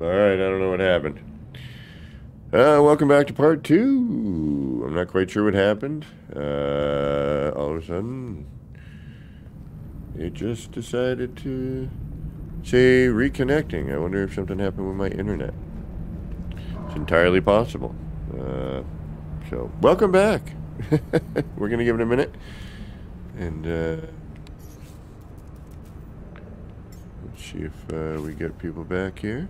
Alright, I don't know what happened. Uh, welcome back to part two. I'm not quite sure what happened. Uh, all of a sudden, it just decided to say reconnecting. I wonder if something happened with my internet. It's entirely possible. Uh, so, welcome back. We're going to give it a minute. And, uh, let's see if uh, we get people back here.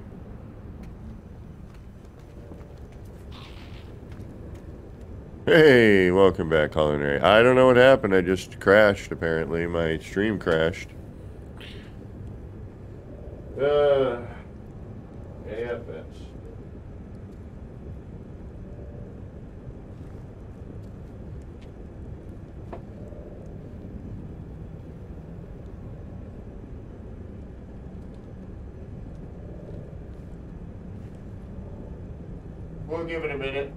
Hey, welcome back, Culinary. I don't know what happened. I just crashed, apparently. My stream crashed. Uh, AFS. We'll give it a minute.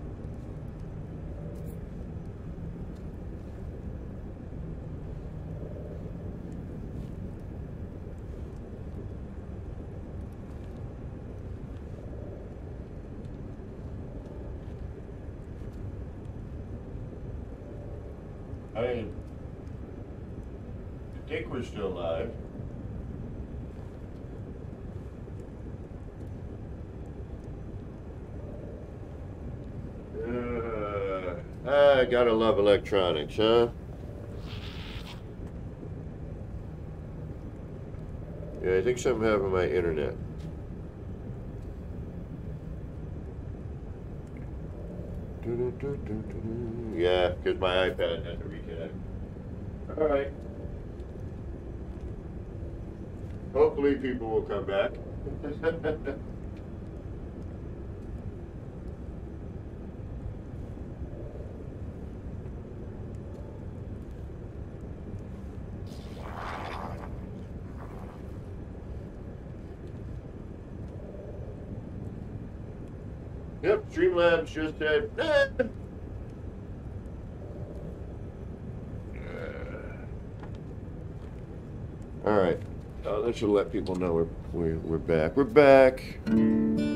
I mean, the dick was still alive. Uh, I gotta love electronics, huh? Yeah, I think something happened with my internet. Yeah, because my iPad had to reconnect. All right. Hopefully people will come back. Yep, Streamlabs just said, eh. All right, should let people know we're, we're, we're back. We're back.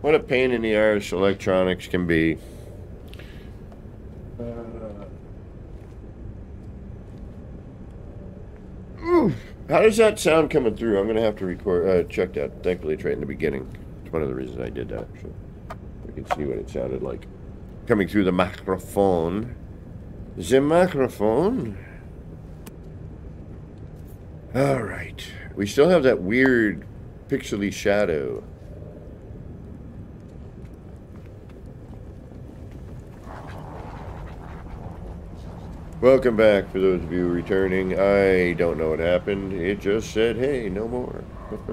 What a pain in the arse electronics can be. How does that sound coming through? I'm going to have to record, uh, check that. Thankfully, it's right in the beginning. It's one of the reasons I did that. So we can see what it sounded like. Coming through the microphone. The microphone. All right. We still have that weird pixely shadow. Welcome back for those of you returning. I don't know what happened. It just said, hey, no more.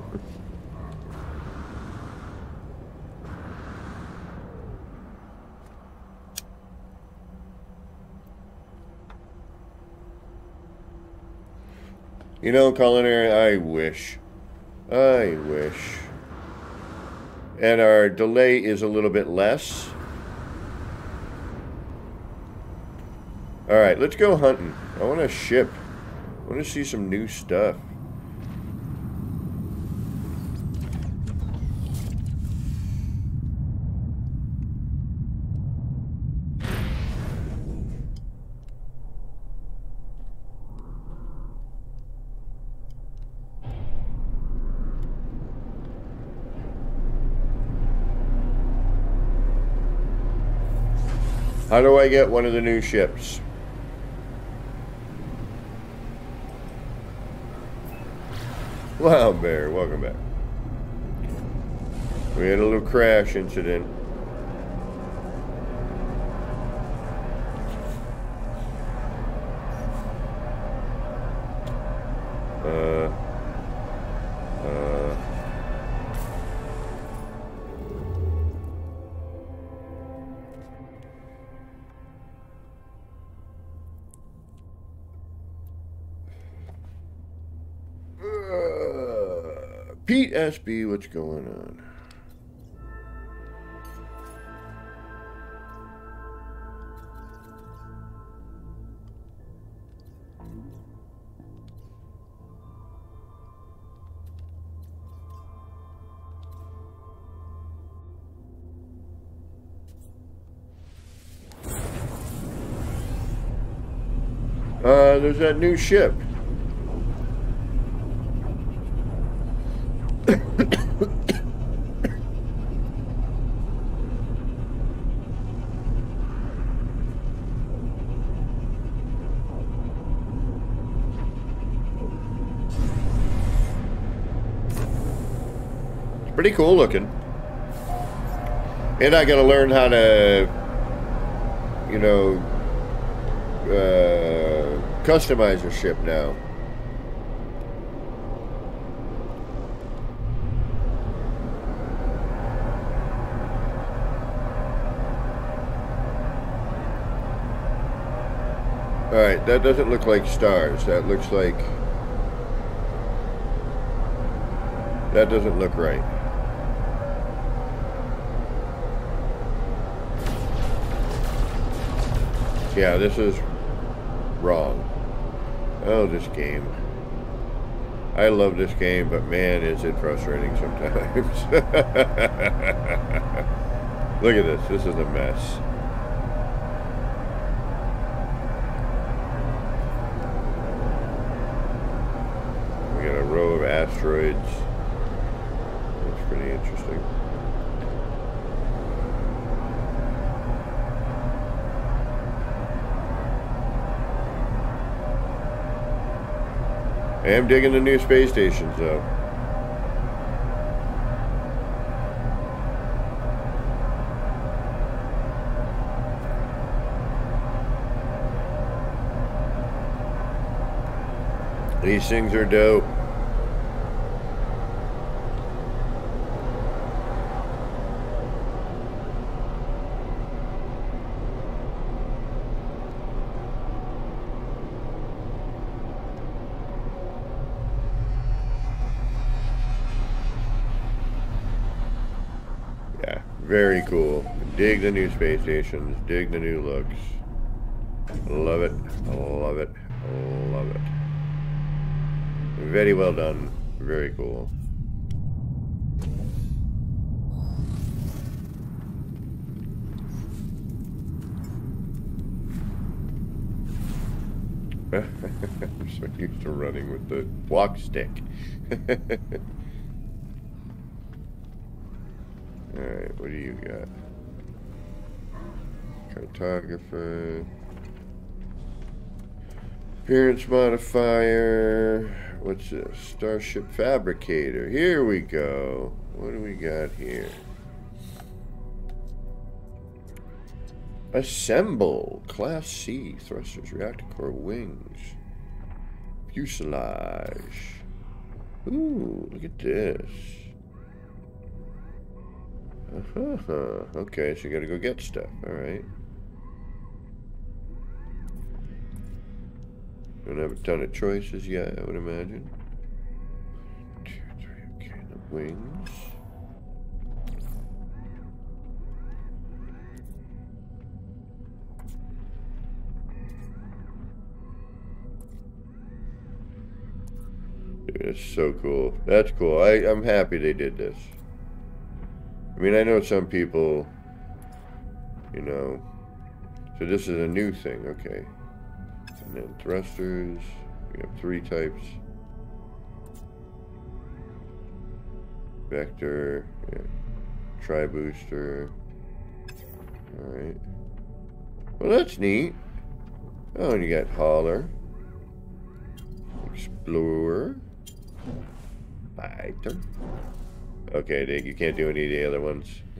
You know, culinary, I wish. I wish. And our delay is a little bit less. All right, let's go hunting. I want to ship. I want to see some new stuff. How do I get one of the new ships? Wild Bear, welcome back. We had a little crash incident. Uh, uh, Pete SB, what's going on? Uh, there's that new ship. Pretty cool looking. And I gotta learn how to, you know, uh, customize your ship now. Alright, that doesn't look like stars. That looks like... That doesn't look right. Yeah, this is wrong. Oh, this game. I love this game, but man, is it frustrating sometimes. Look at this. This is a mess. We got a row of asteroids. That's pretty interesting. I am digging the new space stations, though. These things are dope. Yeah, very cool. The new space stations. Dig the new looks. Love it. Love it. Love it. Very well done. Very cool. I'm so used to running with the walk stick. Alright, what do you got? Cartographer. Appearance modifier. What's this? Starship Fabricator. Here we go. What do we got here? Assemble. Class C. Thrusters, reactor core, wings. Fuselage. Ooh, look at this. Uh -huh. Okay, so you gotta go get stuff. Alright. Don't have a ton of choices yet, I would imagine. Two, three, okay, the wings. That's so cool. That's cool. I, I'm happy they did this. I mean, I know some people, you know, so this is a new thing, okay. And then thrusters, we have three types. Vector, yeah. tri-booster. Alright. Well, that's neat. Oh, and you got hauler. Explorer. Fighter. Okay, Dig, you can't do any of the other ones.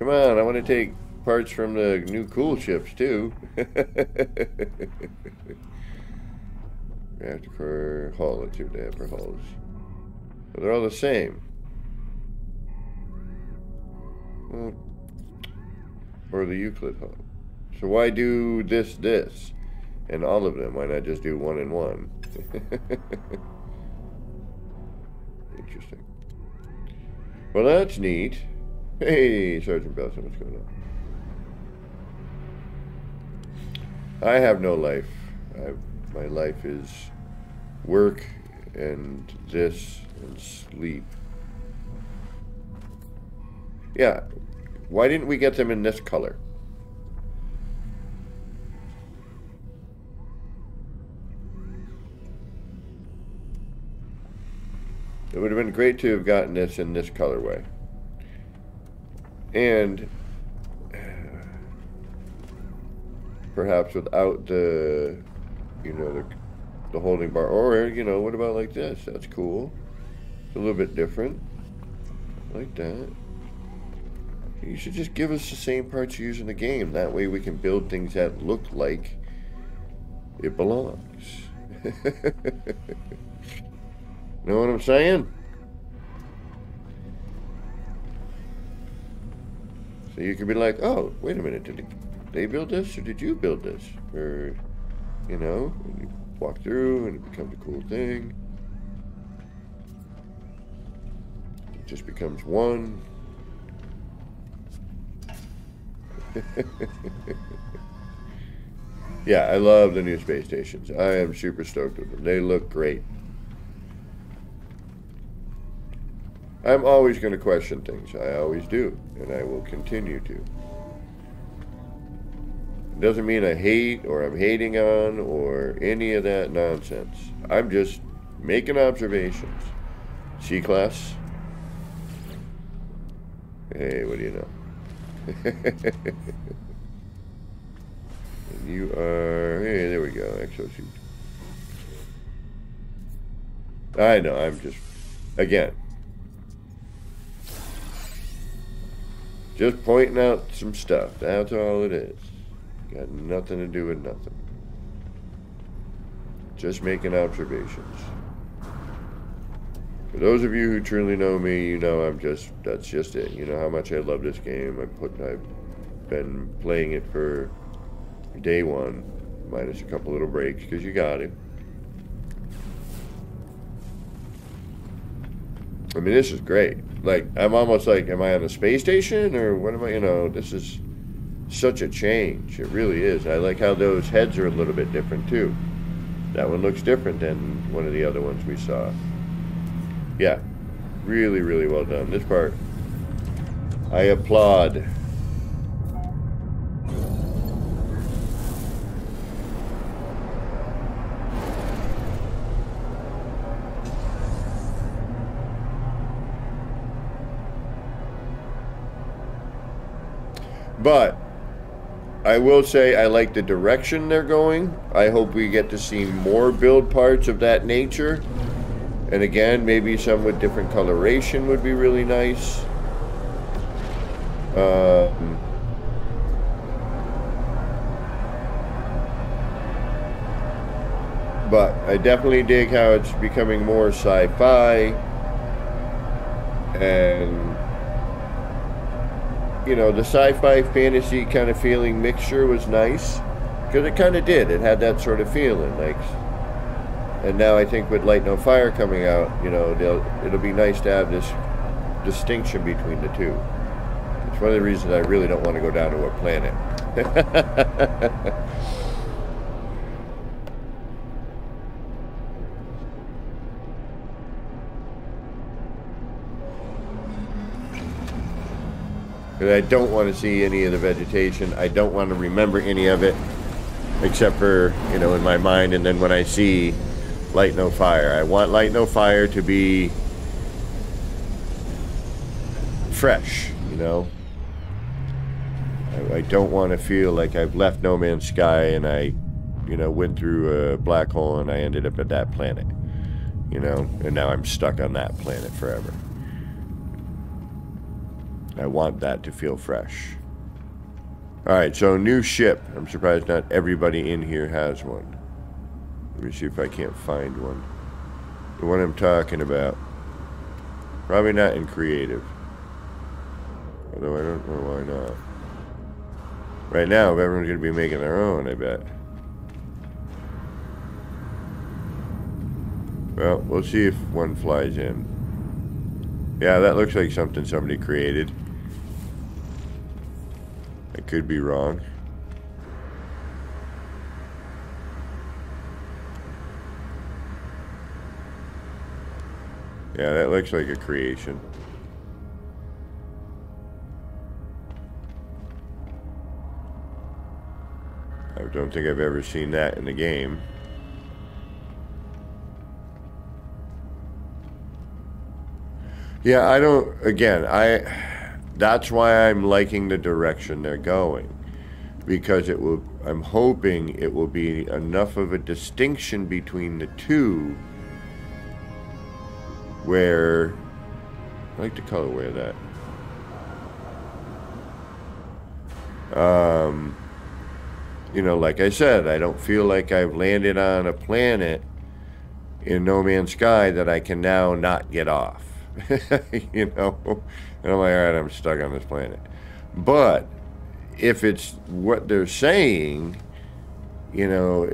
Come on, I want to take parts from the new cool ships, too. See what they have for hulls. Well, they're all the same. Well, or the Euclid hull. So why do this, this? And all of them? Why not just do one and one? Interesting. Well, that's neat. Hey, Sergeant Belson, what's going on? I have no life. I've, my life is work and this and sleep. Yeah. Why didn't we get them in this color? It would have been great to have gotten this in this colorway. And perhaps without the, you know, the, the holding bar. Or, you know, what about like this? That's cool. It's a little bit different. Like that. You should just give us the same parts you use in the game. That way we can build things that look like it belongs. know what I'm saying? So you could be like, oh, wait a minute, did they build this or did you build this? Or, you know, you walk through and it becomes a cool thing. It just becomes one. yeah, I love the new space stations. I am super stoked with them. They look great. I'm always going to question things. I always do. And I will continue to. Doesn't mean I hate or I'm hating on or any of that nonsense. I'm just making observations. C-Class? Hey, what do you know? you are... Hey, there we go. Exosuit. I know, I'm just... Again, Just pointing out some stuff. That's all it is. Got nothing to do with nothing. Just making observations. For those of you who truly know me, you know I'm just, that's just it. You know how much I love this game. I put, I've been playing it for day one, minus a couple little breaks, because you got it. I mean, this is great. Like, I'm almost like, am I on a space station or what am I? You know, this is such a change. It really is. I like how those heads are a little bit different too. That one looks different than one of the other ones we saw. Yeah, really, really well done. This part, I applaud. But I will say I like the direction they're going. I hope we get to see more build parts of that nature. And again, maybe some with different coloration would be really nice. Um, but I definitely dig how it's becoming more sci-fi and you know, the sci-fi fantasy kind of feeling mixture was nice because it kind of did. It had that sort of feeling, like. And now I think with Light No Fire coming out, you know, it'll be nice to have this distinction between the two. It's one of the reasons I really don't want to go down to a planet. Because I don't want to see any of the vegetation. I don't want to remember any of it except for, you know, in my mind. And then when I see Light No Fire, I want Light No Fire to be fresh, you know. I, I don't want to feel like I've left No Man's Sky and I, you know, went through a black hole and I ended up at that planet. You know, and now I'm stuck on that planet forever. I want that to feel fresh. Alright, so new ship. I'm surprised not everybody in here has one. Let me see if I can't find one. The one I'm talking about. Probably not in creative. Although I don't know why not. Right now, everyone's going to be making their own, I bet. Well, we'll see if one flies in. Yeah, that looks like something somebody created. I could be wrong. Yeah, that looks like a creation. I don't think I've ever seen that in the game. Yeah, I don't, again, I, that's why I'm liking the direction they're going. Because it will, I'm hoping it will be enough of a distinction between the two where I like the colorway of that. Um, you know, like I said, I don't feel like I've landed on a planet in No Man's Sky that I can now not get off. you know, and I'm like, all right, I'm stuck on this planet. But if it's what they're saying, you know,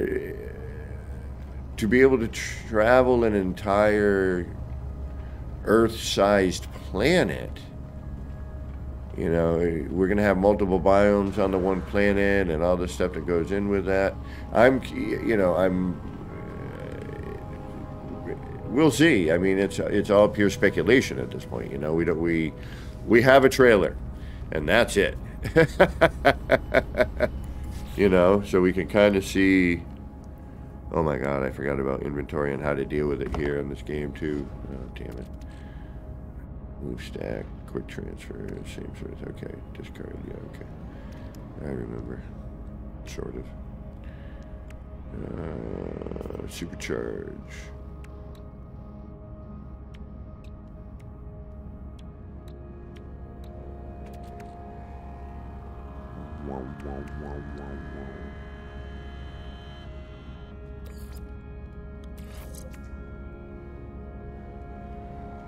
to be able to travel an entire Earth-sized planet. You know, we're going to have multiple biomes on the one planet and all the stuff that goes in with that. I'm, you know, I'm. We'll see. I mean, it's it's all pure speculation at this point. You know, we don't we we have a trailer, and that's it. you know, so we can kind of see. Oh my God, I forgot about inventory and how to deal with it here in this game too. Oh, damn it. Move stack, quick transfer, same sort of, okay, discard, yeah, okay. I remember, sort of. Uh, supercharge.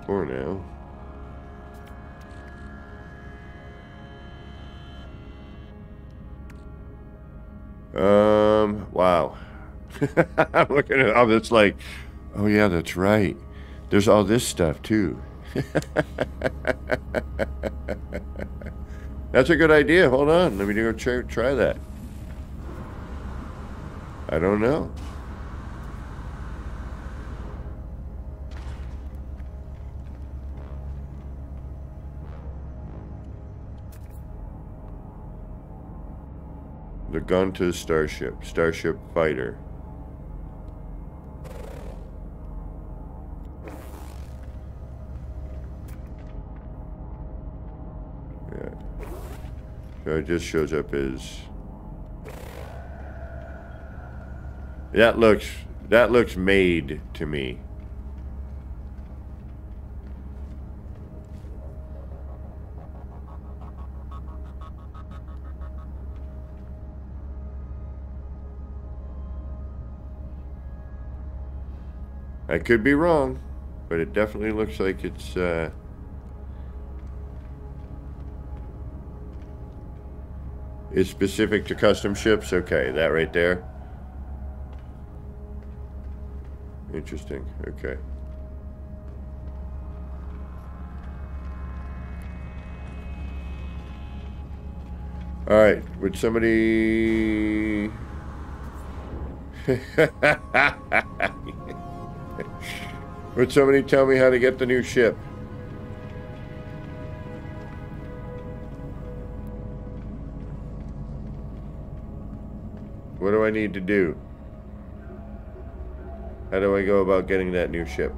For now. Um, wow. I'm looking at all this like, oh yeah, that's right. There's all this stuff too. that's a good idea. Hold on. Let me go try, try that. I don't know. The Gonta Starship, Starship Fighter. So it just shows up as... That looks, that looks made to me. I could be wrong, but it definitely looks like it's, uh, is specific to custom ships. Okay, that right there. Interesting. Okay. All right. Would somebody... Would somebody tell me how to get the new ship? What do I need to do? How do I go about getting that new ship?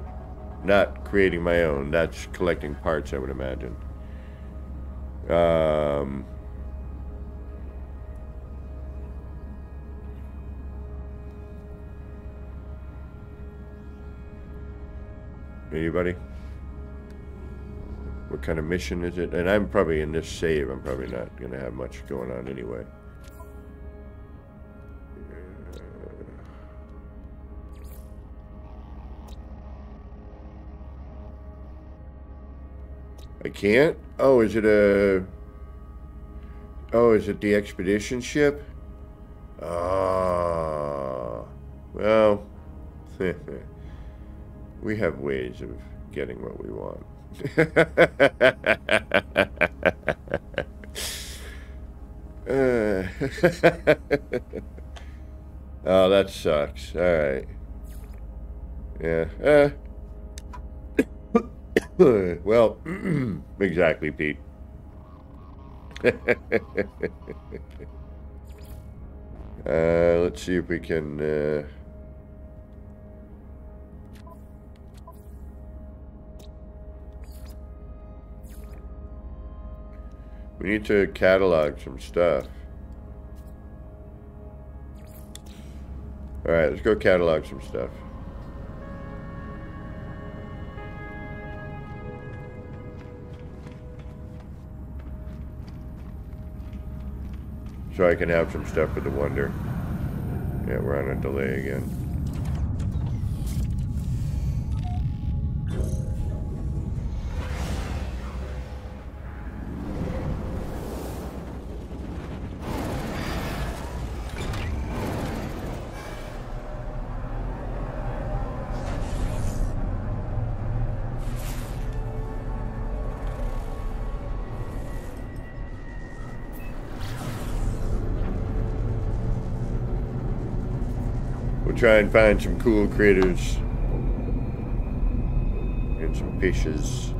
Not creating my own. That's collecting parts, I would imagine. Um... Anybody? What kind of mission is it? And I'm probably in this save. I'm probably not going to have much going on anyway. I can't? Oh, is it a... Oh, is it the expedition ship? Ah. well, we have ways of getting what we want. oh, that sucks. All right. Yeah. Uh. well, exactly, Pete. uh, let's see if we can... Uh... We need to catalog some stuff. Alright, let's go catalog some stuff. So I can have some stuff for the Wonder. Yeah, we're on a delay again. Try and find some cool critters and some fishes.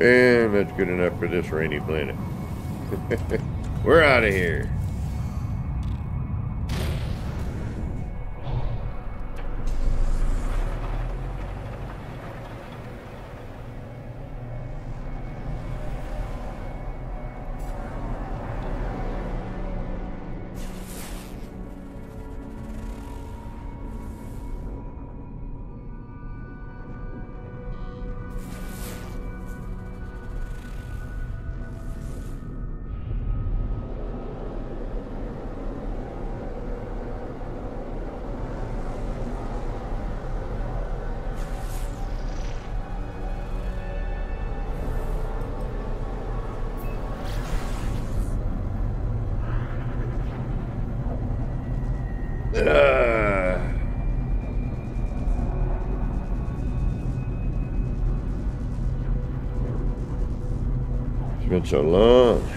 And that's good enough for this rainy planet. We're out of here. So long.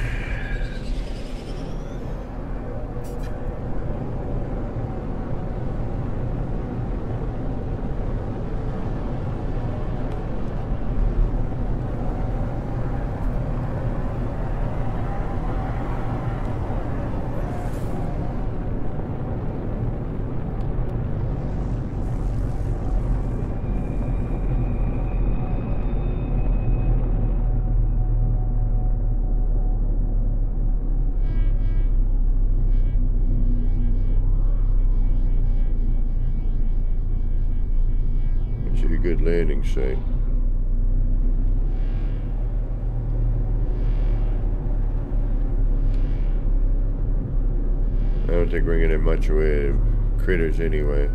I don't think we're getting much away critters anyway.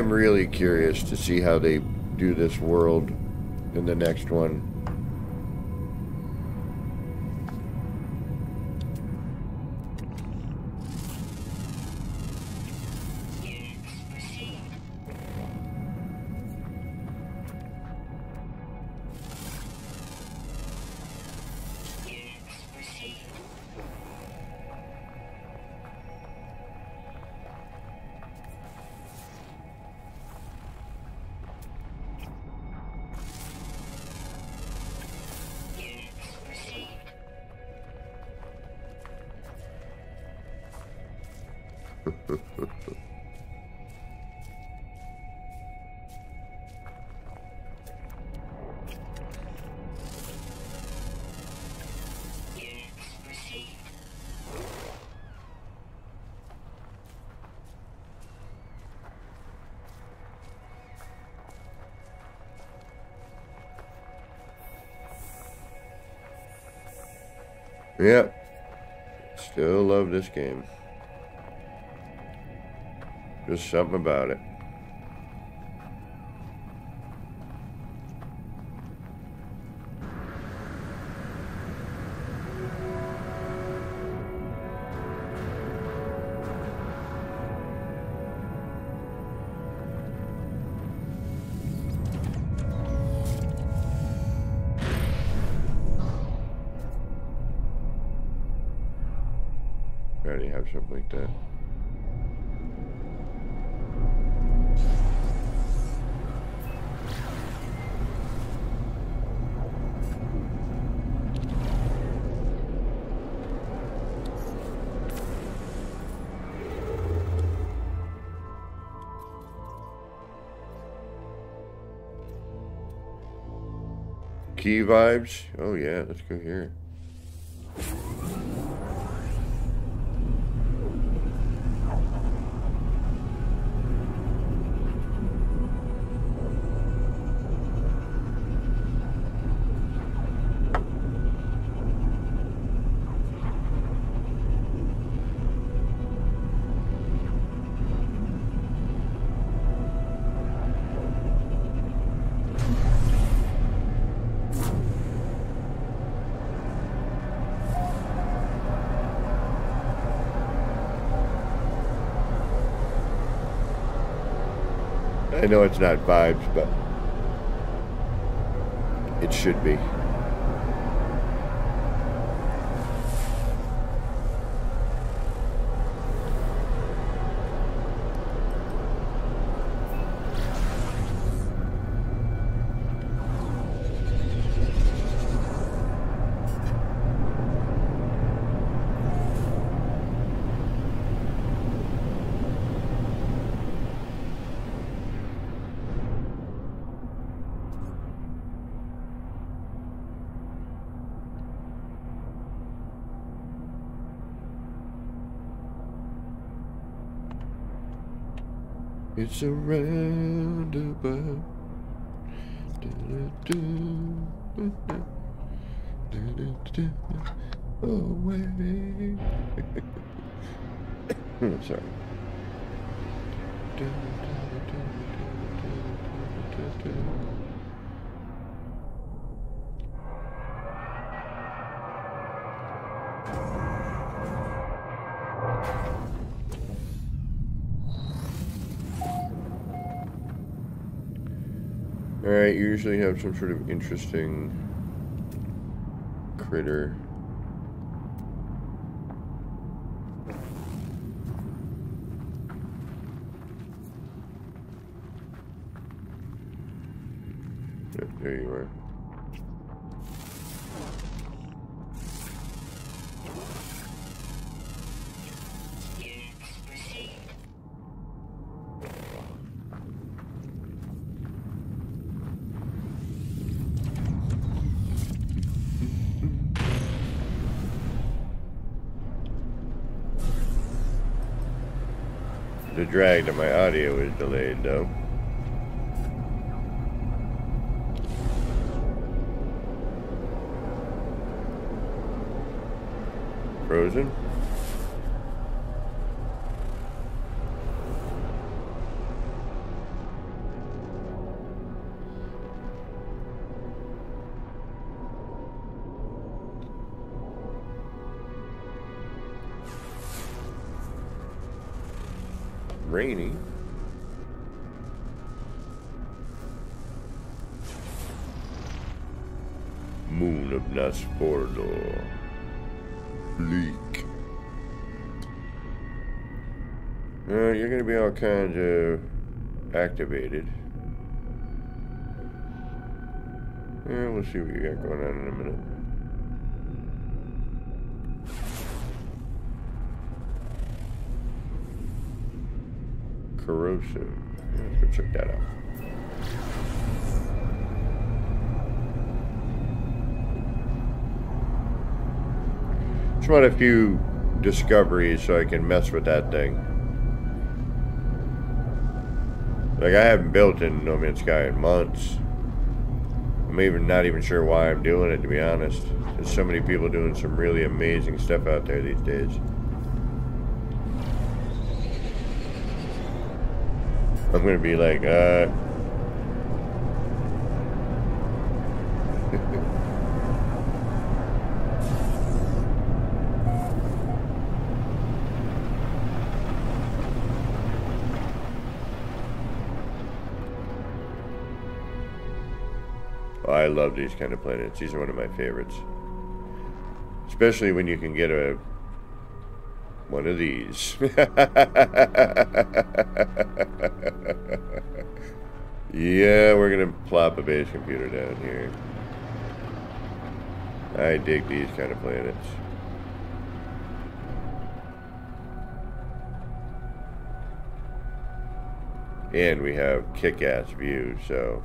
I'm really curious to see how they do this world in the next one. Game. Just something about it. Let's go here. Know it's not vibes, but it should be. surrounded by. Away. I'm sorry. Usually have some sort of interesting critter. The drag to my audio is delayed though. Frozen? Moon of Naspordo. Bleak. Uh, you're gonna be all kinds of activated. Yeah, we'll see what you got going on in a minute. Corrosive. Let's go check that out. Just want a few discoveries so I can mess with that thing. Like I haven't built in No Man's Sky in months. I'm even not even sure why I'm doing it to be honest. There's so many people doing some really amazing stuff out there these days. I'm gonna be like, uh I love these kind of planets. These are one of my favorites. Especially when you can get a one of these. yeah, we're gonna plop a base computer down here. I dig these kind of planets. And we have kick-ass views, so...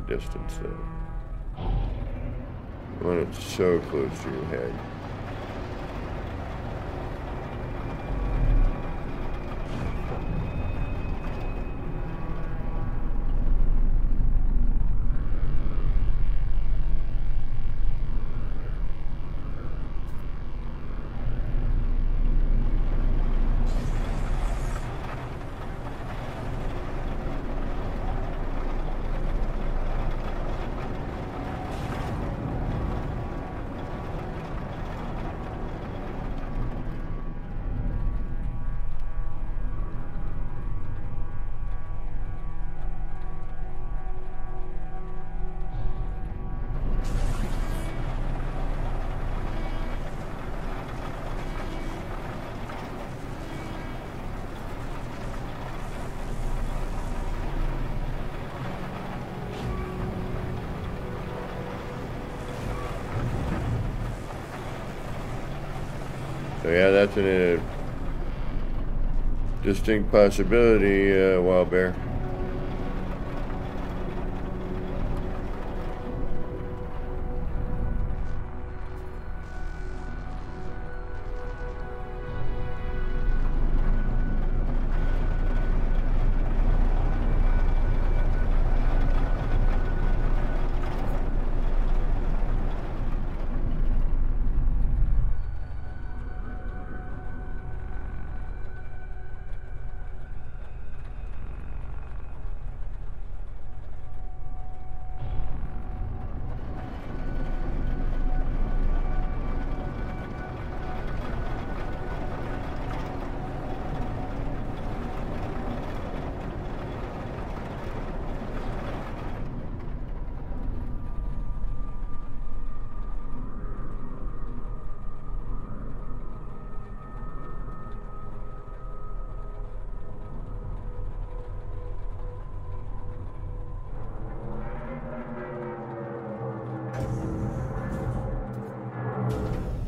distance though. When it's so close to your head. Distinct possibility, uh, Wild Bear.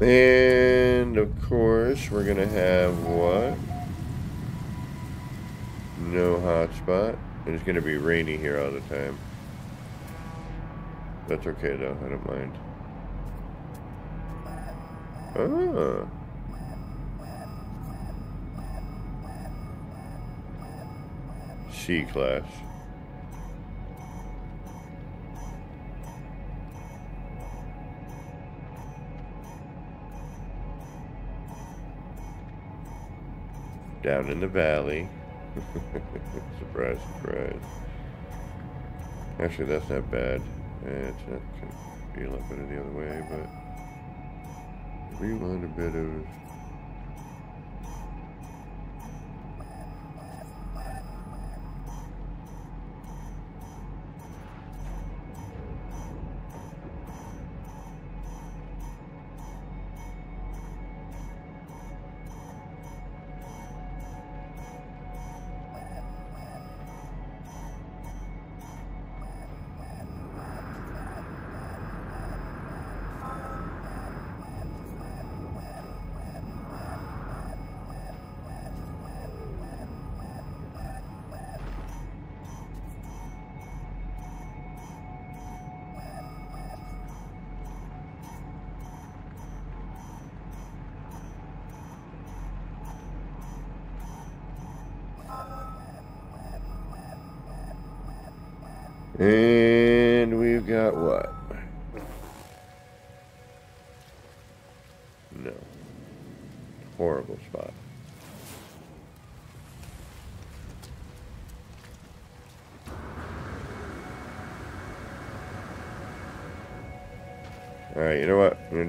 And of course, we're gonna have what? No hotspot. It's gonna be rainy here all the time. That's okay though, I don't mind. Ah. C class. Down in the valley. surprise, surprise. Actually, that's not bad. It's not going to be a lot better the other way, but we want a bit of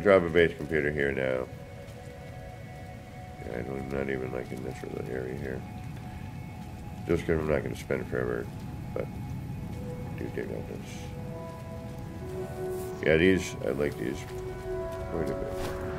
drop a base computer here now. Yeah, I'm not even like in this little area here. Just because I'm not going to spend forever, but do dig on this. Yeah, these, I like these quite a bit.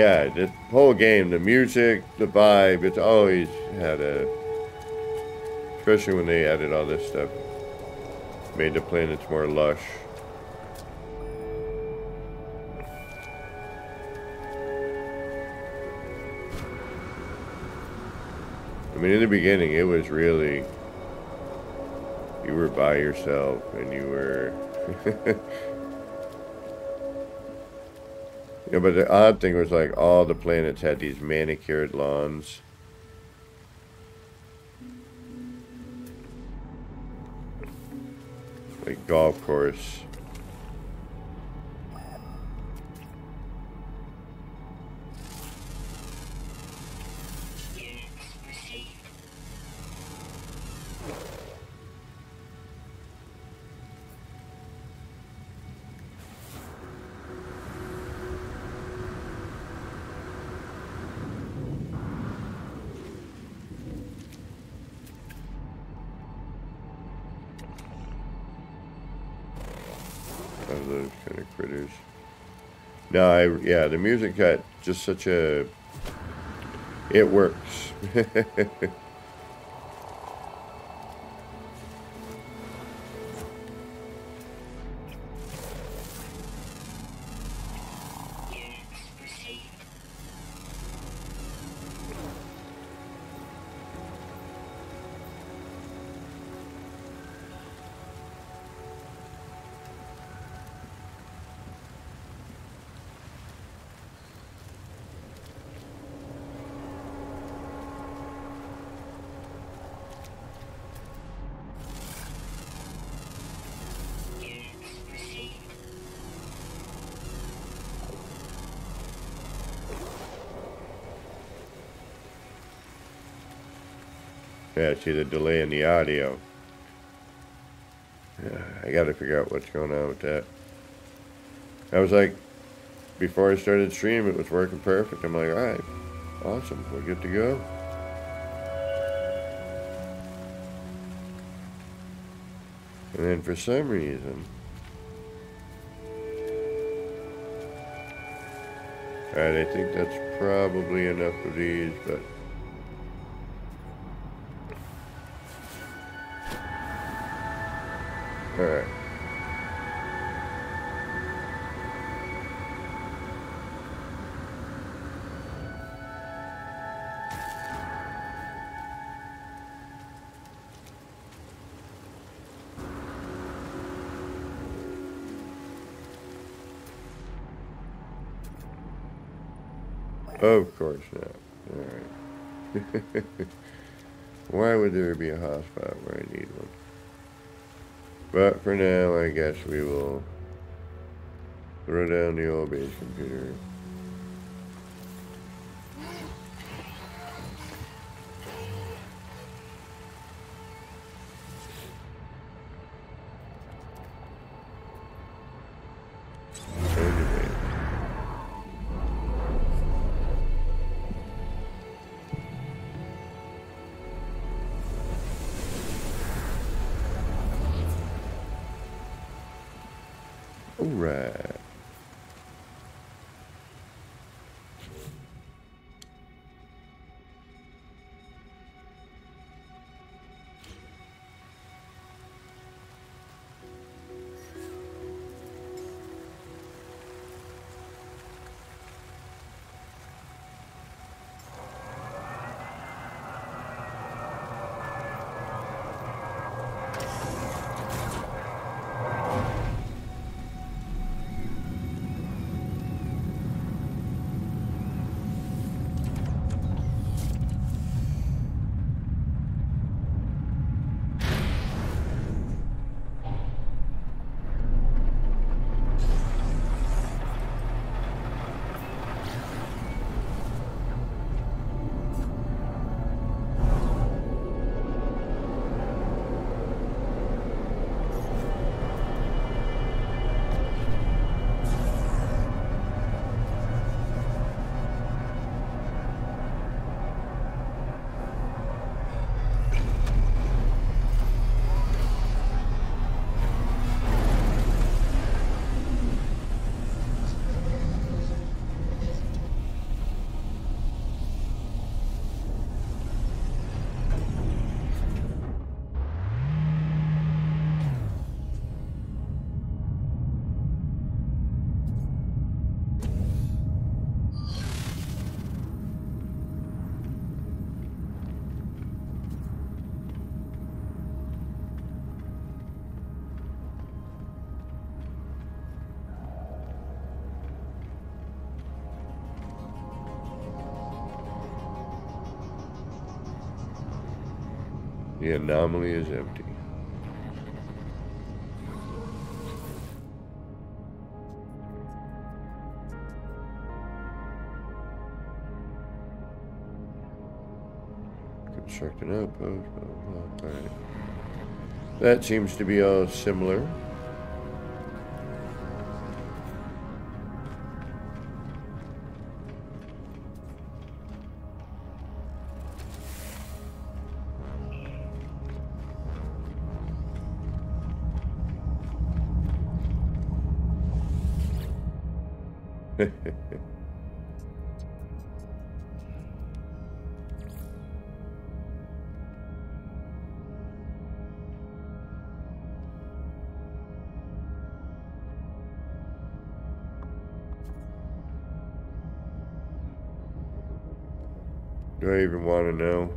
Yeah, the whole game, the music, the vibe, it's always had a, especially when they added all this stuff, made the planets more lush. I mean, in the beginning, it was really, you were by yourself and you were Yeah, but the odd thing was like all the planets had these manicured lawns. Like golf course. Those kind of critters. No, I, yeah, the music got just such a, it works. See the delay in the audio. Yeah, I got to figure out what's going on with that. I was like, before I started stream, it was working perfect. I'm like, all right, awesome, we're good to go. And then for some reason, Alright, I think that's probably enough of these, but The anomaly is empty. Construct an outpost, blah, blah, blah. That seems to be all similar. I even want to know?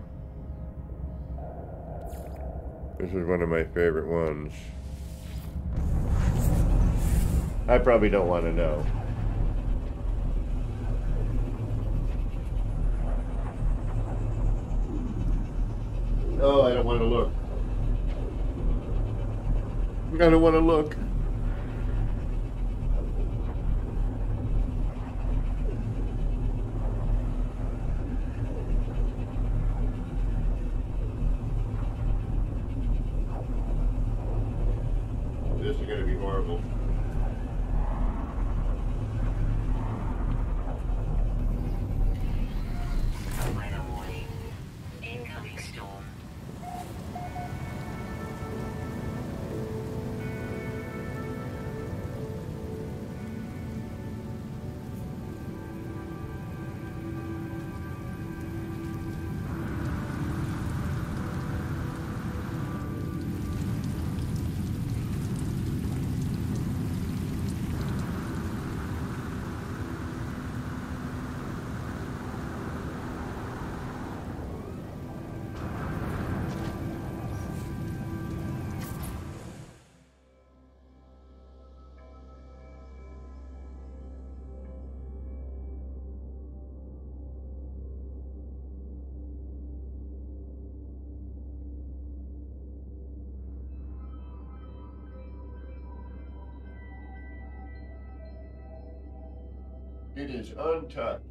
This is one of my favorite ones. I probably don't want to know. Oh, I don't want to look. I don't want to look. Untouched.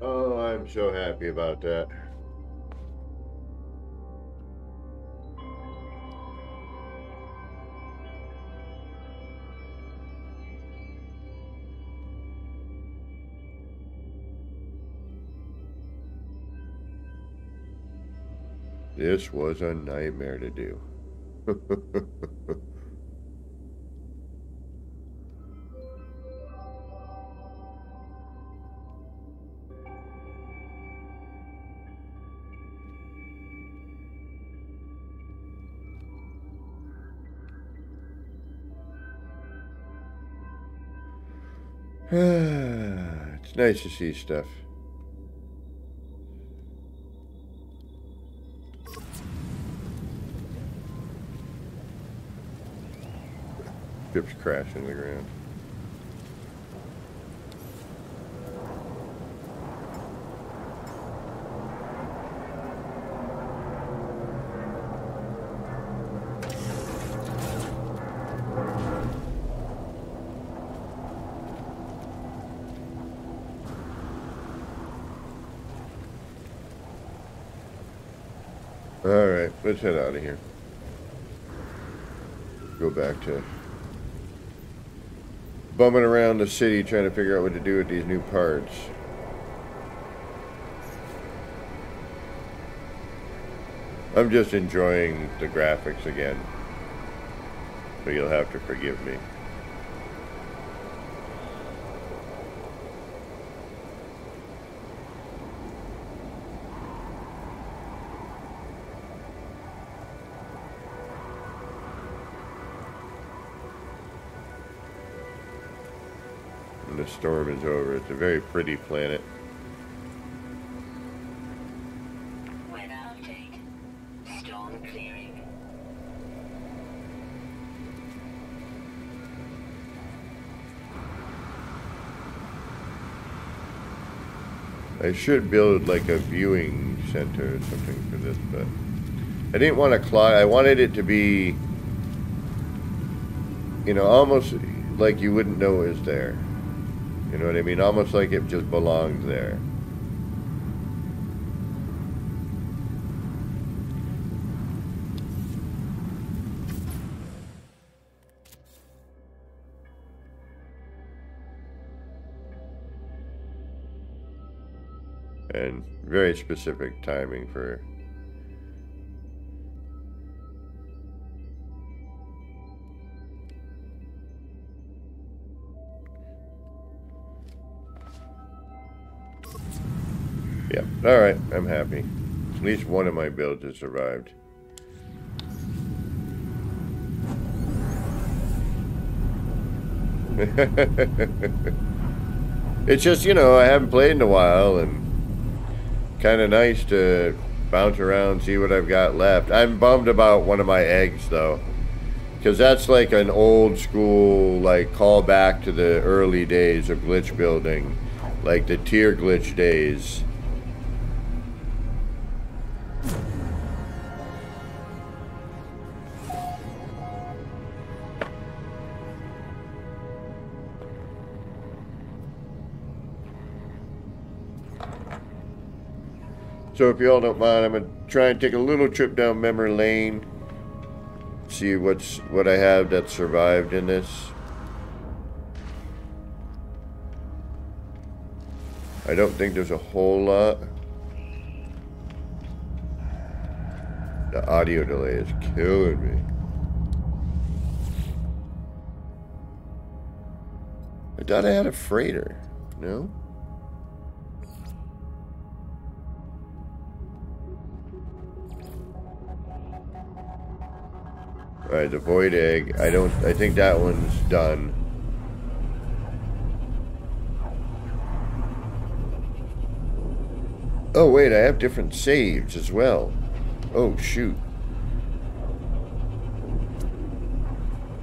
Oh, I'm so happy about that. This was a nightmare to do. it's nice to see stuff. Ship's crashing to the ground. All right, let's head out of here. Go back to bumming around the city trying to figure out what to do with these new parts. I'm just enjoying the graphics again. So you'll have to forgive me. It's a very pretty planet. Weather update. Storm clearing. I should build like a viewing center or something for this, but I didn't want to clog. I wanted it to be, you know, almost like you wouldn't know it was there. You know what I mean? Almost like it just belonged there. and very specific timing for at least one of my builds has survived it's just you know i haven't played in a while and kind of nice to bounce around, see what I've got left. I'm bummed about one of my eggs, though. Because that's like an old school, like, call back to the early days of glitch building. Like the tier glitch days. So if y'all don't mind, I'm gonna try and take a little trip down memory lane. See what's what I have that survived in this. I don't think there's a whole lot. The audio delay is killing me. I thought I had a freighter. No? Alright, the void egg. I don't I think that one's done. Oh wait, I have different saves as well. Oh shoot.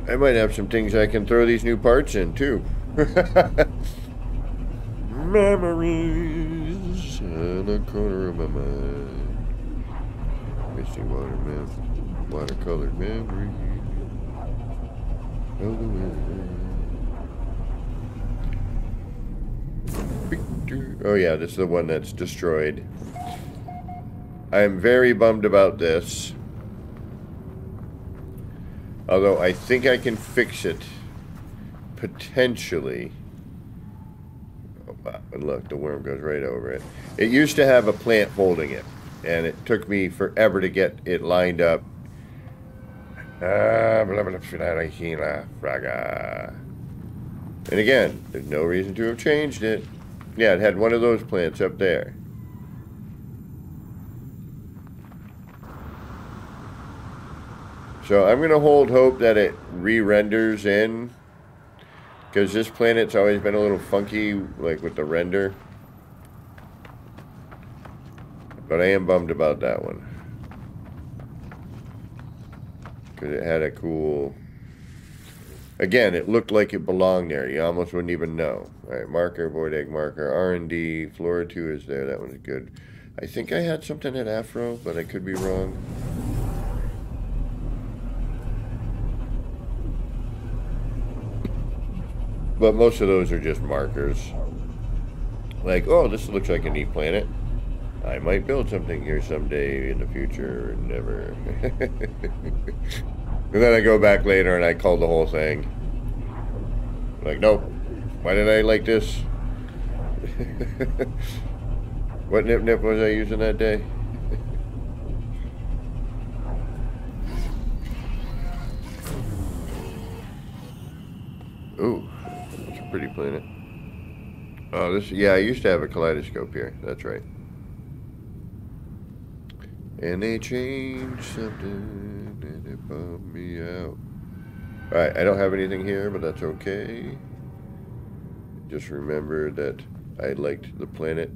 I might have some things I can throw these new parts in too. Memories in the corner of my mind. Misty water, man watercolor memory of the Oh yeah, this is the one that's destroyed. I am very bummed about this. Although I think I can fix it. Potentially. Oh. And look, the worm goes right over it. It used to have a plant holding it. And it took me forever to get it lined up Ah, blah, blah, blah, Ah, and again, there's no reason to have changed it. Yeah, it had one of those plants up there. So I'm going to hold hope that it re-renders in. Because this planet's always been a little funky, like with the render. But I am bummed about that one. Because it had a cool... Again, it looked like it belonged there. You almost wouldn't even know. All right, marker, void egg marker, R&D, Flora 2 is there. That one's good. I think I had something at Afro, but I could be wrong. But most of those are just markers. Like, oh, this looks like a neat planet. I might build something here someday in the future, never. and then I go back later and I call the whole thing. Like, nope. Why did I like this? what nip nip was I using that day? Ooh, that's a pretty planet. Oh, this, yeah, I used to have a kaleidoscope here. That's right. And they changed something and it bummed me out. Alright, I don't have anything here, but that's okay. just remember that I liked the planet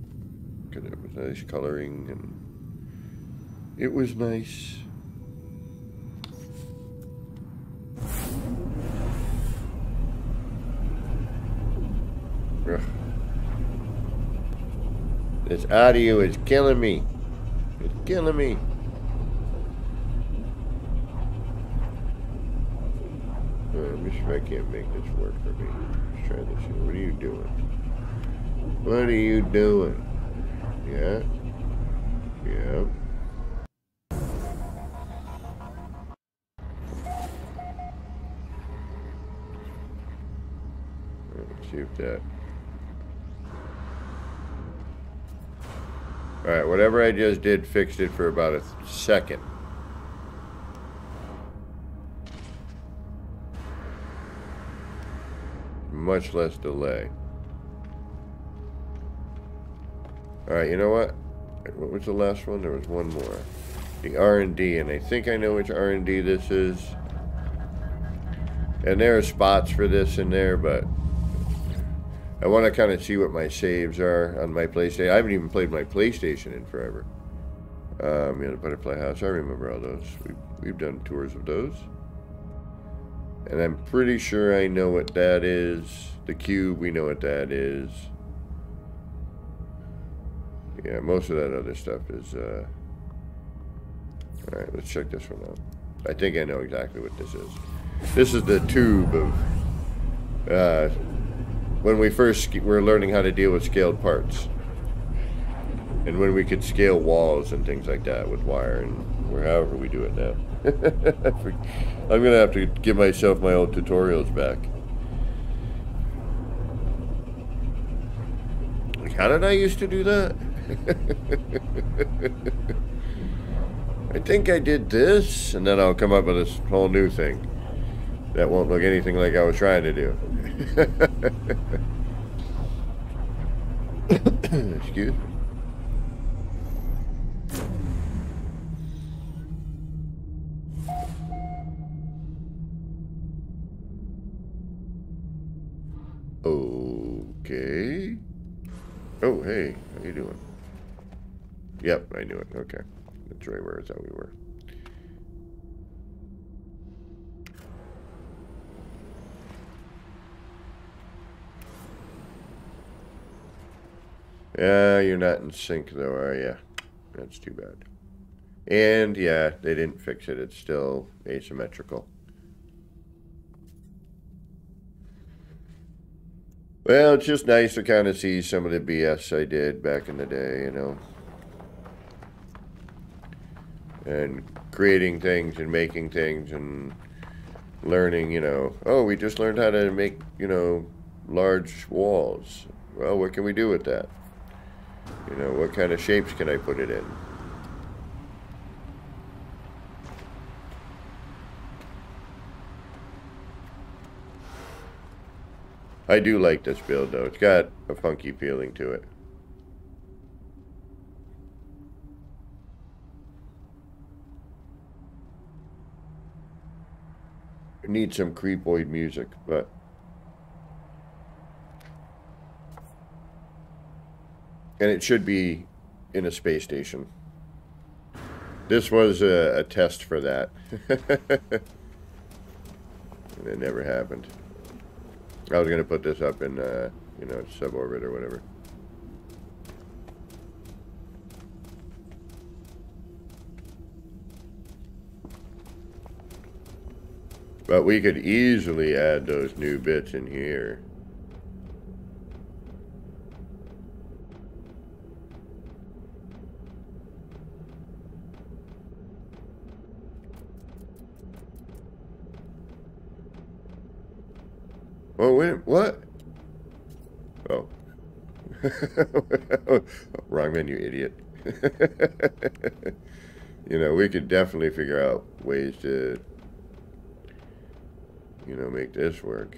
because it was nice coloring and it was nice. Ugh. This audio is killing me. It's killing me. Uh, let me see if I can't make this work for me. Let's try this here. What are you doing? What are you doing? Yeah. Yeah. Let's see if that. Alright, whatever I just did fixed it for about a second. Much less delay. Alright, you know what? What was the last one? There was one more. The R&D, and I think I know which R&D this is. And there are spots for this in there, but I want to kind of see what my saves are on my PlayStation. I haven't even played my PlayStation in forever. Um, yeah, the Butterfly House. I remember all those. We've, we've done tours of those. And I'm pretty sure I know what that is. The cube, we know what that is. Yeah, most of that other stuff is, uh... Alright, let's check this one out. I think I know exactly what this is. This is the tube of, uh, when we first were learning how to deal with scaled parts. And when we could scale walls and things like that with wire and however we do it now. I'm going to have to give myself my old tutorials back. How did I used to do that? I think I did this, and then I'll come up with this whole new thing that won't look anything like I was trying to do. Excuse me. Okay. Oh, hey, how you doing? Yep, I knew it. Okay. That's right where I thought we were. Yeah, you're not in sync though, are you? That's too bad. And yeah, they didn't fix it. It's still asymmetrical. Well, it's just nice to kind of see some of the BS I did back in the day, you know. And creating things and making things and learning, you know. Oh, we just learned how to make, you know, large walls. Well, what can we do with that? You know, what kind of shapes can I put it in? I do like this build though. It's got a funky feeling to it. Need some creepoid music, but and it should be in a space station. This was a, a test for that. and it never happened. I was going to put this up in, uh, you know, suborbit or whatever. But we could easily add those new bits in here. Oh, wait, what? Oh. Wrong menu, idiot. you know, we could definitely figure out ways to, you know, make this work.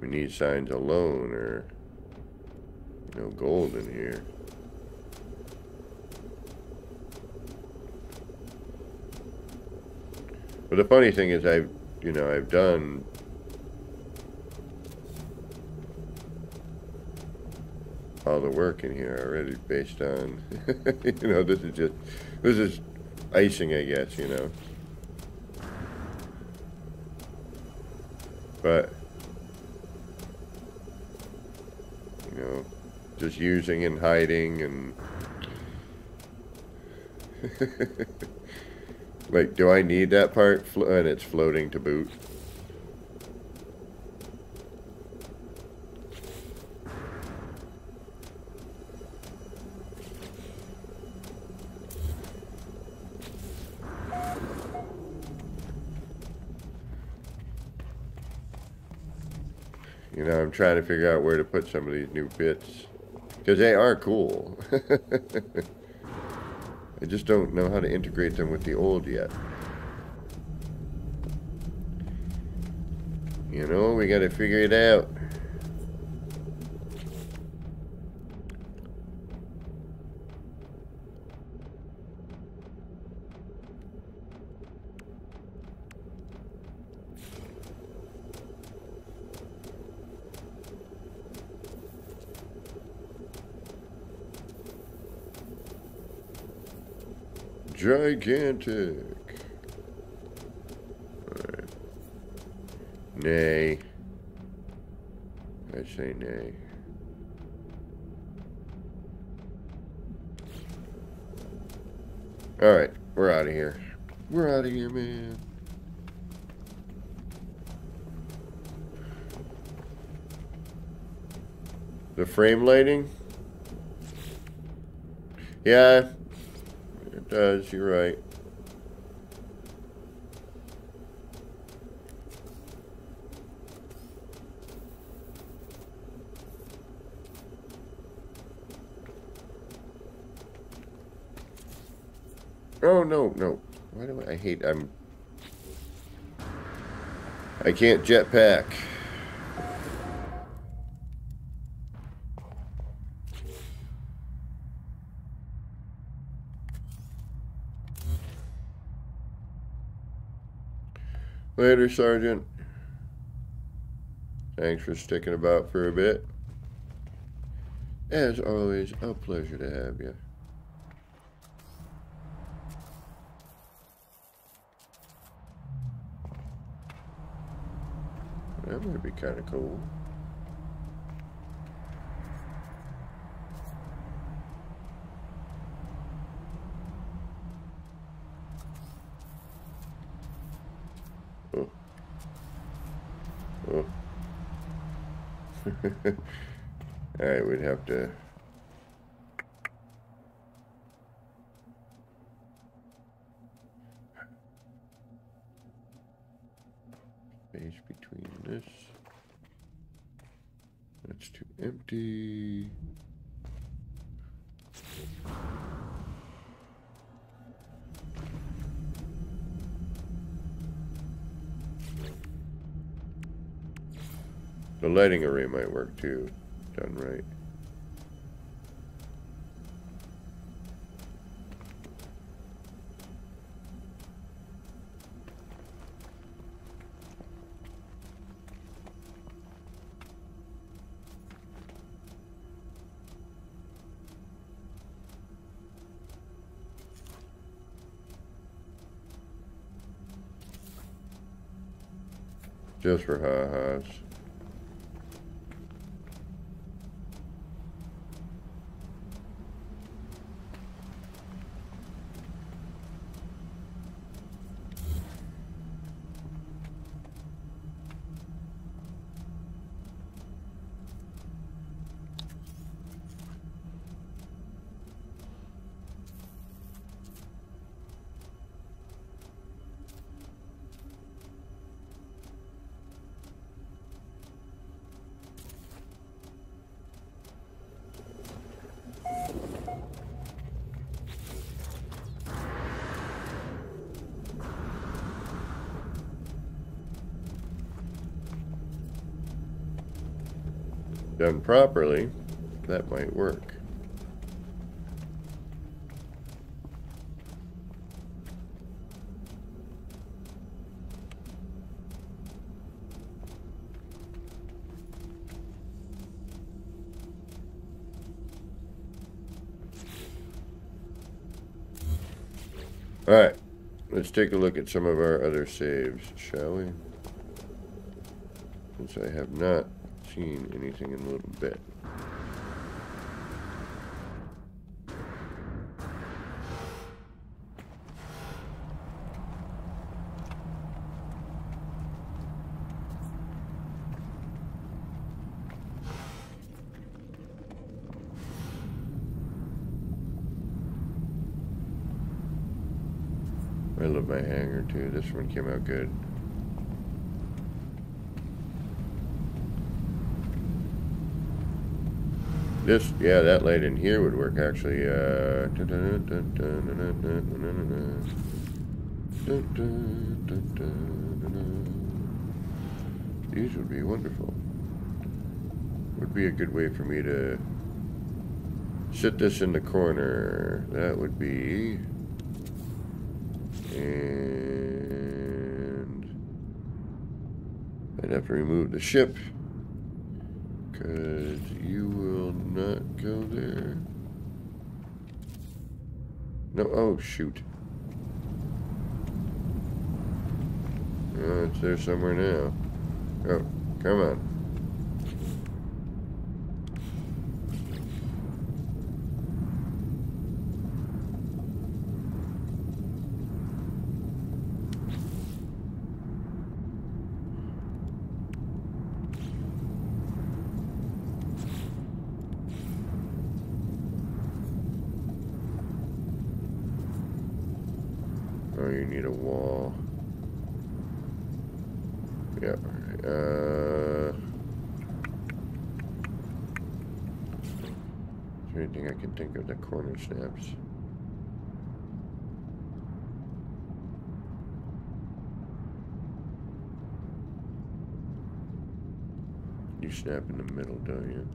We need signs alone or, you know, gold in here. But the funny thing is I've you know, I've done all the work in here already based on, you know, this is just, this is icing, I guess, you know. But, you know, just using and hiding and like, do I need that part? And it's floating to boot. You know, I'm trying to figure out where to put some of these new bits. Because they are cool. I just don't know how to integrate them with the old yet. You know, we gotta figure it out. Gigantic. Nay. I say nay. Alright, we're out of here. We're out of here, man. The frame lighting? Yeah, it does, you're right. Oh, no, no. Why do I, I hate, I'm... I can't jetpack. Later, Sergeant. Thanks for sticking about for a bit. As always, a pleasure to have you. That would be kind of cool. Oh. Oh. Alright, we'd have to... Space between this. That's too empty. The lighting array might work too, done right. Just for ha-has. properly, that might work. Alright, let's take a look at some of our other saves, shall we? Since I have not seen anything in a little bit. I love my hangar too. This one came out good. This, yeah, that light in here would work actually. Uh, these would be wonderful. Would be a good way for me to sit this in the corner. That would be and I'd have to remove the ship because you will not go there. No, oh shoot. Oh, it's there somewhere now. Oh, come on. Oh, you need a wall. Yeah. Uh, is there anything I can think of that corner snaps? You snap in the middle, don't you?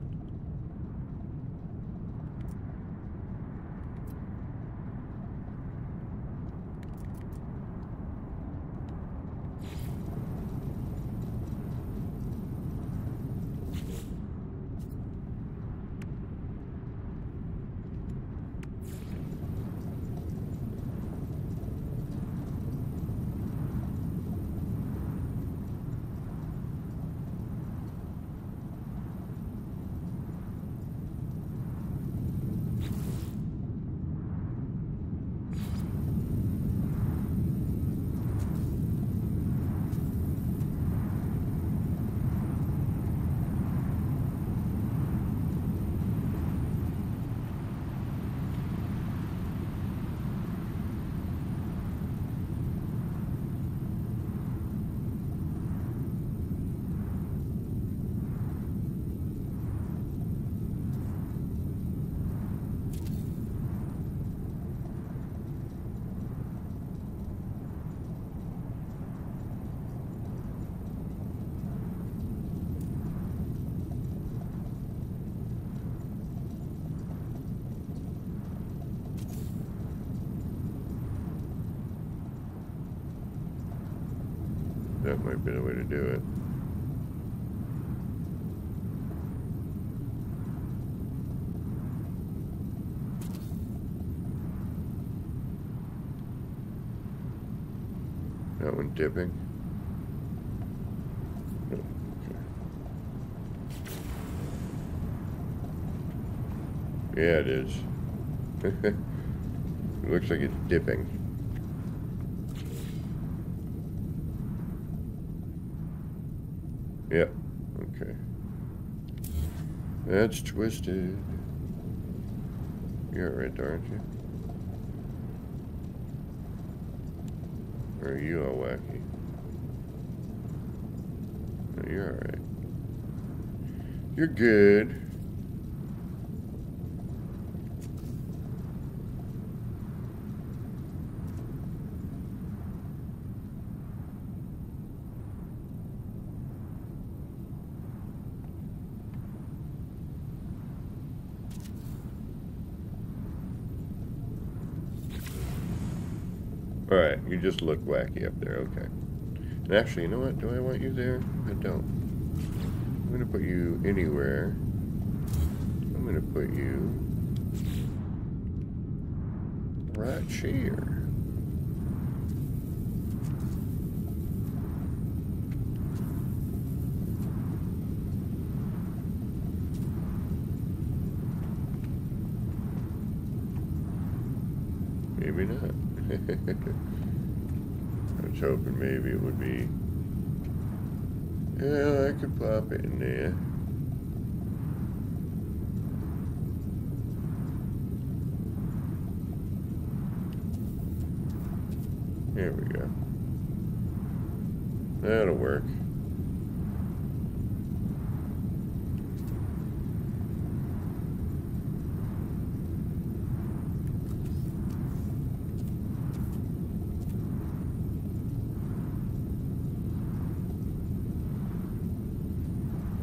That might be the way to do it. That one dipping? No, okay. Yeah, it is. it looks like it's dipping. Yep. Okay. That's twisted. You're right, there, aren't you? Or are you all wacky? No, you're alright. You're good. You just look wacky up there, okay. And actually, you know what? Do I want you there? I don't. I'm going to put you anywhere. I'm going to put you right here. Maybe not. could pop it in there. There we go. That'll work.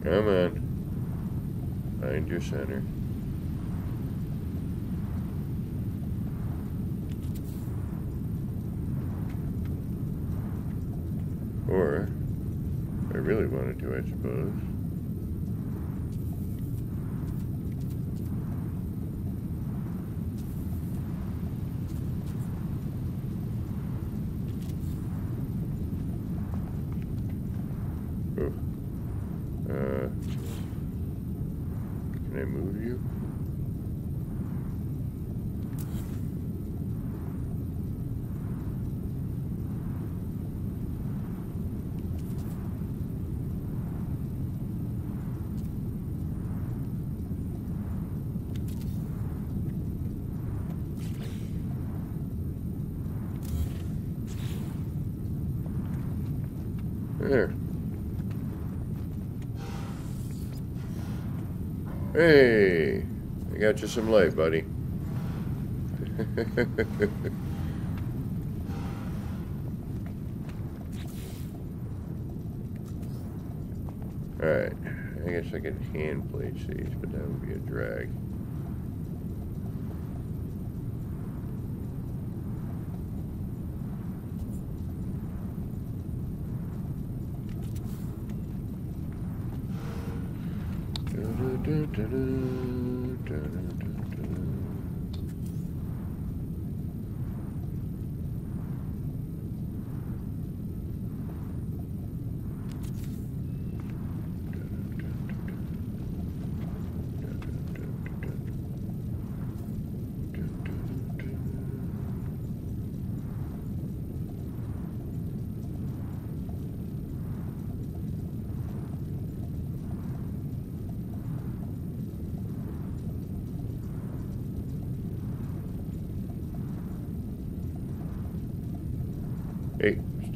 Come on. Find your center. Or, if I really wanted to, I suppose. Ooh. Uh, can I move you? There. Hey, Got you some light, buddy. Alright, I guess I could hand place these, but that would be a drag.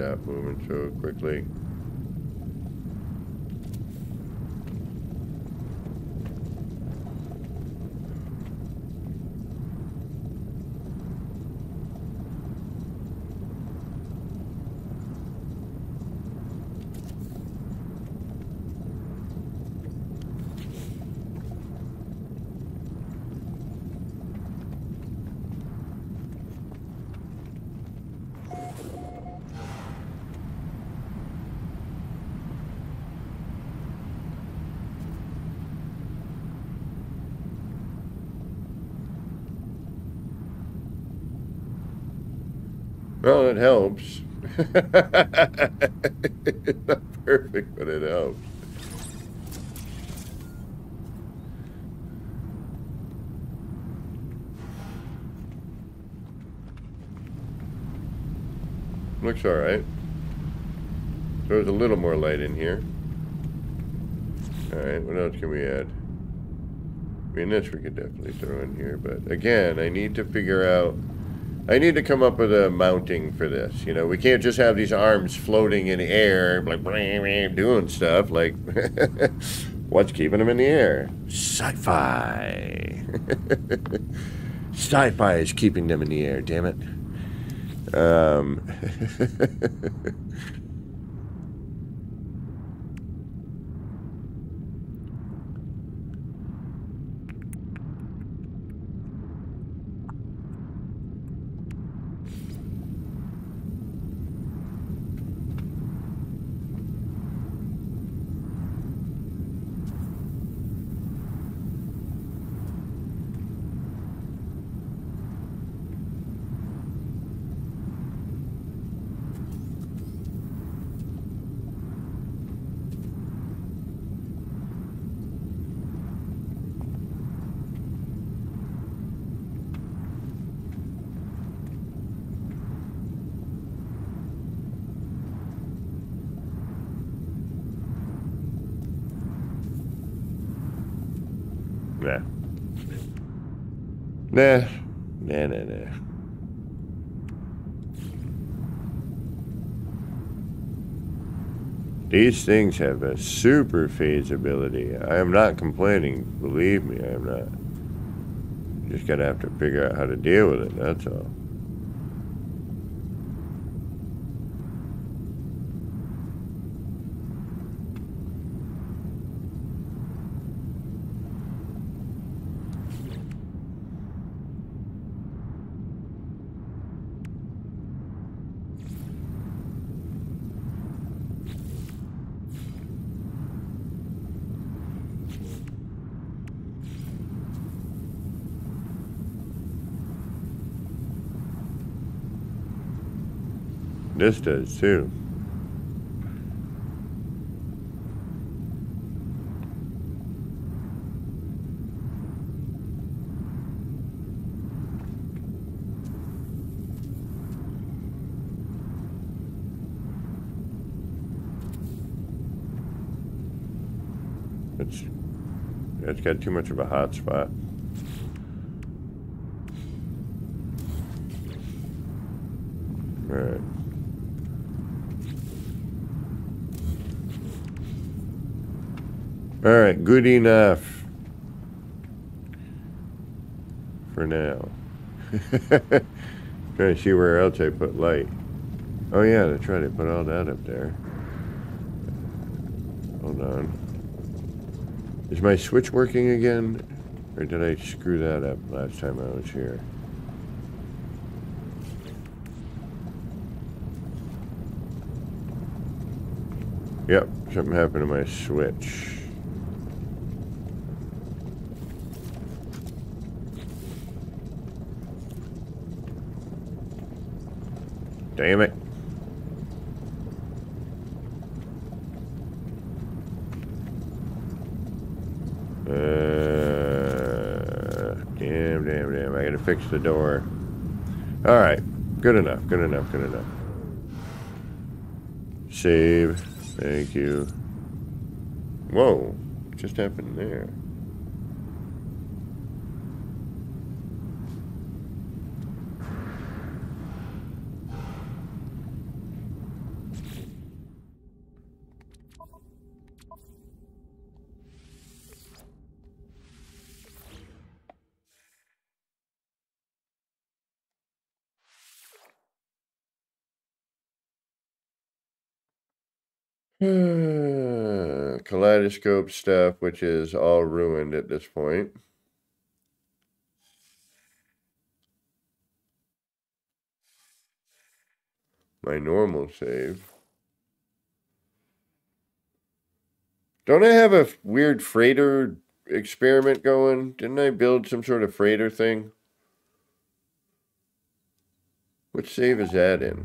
Stop moving so quickly. Well, it helps. It's not perfect, but it helps. Looks all right. There's a little more light in here. All right, what else can we add? I mean, this we could definitely throw in here, but again, I need to figure out I need to come up with a mounting for this. You know, we can't just have these arms floating in the air, like doing stuff. Like, what's keeping them in the air? Sci-fi. Sci-fi is keeping them in the air. Damn it. Um. These things have a super phase ability. I am not complaining. Believe me, I am not. Just gotta have to figure out how to deal with it, that's all. This does too. It's it's got too much of a hot spot. All right. All right, good enough for now. Trying to see where else I put light. Oh yeah, that's right. to put all that up there. Hold on. Is my switch working again? Or did I screw that up last time I was here? Yep, something happened to my switch. Damn it. Uh, damn, damn, damn. I gotta fix the door. Alright. Good enough, good enough, good enough. Save. Thank you. Whoa. Just happened there? Kaleidoscope stuff, which is all ruined at this point. My normal save. Don't I have a weird freighter experiment going? Didn't I build some sort of freighter thing? Which save is that in?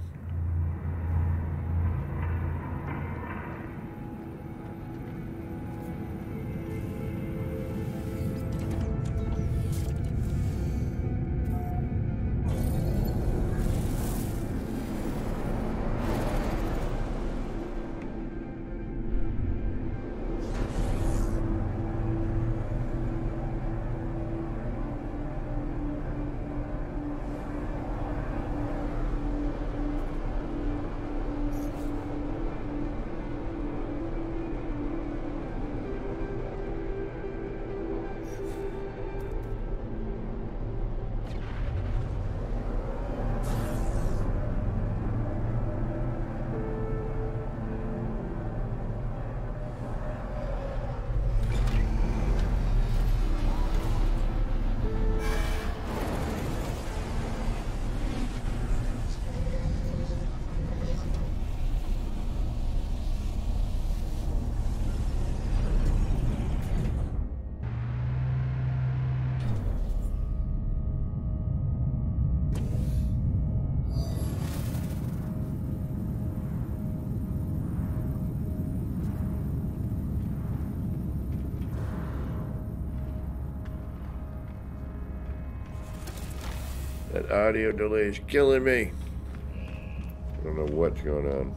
delay is killing me. I don't know what's going on.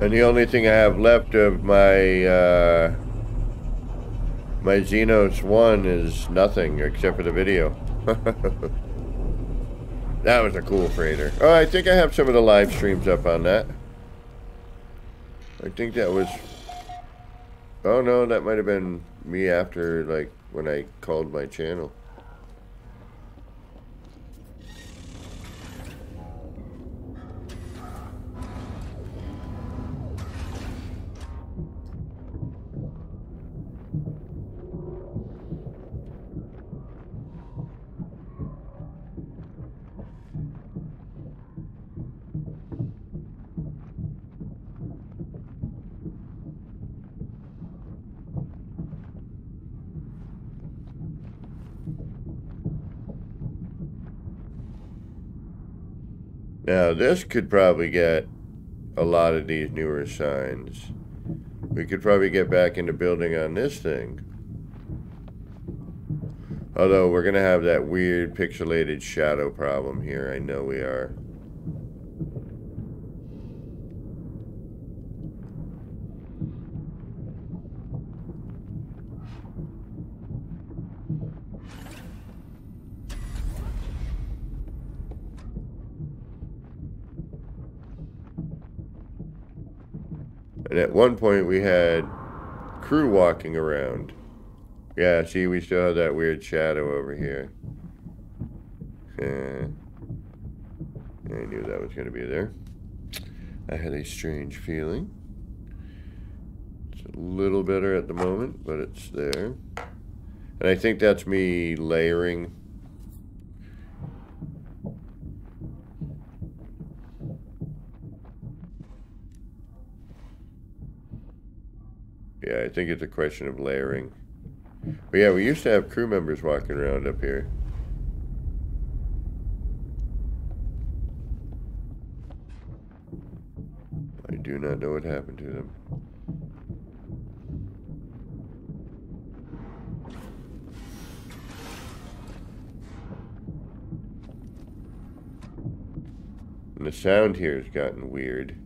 And the only thing I have left of my uh, my Xenos 1 is nothing except for the video. that was a cool freighter. Oh, I think I have some of the live streams up on that. I think that was... Oh no, that might have been me after, like, when I called my channel. Now, this could probably get a lot of these newer signs. We could probably get back into building on this thing. Although, we're going to have that weird pixelated shadow problem here. I know we are. One point we had crew walking around. Yeah, see, we still have that weird shadow over here. Uh, I knew that was going to be there. I had a strange feeling. It's a little better at the moment, but it's there. And I think that's me layering I think it's a question of layering. But yeah, we used to have crew members walking around up here. I do not know what happened to them. And the sound here has gotten weird.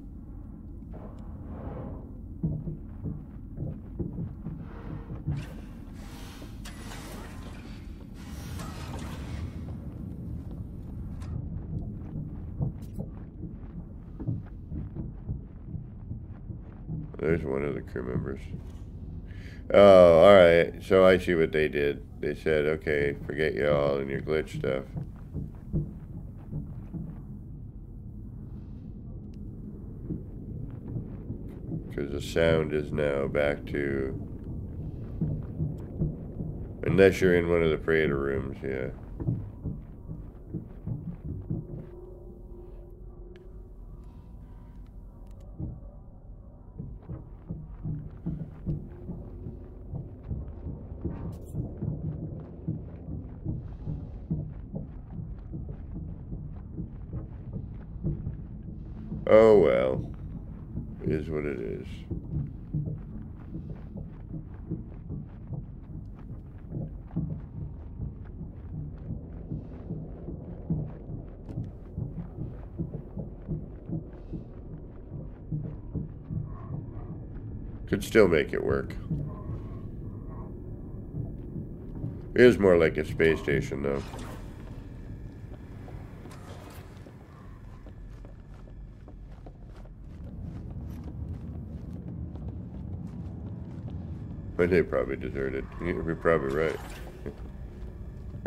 There's one of the crew members. Oh, alright. So I see what they did. They said, okay, forget y'all and your glitch stuff. Because the sound is now back to... Unless you're in one of the freighter rooms, yeah. Oh well. It is what it is. Could still make it work. It is more like a space station though. But they probably deserted. You're probably right.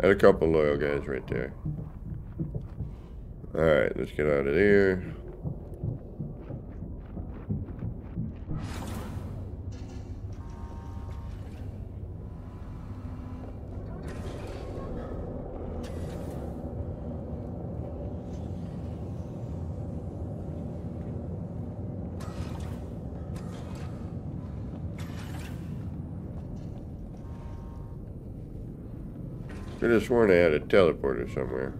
Had a couple loyal guys right there. Alright, let's get out of here. Have sworn I had a teleporter somewhere.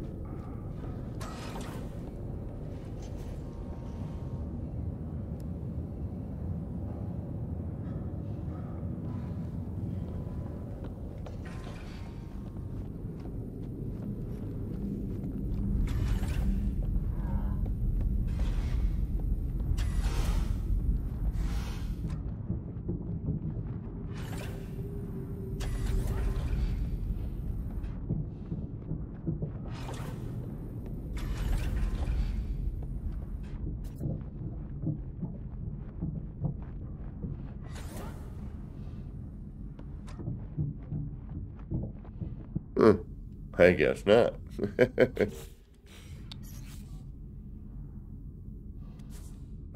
Guess not.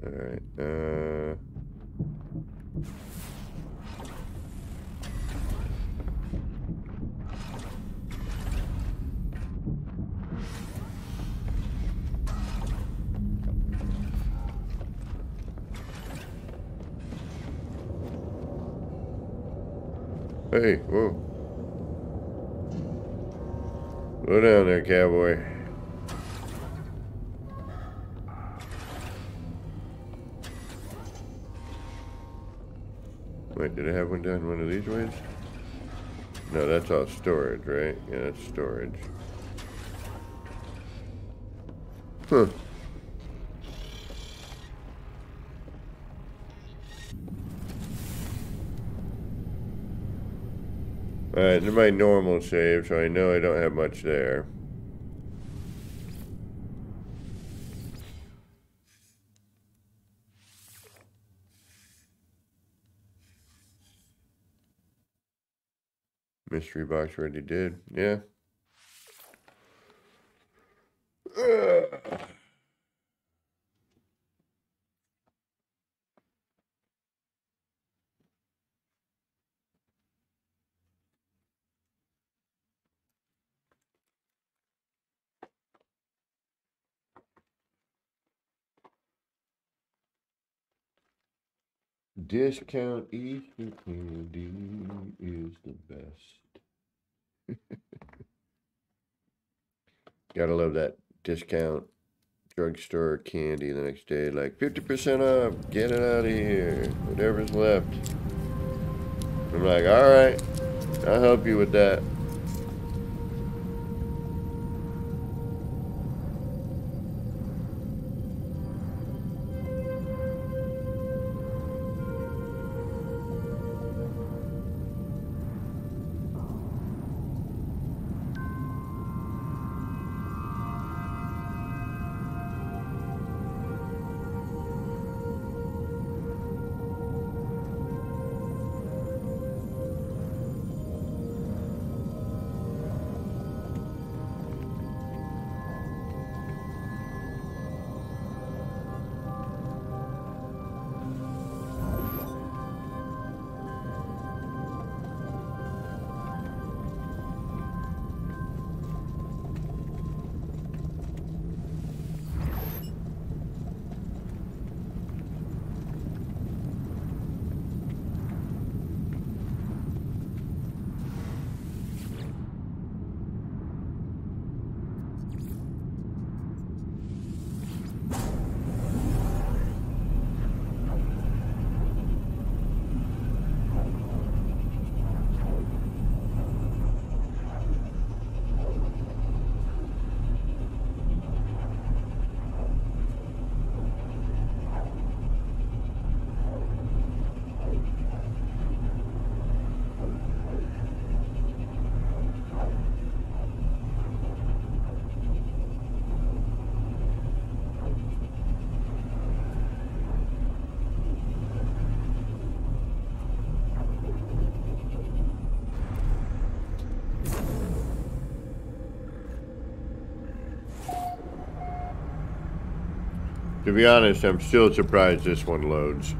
Alright, uh... Hey, whoa. Slow down there, cowboy. Wait, did I have one down one of these ways? No, that's all storage, right? Yeah, storage. Huh. Alright, they're my normal save, so I know I don't have much there. Mystery box already did, yeah. Discount Easter candy is the best. Gotta love that discount drugstore candy the next day. Like 50% off, get it out of here. Whatever's left. I'm like, alright, I'll help you with that. To be honest, I'm still surprised this one loads.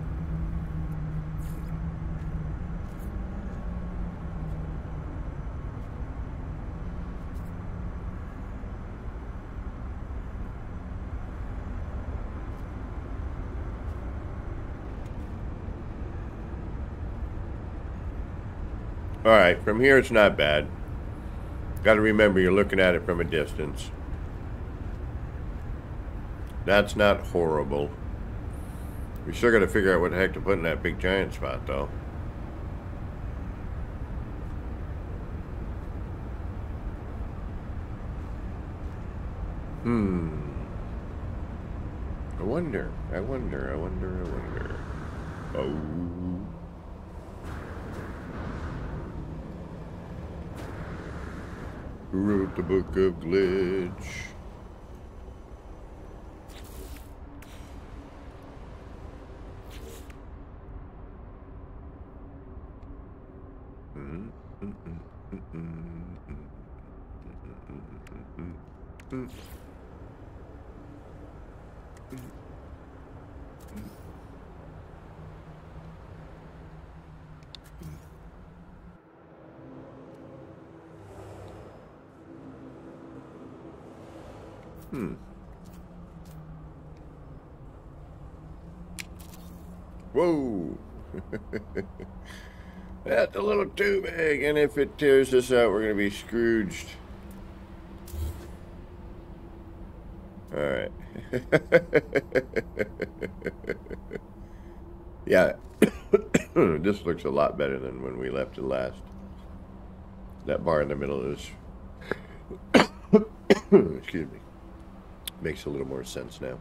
Alright, from here it's not bad. Gotta remember you're looking at it from a distance. That's not horrible. We still gotta figure out what the heck to put in that big giant spot though. Hmm. I wonder, I wonder, I wonder, I wonder. Oh. Who wrote the book of glitch? Hmm. Whoa! That's a little too big, and if it tears this out, we're going to be Scrooged. Alright. yeah. this looks a lot better than when we left it last. That bar in the middle is... Excuse me. Makes a little more sense now.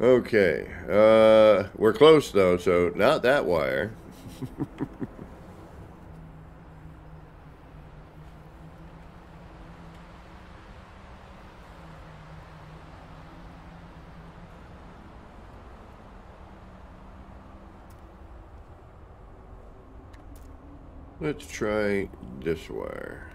Okay. Uh, we're close, though, so not that wire. Let's try this wire.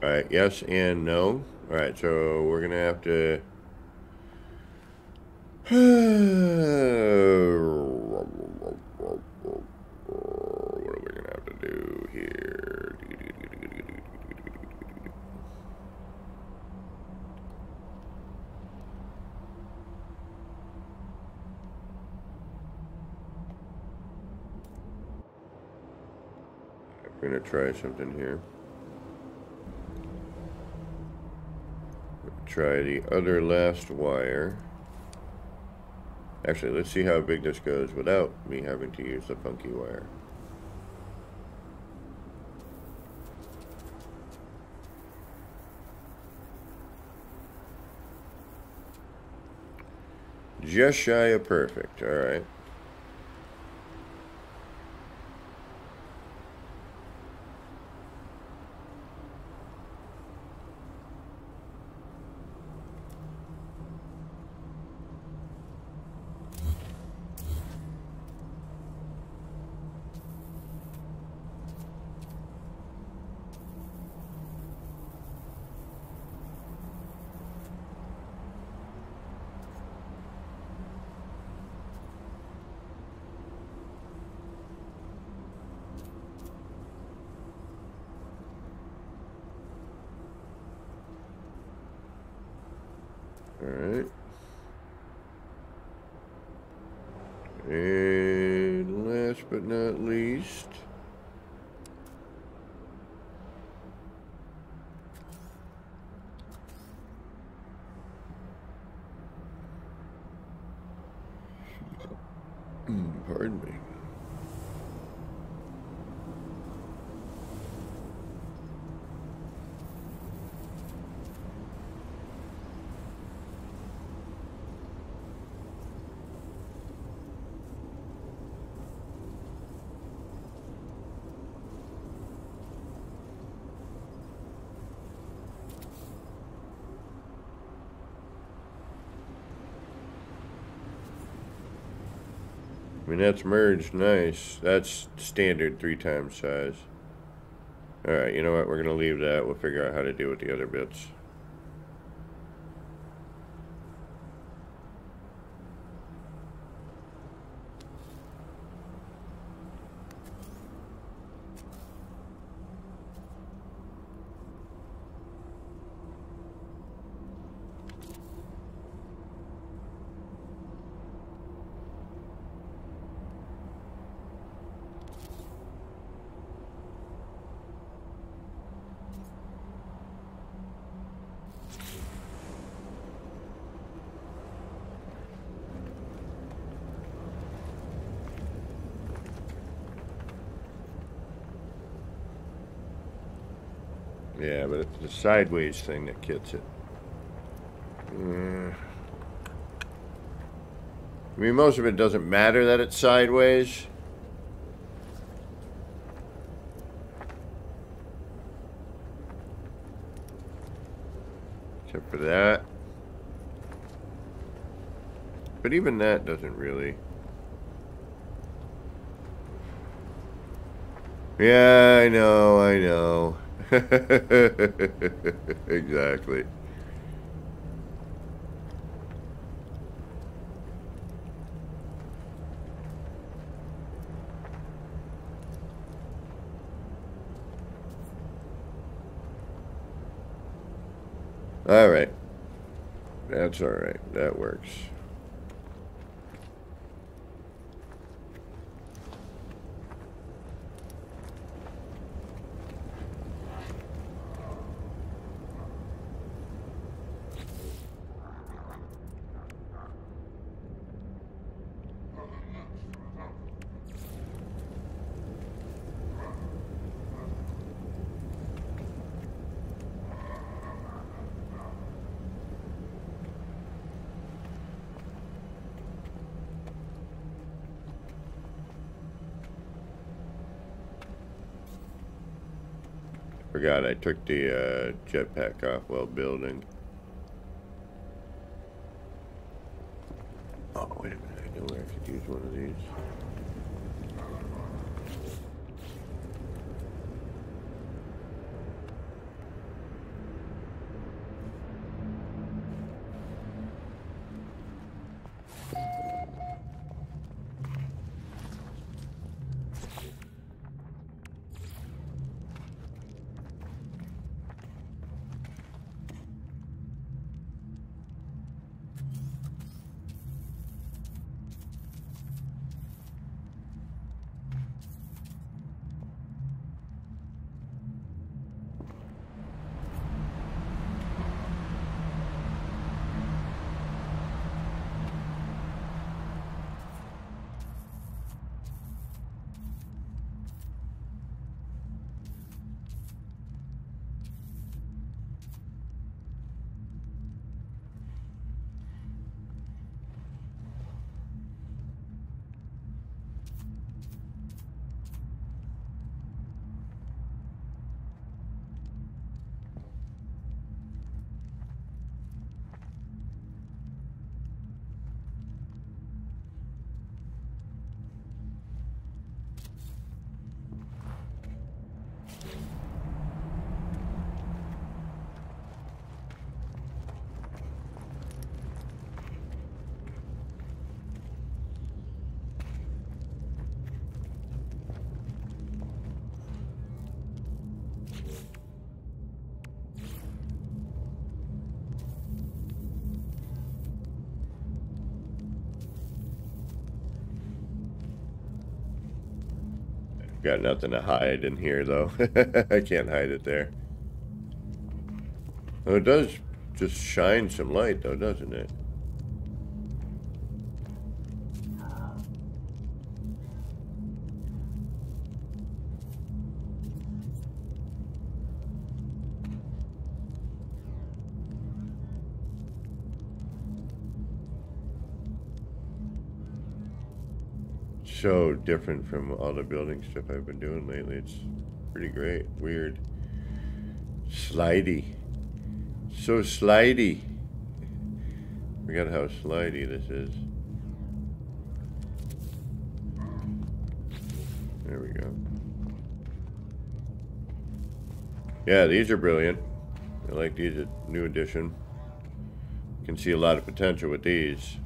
All right, yes and no. All right, so we're going to have to... what are we going to have to do here? We're going to try something here. Try the other last wire. Actually, let's see how big this goes without me having to use the funky wire. Just shy of perfect, alright. And last but not least... Pardon me. I mean, that's merged nice. That's standard three times size. Alright, you know what? We're going to leave that. We'll figure out how to deal with the other bits. Sideways thing that gets it. Mm. I mean, most of it doesn't matter that it's sideways. Except for that. But even that doesn't really... Yeah, I know, I know. exactly. All right. That's all right. That works. Forgot I took the uh, jetpack off while building. Oh, wait a minute. I know where I could use one of these. Got nothing to hide in here, though. I can't hide it there. Oh, it does just shine some light, though, doesn't it? so different from all the building stuff I've been doing lately. It's pretty great. Weird. Slidey. So slidey. Forgot how slidey this is. There we go. Yeah, these are brilliant. I like these new edition. You can see a lot of potential with these.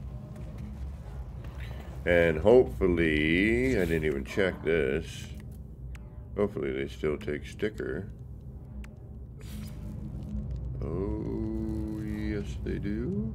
And hopefully, I didn't even check this. Hopefully they still take sticker. Oh, yes they do.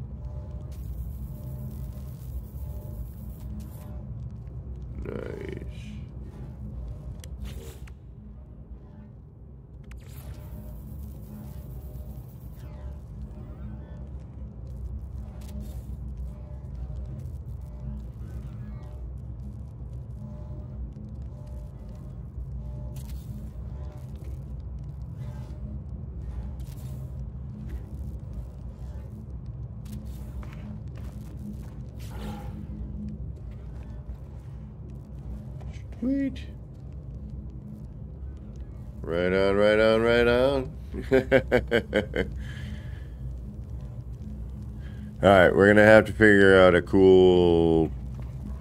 Alright, we're going to have to figure out a cool,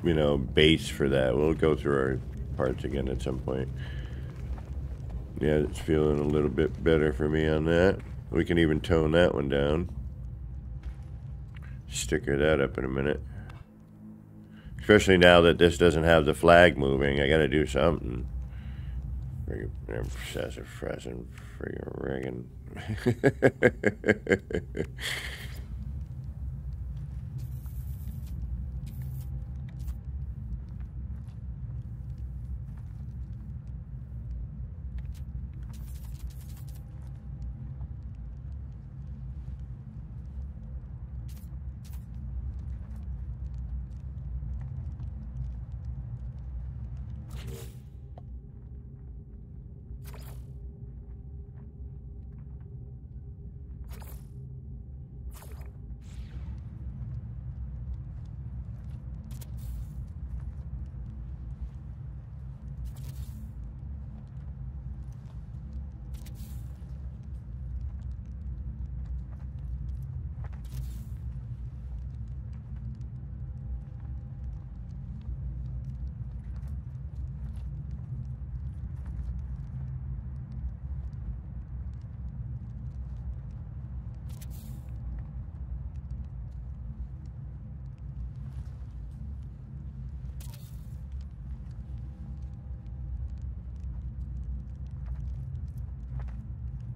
you know, base for that. We'll go through our parts again at some point. Yeah, it's feeling a little bit better for me on that. We can even tone that one down. Sticker that up in a minute. Especially now that this doesn't have the flag moving, I gotta do something. Friggin' obsessive fressin' friggin' riggin'.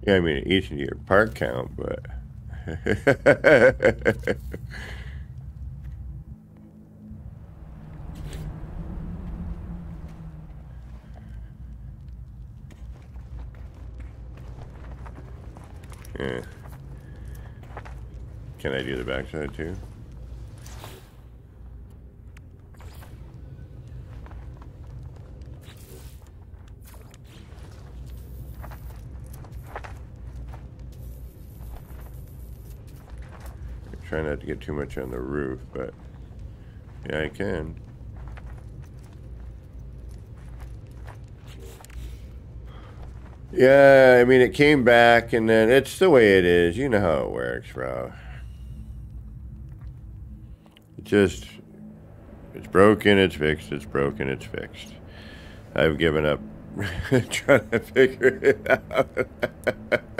Yeah, I mean, each of your part count, but. yeah. Can I do the backside too? Try not to get too much on the roof, but yeah, I can. Yeah, I mean, it came back, and then it's the way it is. You know how it works, bro. It just, it's broken, it's fixed, it's broken, it's fixed. I've given up trying to figure it out.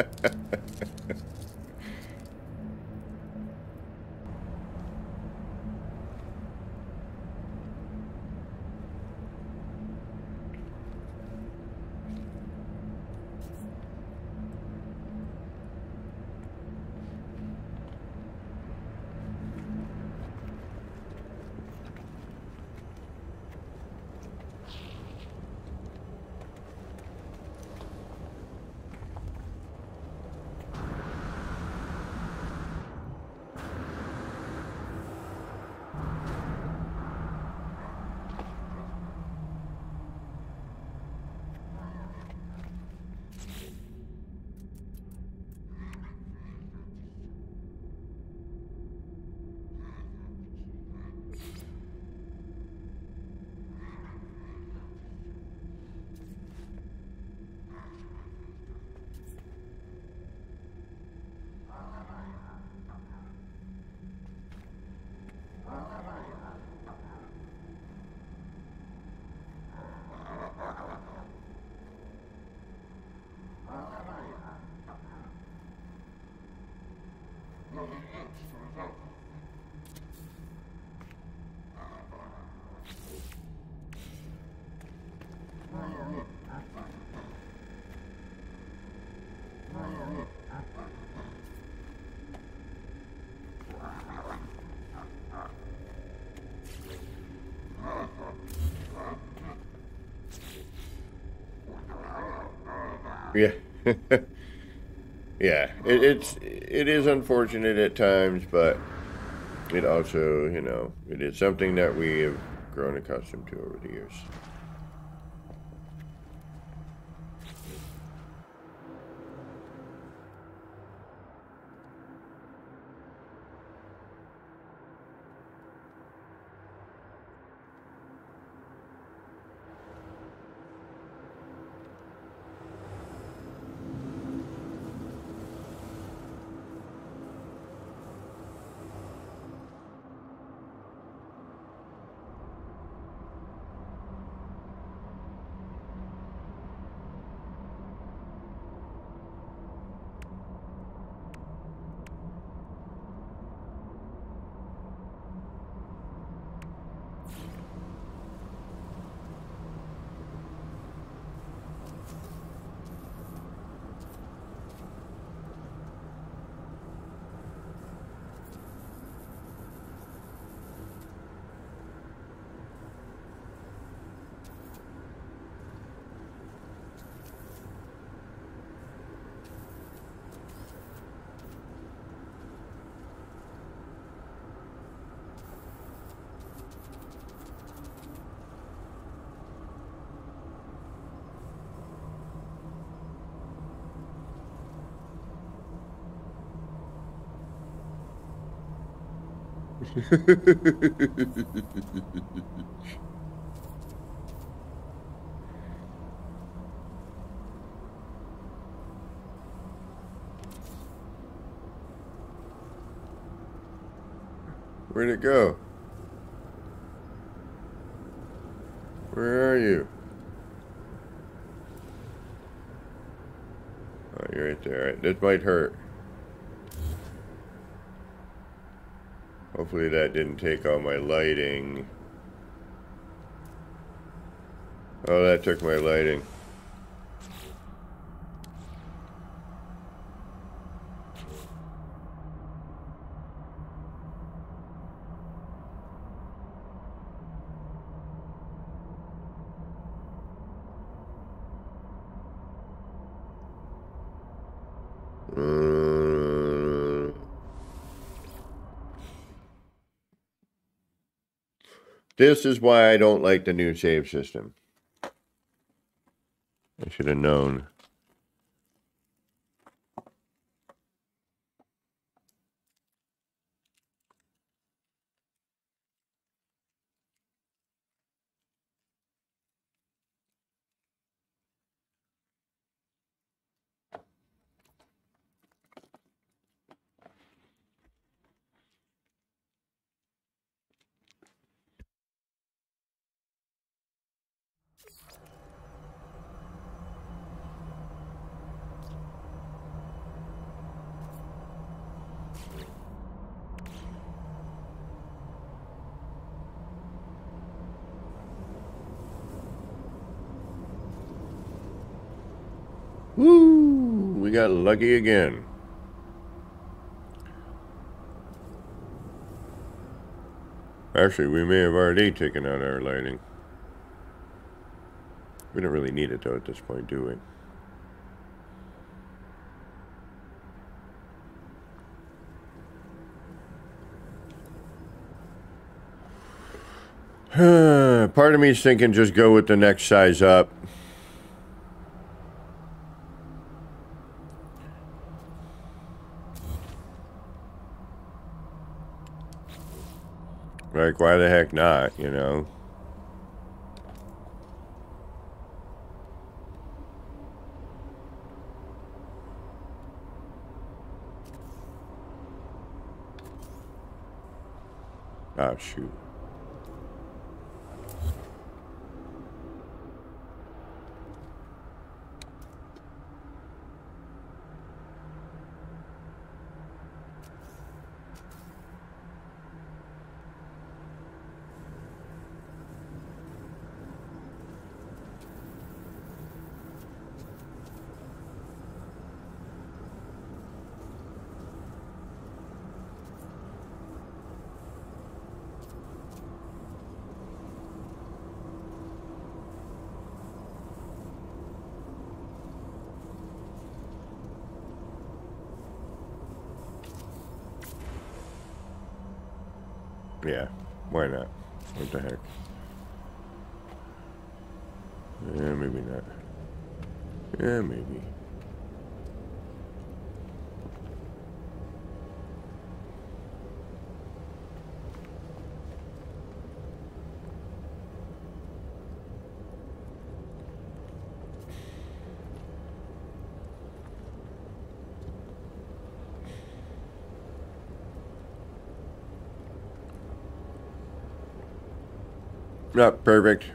Yeah. yeah. It, it's it is unfortunate at times, but it also, you know, it is something that we have grown accustomed to over the years. Where'd it go? Where are you? Oh, you're right there. This might hurt. Hopefully that didn't take all my lighting. Oh, that took my lighting. This is why I don't like the new save system. I should have known. Woo! We again. Actually, we may have already taken out our lighting. We don't really need it though at this point, do we? Part of me is thinking just go with the next size up. Why the heck not, you know? Oh, shoot. Yeah, why not? What the heck? Yeah, maybe not. Yeah, maybe. Not perfect.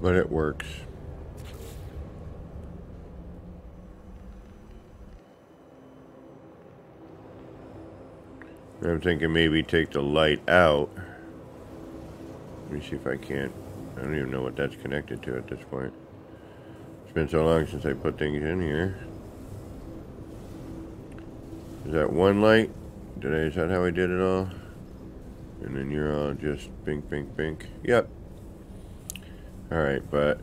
But it works. Thinking maybe take the light out. Let me see if I can't. I don't even know what that's connected to at this point. It's been so long since I put things in here. Is that one light? Did I, is that how I did it all? And then you're all just pink, pink, pink. Yep. Alright, but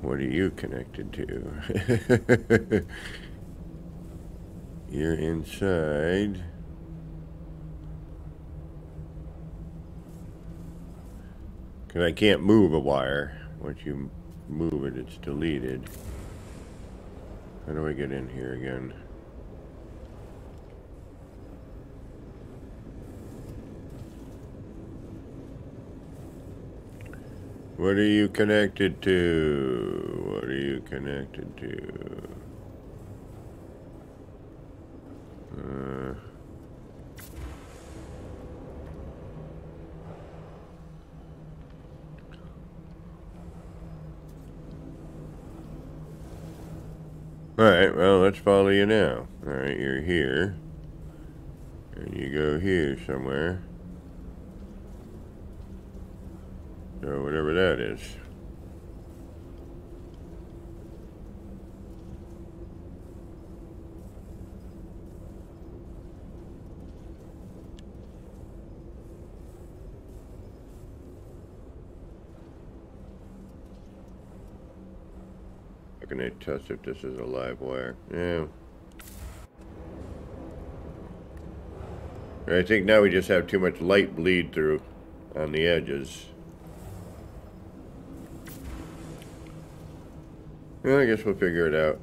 What are you connected to? You're inside. Because I can't move a wire. Once you move it, it's deleted. How do I get in here again? What are you connected to? What are you connected to? Uh, Alright, well, let's follow you now. Alright, you're here. And you go here somewhere. So, whatever that is. How can I test if this is a live wire? Yeah. I think now we just have too much light bleed through on the edges. Well, I guess we'll figure it out.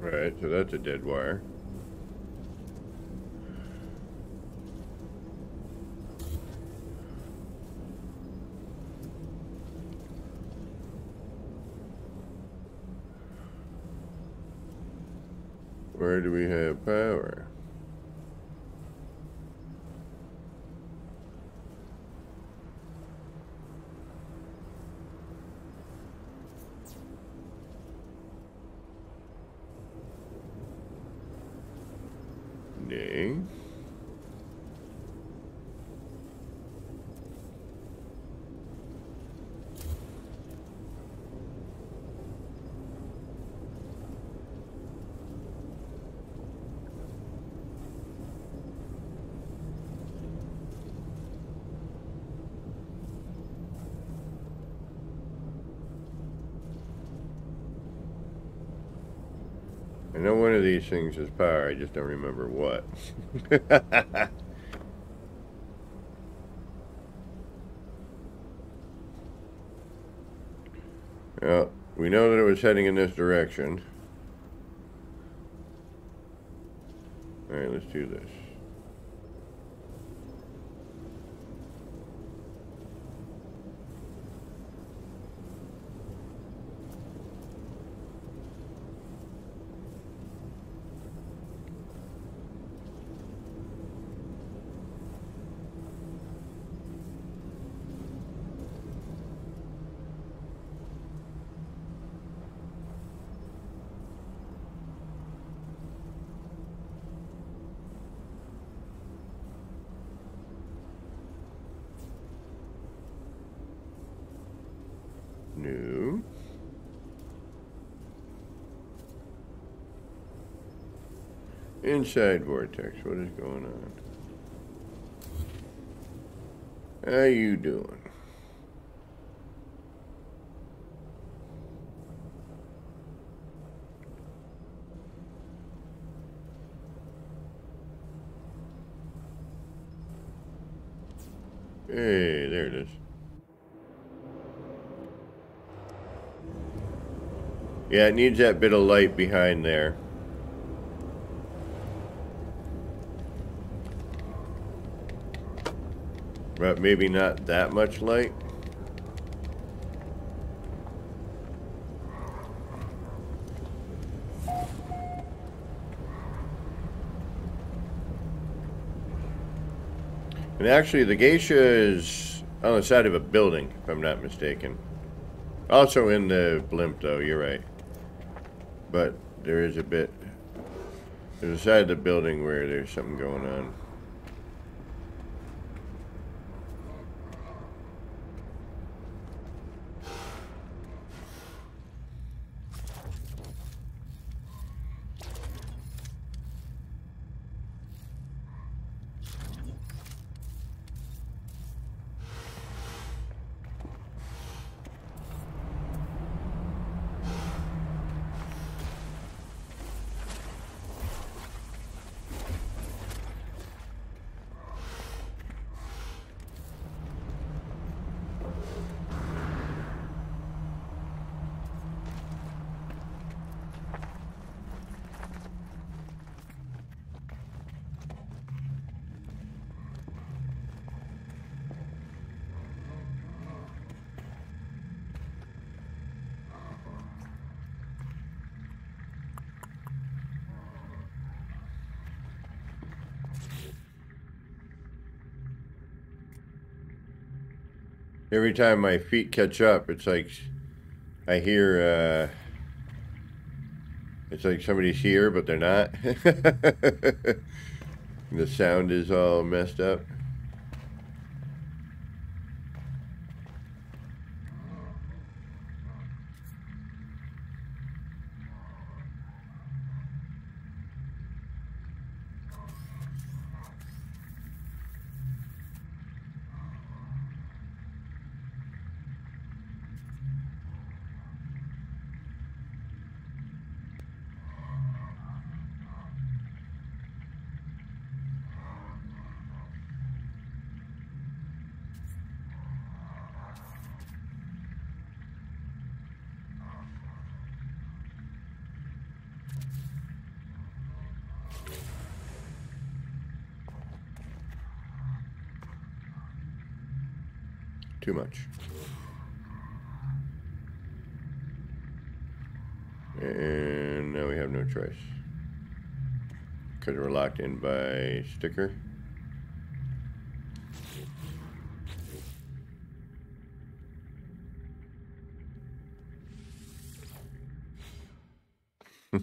Right, so that's a dead wire. Where do we have power? Nay. I know one of these things is power, I just don't remember what. well, we know that it was heading in this direction. Alright, let's do this. No. Inside vortex, what is going on? How you doing? Hey, there it is. Yeah, it needs that bit of light behind there. But maybe not that much light. And actually, the geisha is on the side of a building, if I'm not mistaken. Also in the blimp, though, you're right. But there is a bit... There's a side of the building where there's something going on. Every time my feet catch up, it's like I hear, uh, it's like somebody's here, but they're not. the sound is all messed up. Too much. And now we have no choice. Because we're locked in by sticker.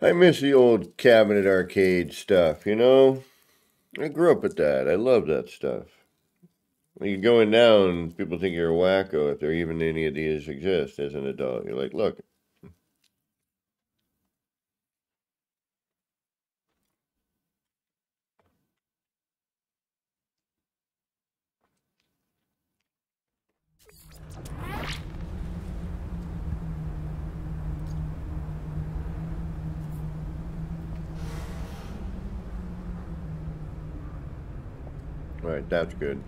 I miss the old cabinet arcade stuff, you know? I grew up with that. I love that stuff. When you go in now and people think you're a wacko if there even any of these exist as an adult. You're like, look. Right, that's good.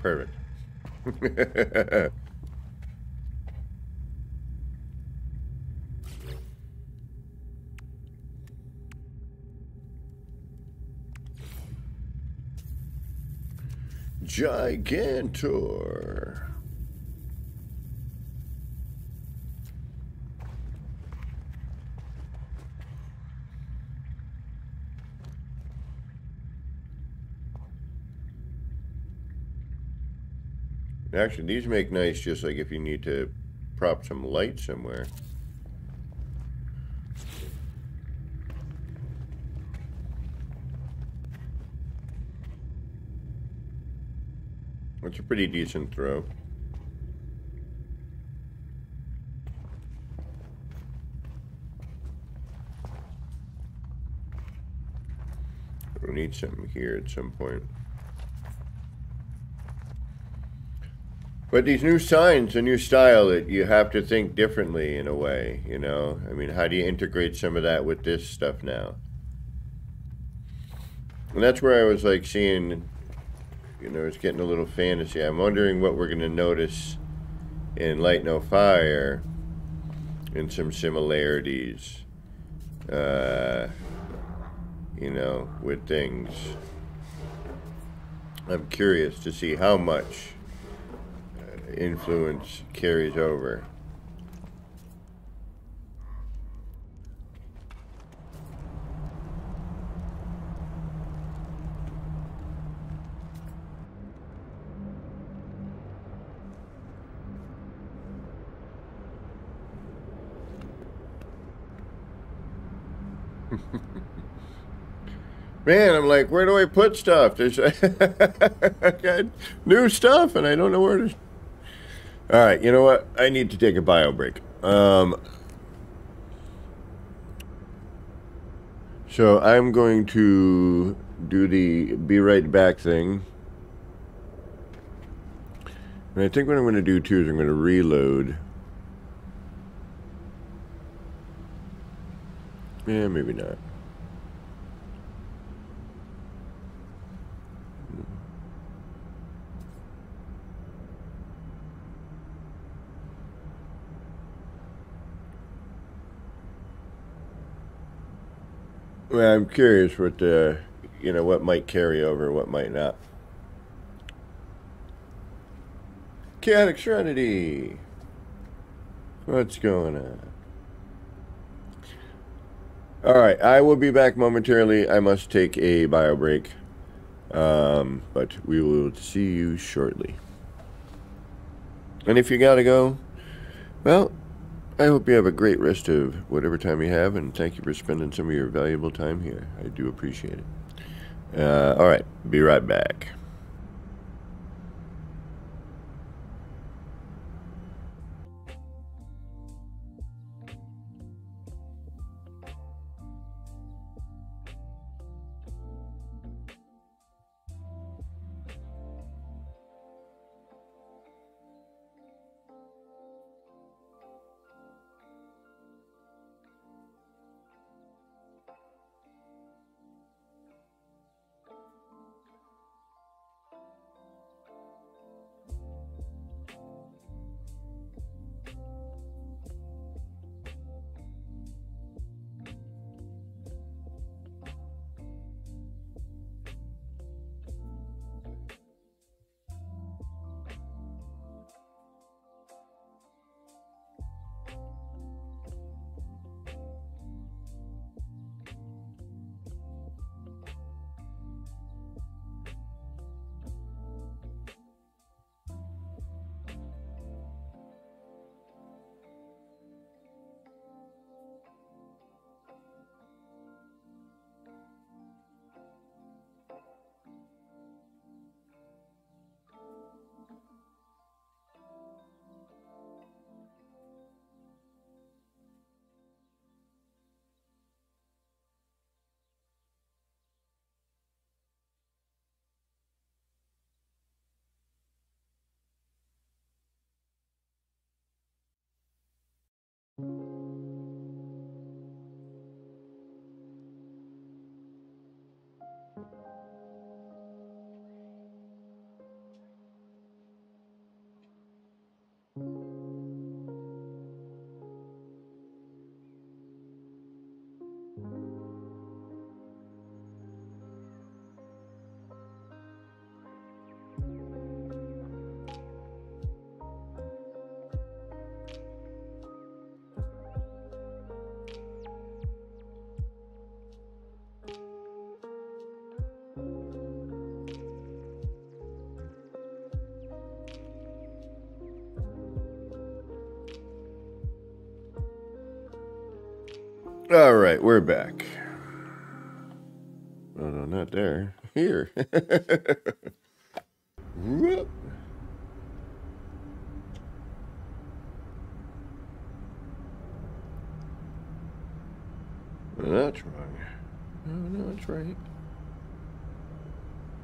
Perfect. Gigantor. Actually, these make nice just like if you need to prop some light somewhere. That's a pretty decent throw. We'll need something here at some point. But these new signs, a new style that you have to think differently in a way, you know? I mean, how do you integrate some of that with this stuff now? And that's where I was like seeing, you know, it's getting a little fantasy. I'm wondering what we're going to notice in Light No Fire and some similarities, uh, you know, with things. I'm curious to see how much influence carries over. Man, I'm like, where do I put stuff? There's I got new stuff, and I don't know where to. All right, you know what? I need to take a bio break. Um, so I'm going to do the be right back thing. And I think what I'm going to do too is I'm going to reload. Yeah, maybe not. Well, I'm curious what the, you know, what might carry over, what might not. Chaotic Serenity. What's going on? All right, I will be back momentarily. I must take a bio break. Um, but we will see you shortly. And if you gotta go, well, I hope you have a great rest of whatever time you have, and thank you for spending some of your valuable time here. I do appreciate it. Uh, all right, be right back. All right, we're back. Oh, no, not there. Here. Whoop. That's wrong. No, no, that's right.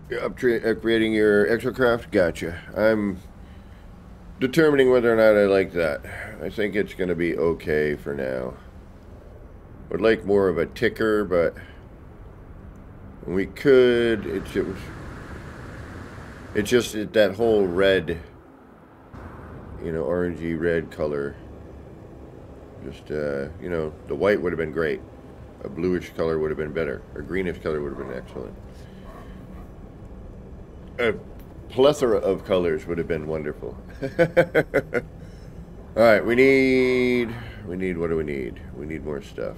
You're up tra- uh, creating your exocraft? Gotcha. I'm determining whether or not I like that. I think it's going to be okay for now. Like more of a ticker, but we could. It it's just that whole red, you know, orangey red color. Just uh, you know, the white would have been great. A bluish color would have been better. A greenish color would have been excellent. A plethora of colors would have been wonderful. All right, we need, we need, what do we need? We need more stuff.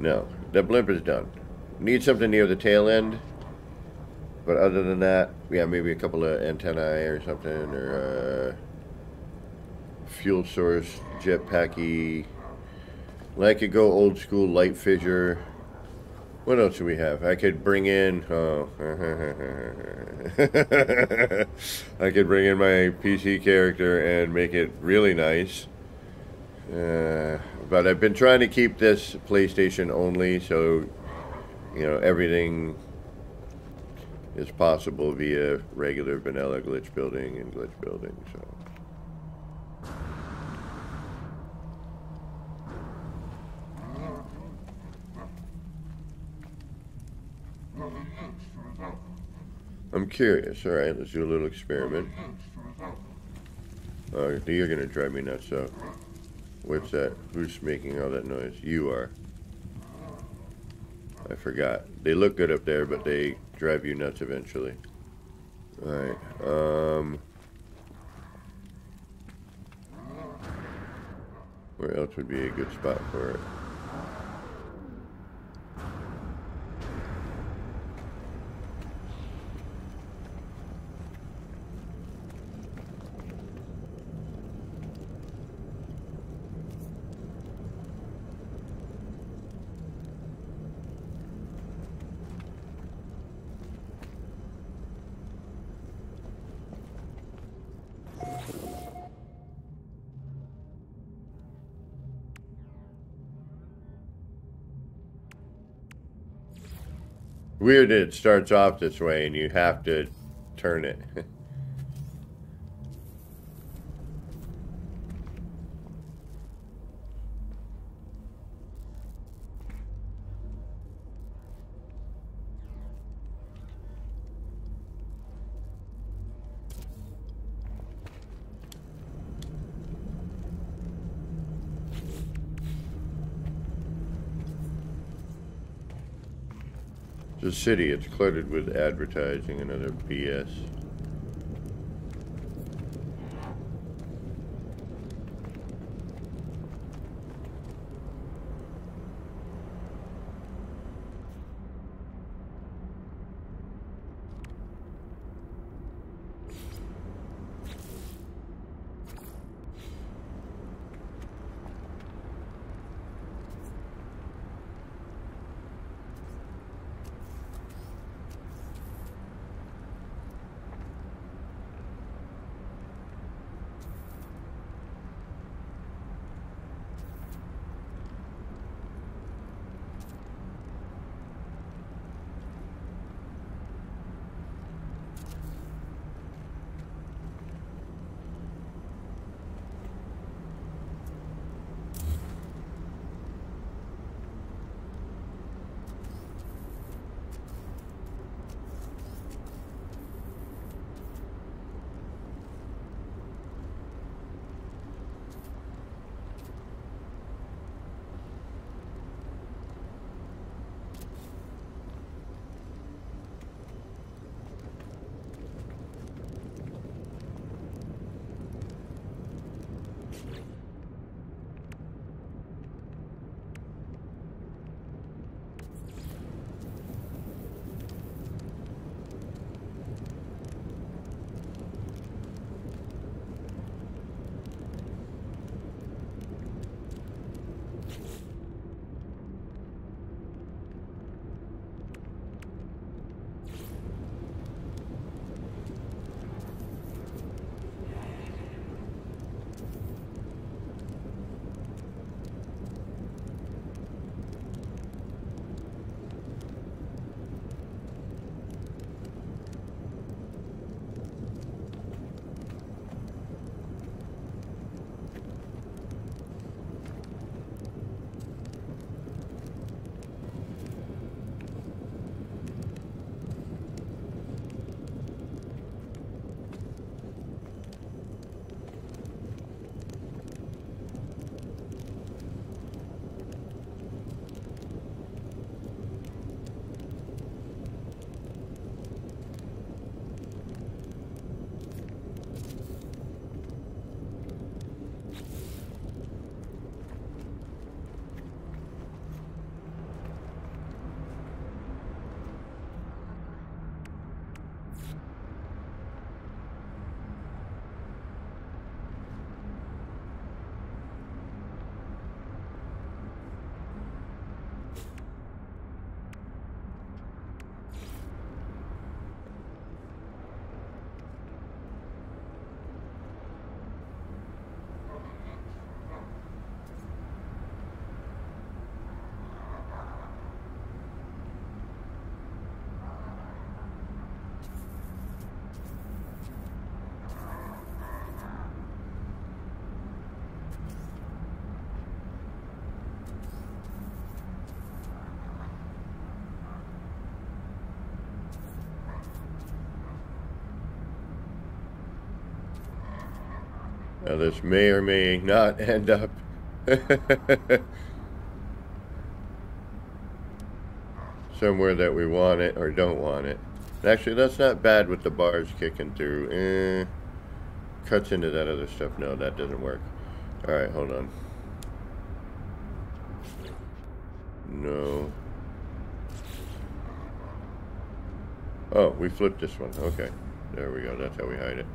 No, the blimp is done. Need something near the tail end. But other than that, yeah, maybe a couple of antennae or something, or uh, fuel source, jetpacky. I could go old school light fissure. What else do we have? I could bring in. Oh, I could bring in my PC character and make it really nice. Uh, but I've been trying to keep this PlayStation only, so you know everything is possible via regular vanilla glitch building and glitch building. So. I'm curious. All right, let's do a little experiment. Oh, you're gonna drive me nuts. So, what's that? Who's making all that noise? You are. I forgot. They look good up there, but they drive you nuts eventually. All right. Um. Where else would be a good spot for it? Weird that it starts off this way and you have to turn it. The city, it's cluttered with advertising and other BS. This may or may not end up somewhere that we want it or don't want it. Actually, that's not bad with the bars kicking through. Eh, cuts into that other stuff. No, that doesn't work. Alright, hold on. No. Oh, we flipped this one. Okay. There we go. That's how we hide it.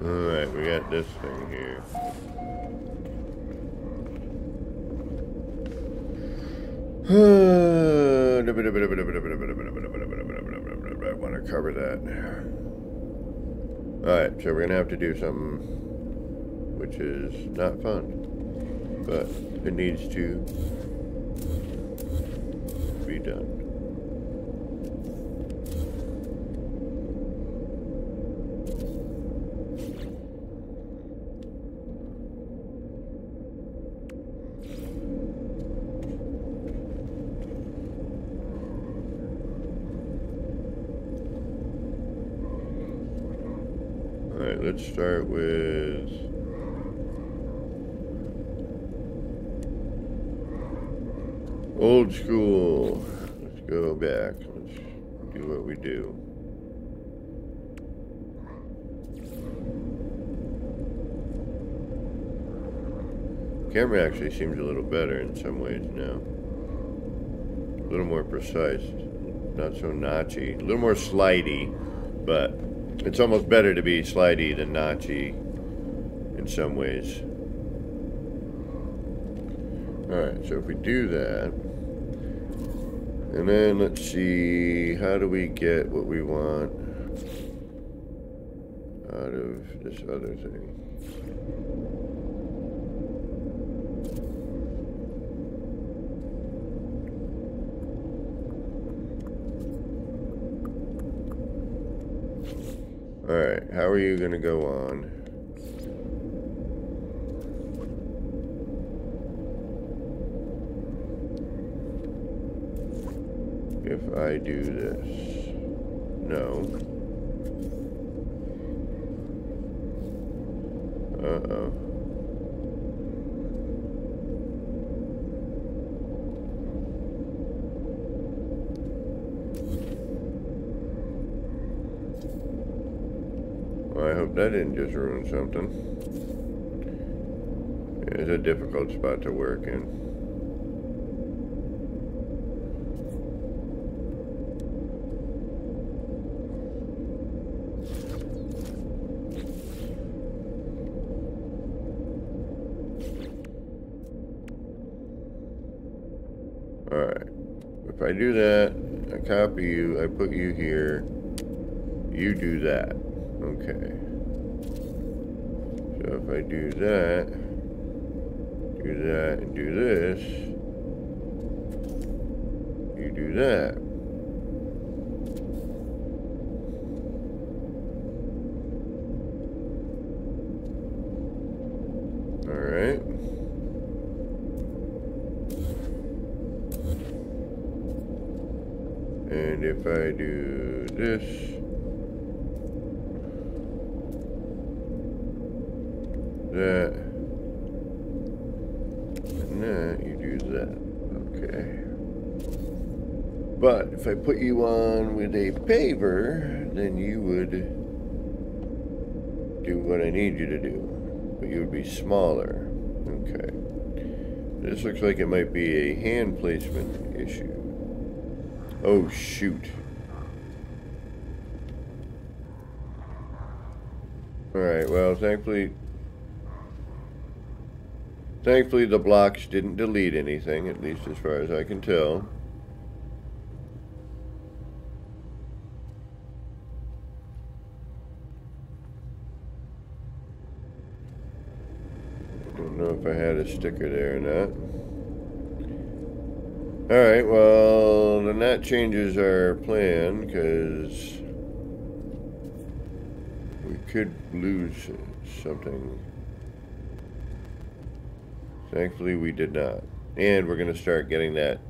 Alright, we got this thing here. I want to cover that. Alright, so we're going to have to do something which is not fun, but it needs to be done. Alright, let's start with old school. Let's go back. Let's do what we do. Camera actually seems a little better in some ways now. A little more precise. Not so notchy. A little more slidey, but it's almost better to be slidey than notchy in some ways. Alright, so if we do that, and then let's see, how do we get what we want? out of this other thing. Alright, how are you going to go on? If I do this. No. Uh-oh. Well, I hope ruin something. It's a difficult spot to work in. I do that, I copy you, I put you here, you do that. Okay. Do that, do that, and do this, you do that. Alright. And if I do this, that, and that, you do that. Okay. But if I put you on with a paver, then you would do what I need you to do. But you would be smaller. Okay. This looks like it might be a hand placement issue. Oh, shoot. Alright, well, thankfully... Thankfully, the blocks didn't delete anything, at least as far as I can tell. Don't know sticker there or not. Alright, well, then that changes our plan, because we could lose something. Thankfully, we did not. And we're going to start getting that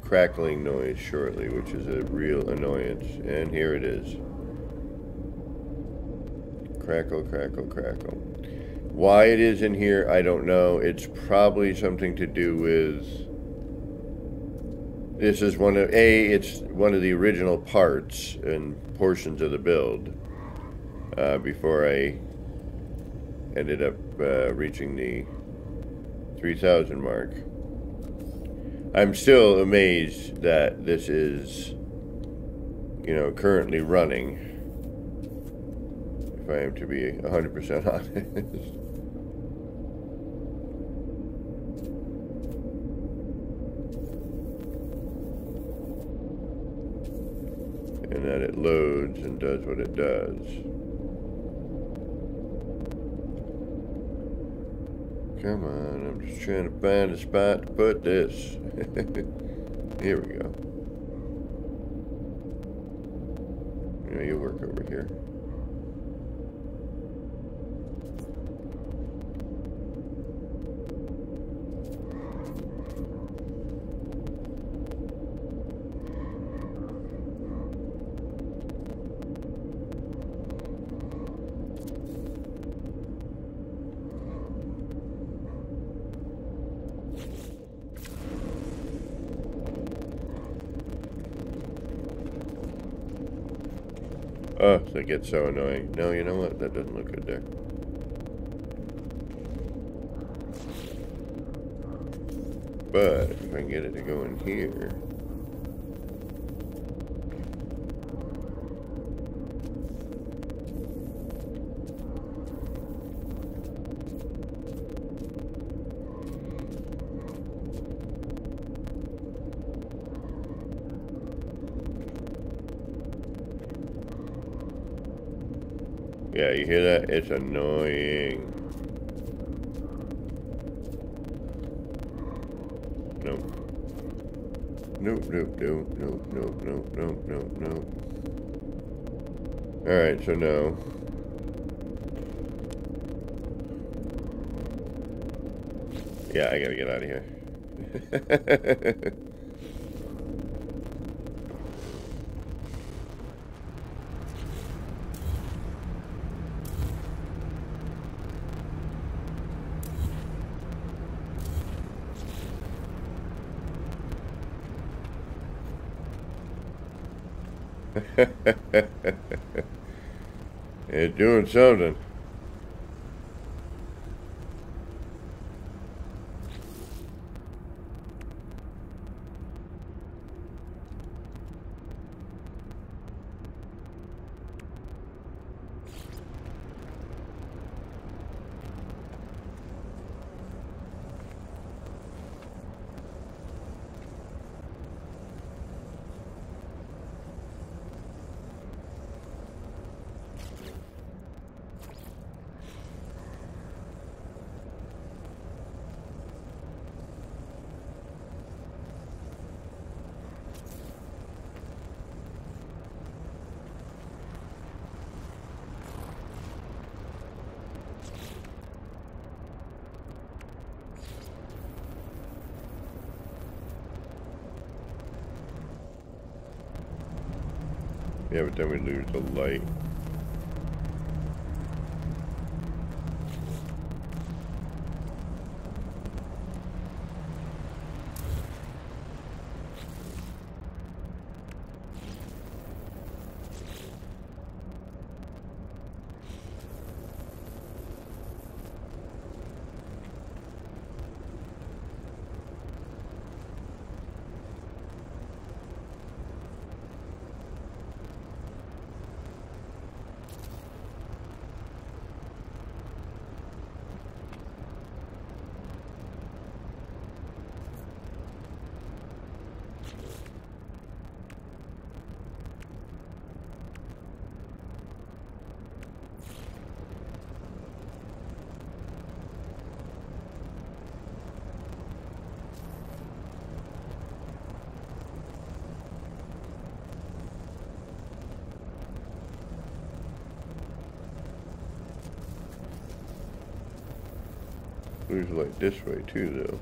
crackling noise shortly, which is a real annoyance. And here it is. Crackle, crackle, crackle. Why it is in here, I don't know. It's probably something to do with this is one of a. It's one of the original parts and portions of the build. Uh, before I ended up uh, reaching the 3,000 mark. I'm still amazed that this is, you know, currently running. If I am to be 100% honest. and that loads and does what it does. Come on, I'm just trying to find a spot to put this. here we go. Yeah, you work over here. That gets so annoying. No, you know what? That doesn't look good there. But if I can get it to go in here. It's annoying. Nope. Nope, nope, nope, nope, nope, nope, nope, nope, nope. Alright, so no. Yeah, I gotta get out of here. it's doing something. Yeah, then we lose the light. Light this way too, though.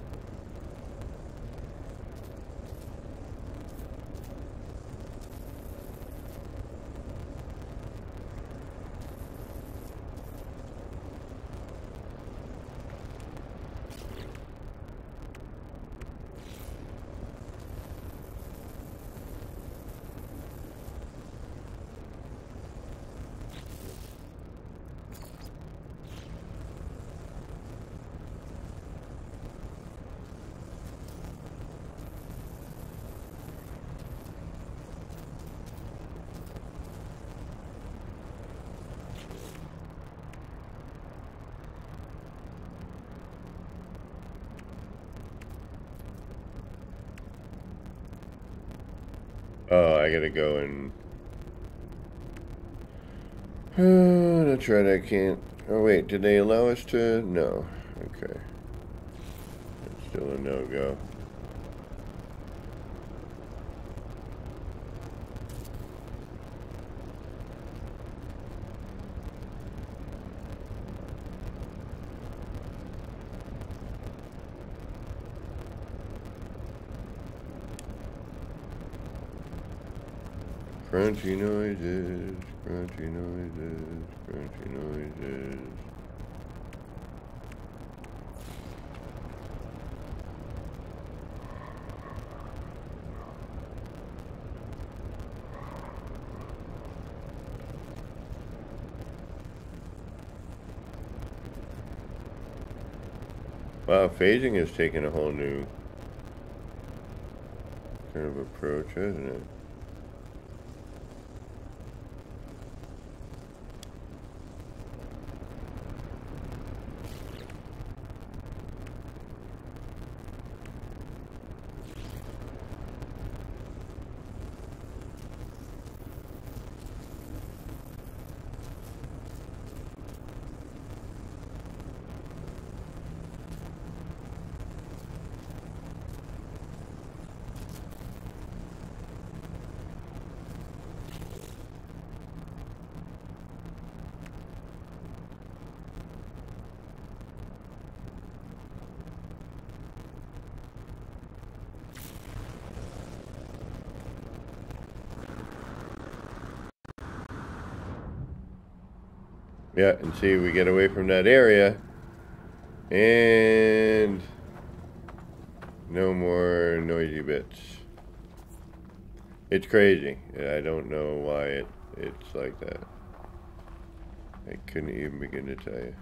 Oh, I gotta go and... Uh, that's right, I can't... Oh, wait, did they allow us to... No. Okay. It's still a no-go. Crunchy noises, crunchy noises, crunchy noises. Wow, phasing has taken a whole new kind of approach, hasn't it? Yeah, and see, we get away from that area. And no more noisy bits. It's crazy. I don't know why it, it's like that. I couldn't even begin to tell you.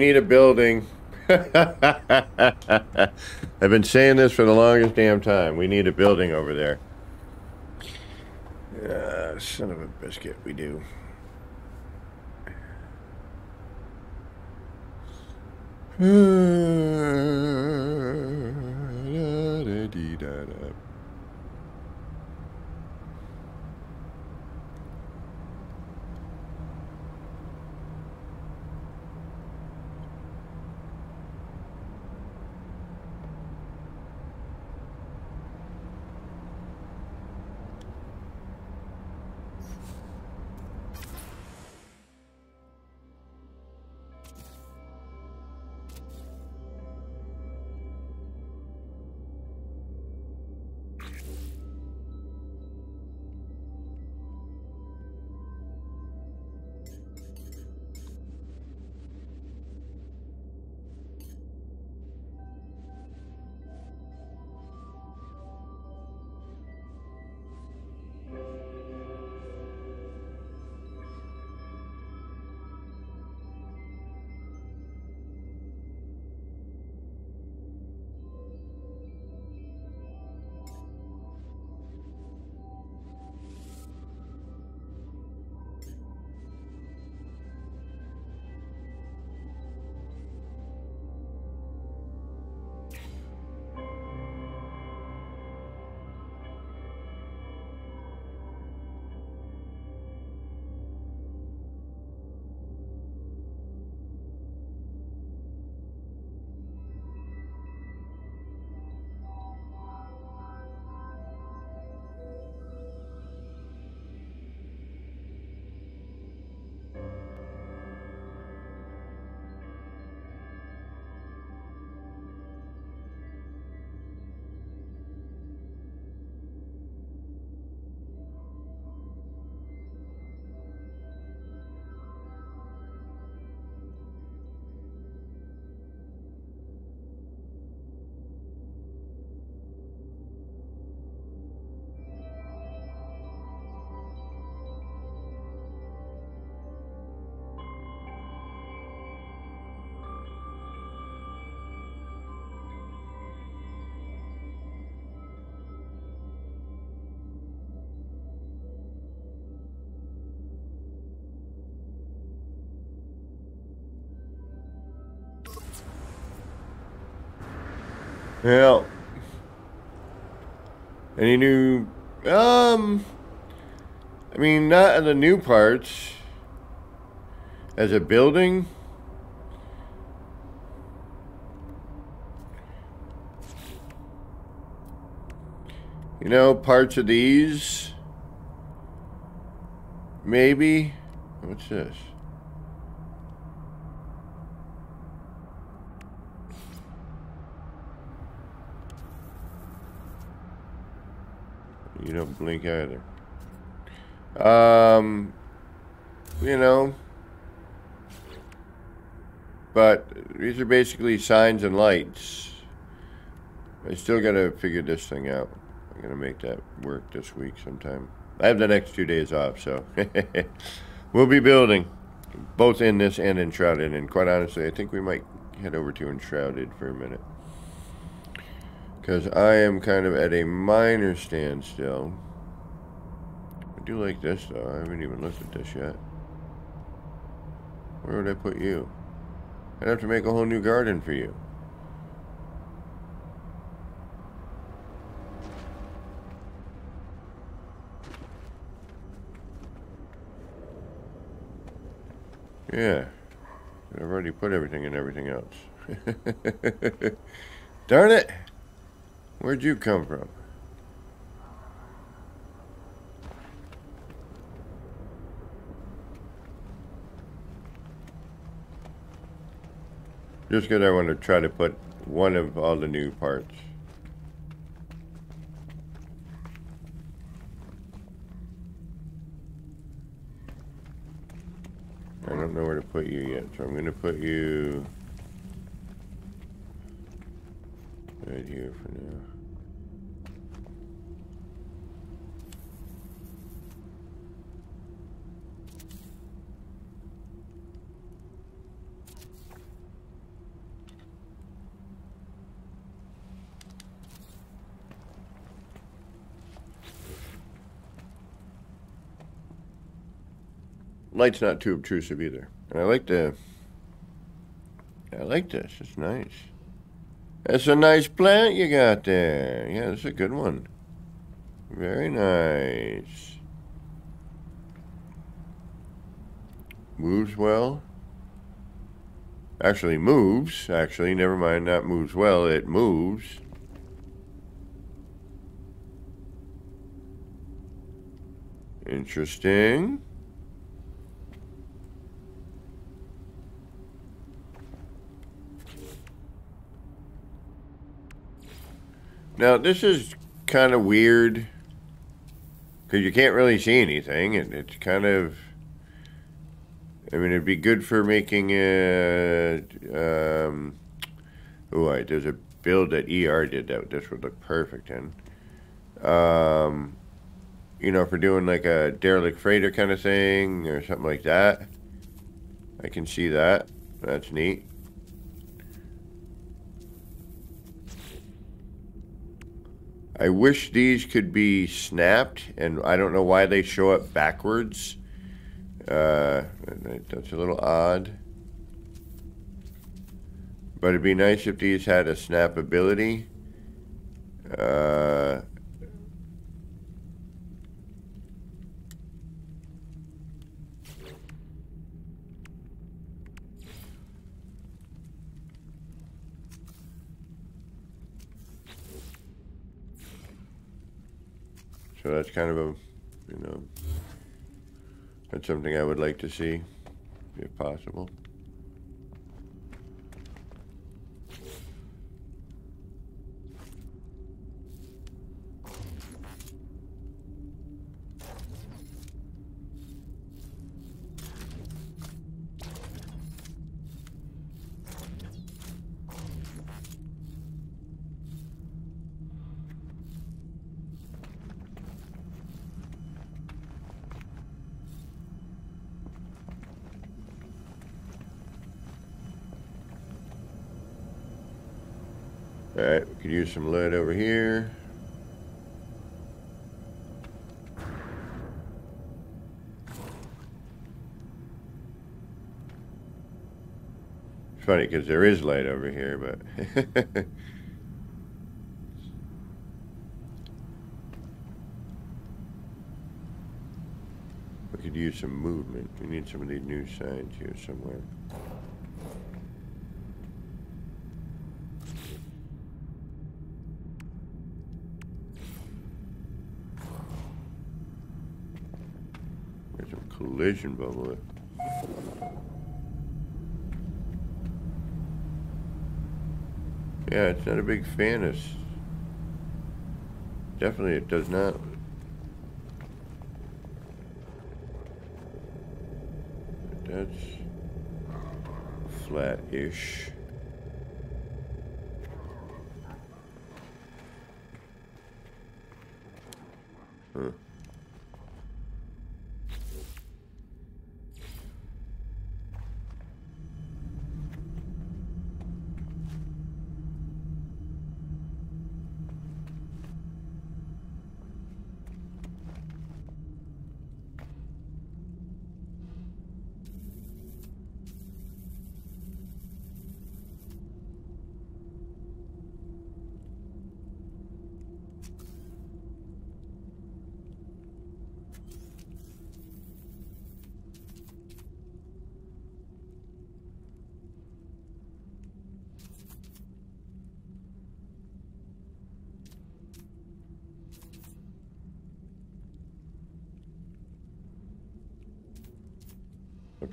We need a building. I've been saying this for the longest damn time. We need a building over there. Uh, son of a biscuit, we do. Yeah. Any new, um, I mean, not in the new parts. As a building. You know, parts of these. Maybe. What's this? Either. Um, you know, but these are basically signs and lights. I still got to figure this thing out. I'm to make that work this week sometime. I have the next two days off, so we'll be building both in this and Enshrouded. And quite honestly, I think we might head over to Enshrouded for a minute. Because I am kind of at a minor standstill. I do like this, though. I haven't even looked at this yet. Where would I put you? I'd have to make a whole new garden for you. Yeah. I've already put everything in everything else. Darn it! Where'd you come from? Just because I want to try to put one of all the new parts. I don't know where to put you yet, so I'm going to put you right here for now. Light's not too obtrusive either. And I like the I like this. It's nice. That's a nice plant you got there. Yeah, that's a good one. Very nice. Moves well. Actually moves. Actually, never mind. Not moves well. It moves. Interesting. Now, this is kind of weird because you can't really see anything. and it's kind of. I mean, it'd be good for making a. Um, oh, right, there's a build that ER did that this would look perfect in. Um, you know, for doing like a derelict freighter kind of thing or something like that. I can see that. That's neat. I wish these could be snapped, and I don't know why they show up backwards. Uh, that's a little odd. But it'd be nice if these had a snap ability. Uh, So that's kind of a, you know, that's something I would like to see, if possible. Some lead over here. It's funny because there is light over here, but... we could use some movement. We need some of these new signs here somewhere. Collision bubble. Yeah, it's not a big fan of... Definitely it does not... That's... Flat-ish. Huh.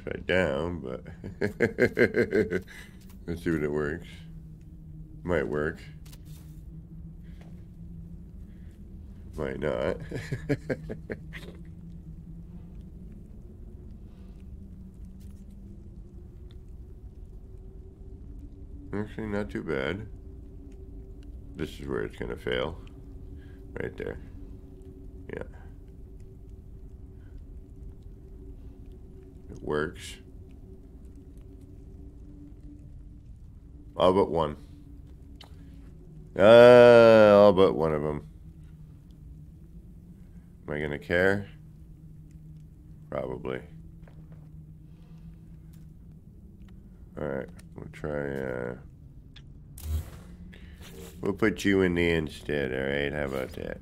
Upside down, but let's see what it works. Might work. Might not. Actually, not too bad. This is where it's going to fail. Right there. Yeah. It works. All but one. Uh, all but one of them. Am I going to care? Probably. Alright, we'll try, uh... We'll put you in the instead, alright? How about that?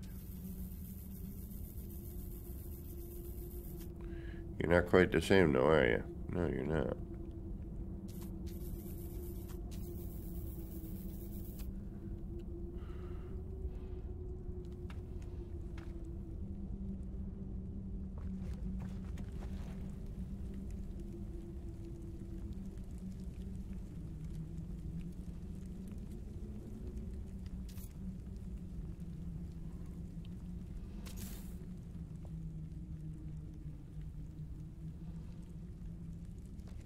You're not quite the same though, are you? No, you're not.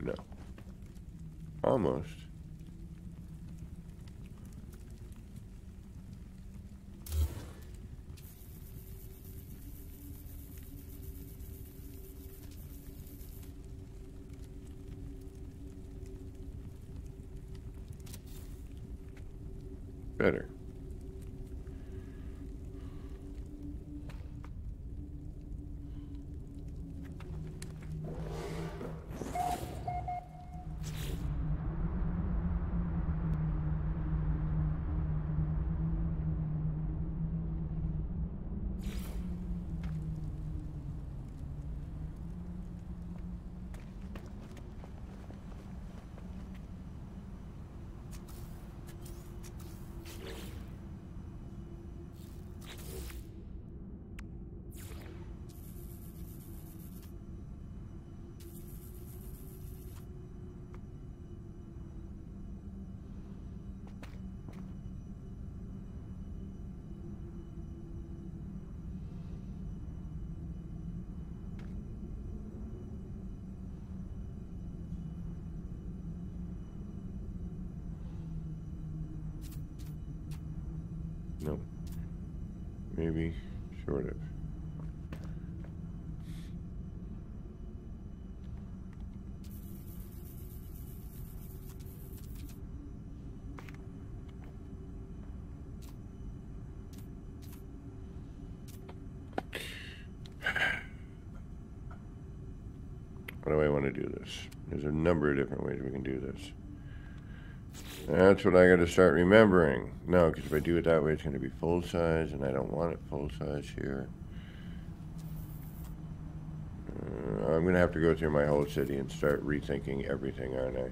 No. Almost. Better. No. Maybe, sort of. How do I want to do this? There's a number of different ways we can do this. That's what I got to start remembering. No, because if I do it that way, it's going to be full size, and I don't want it full size here. Uh, I'm going to have to go through my whole city and start rethinking everything, aren't I?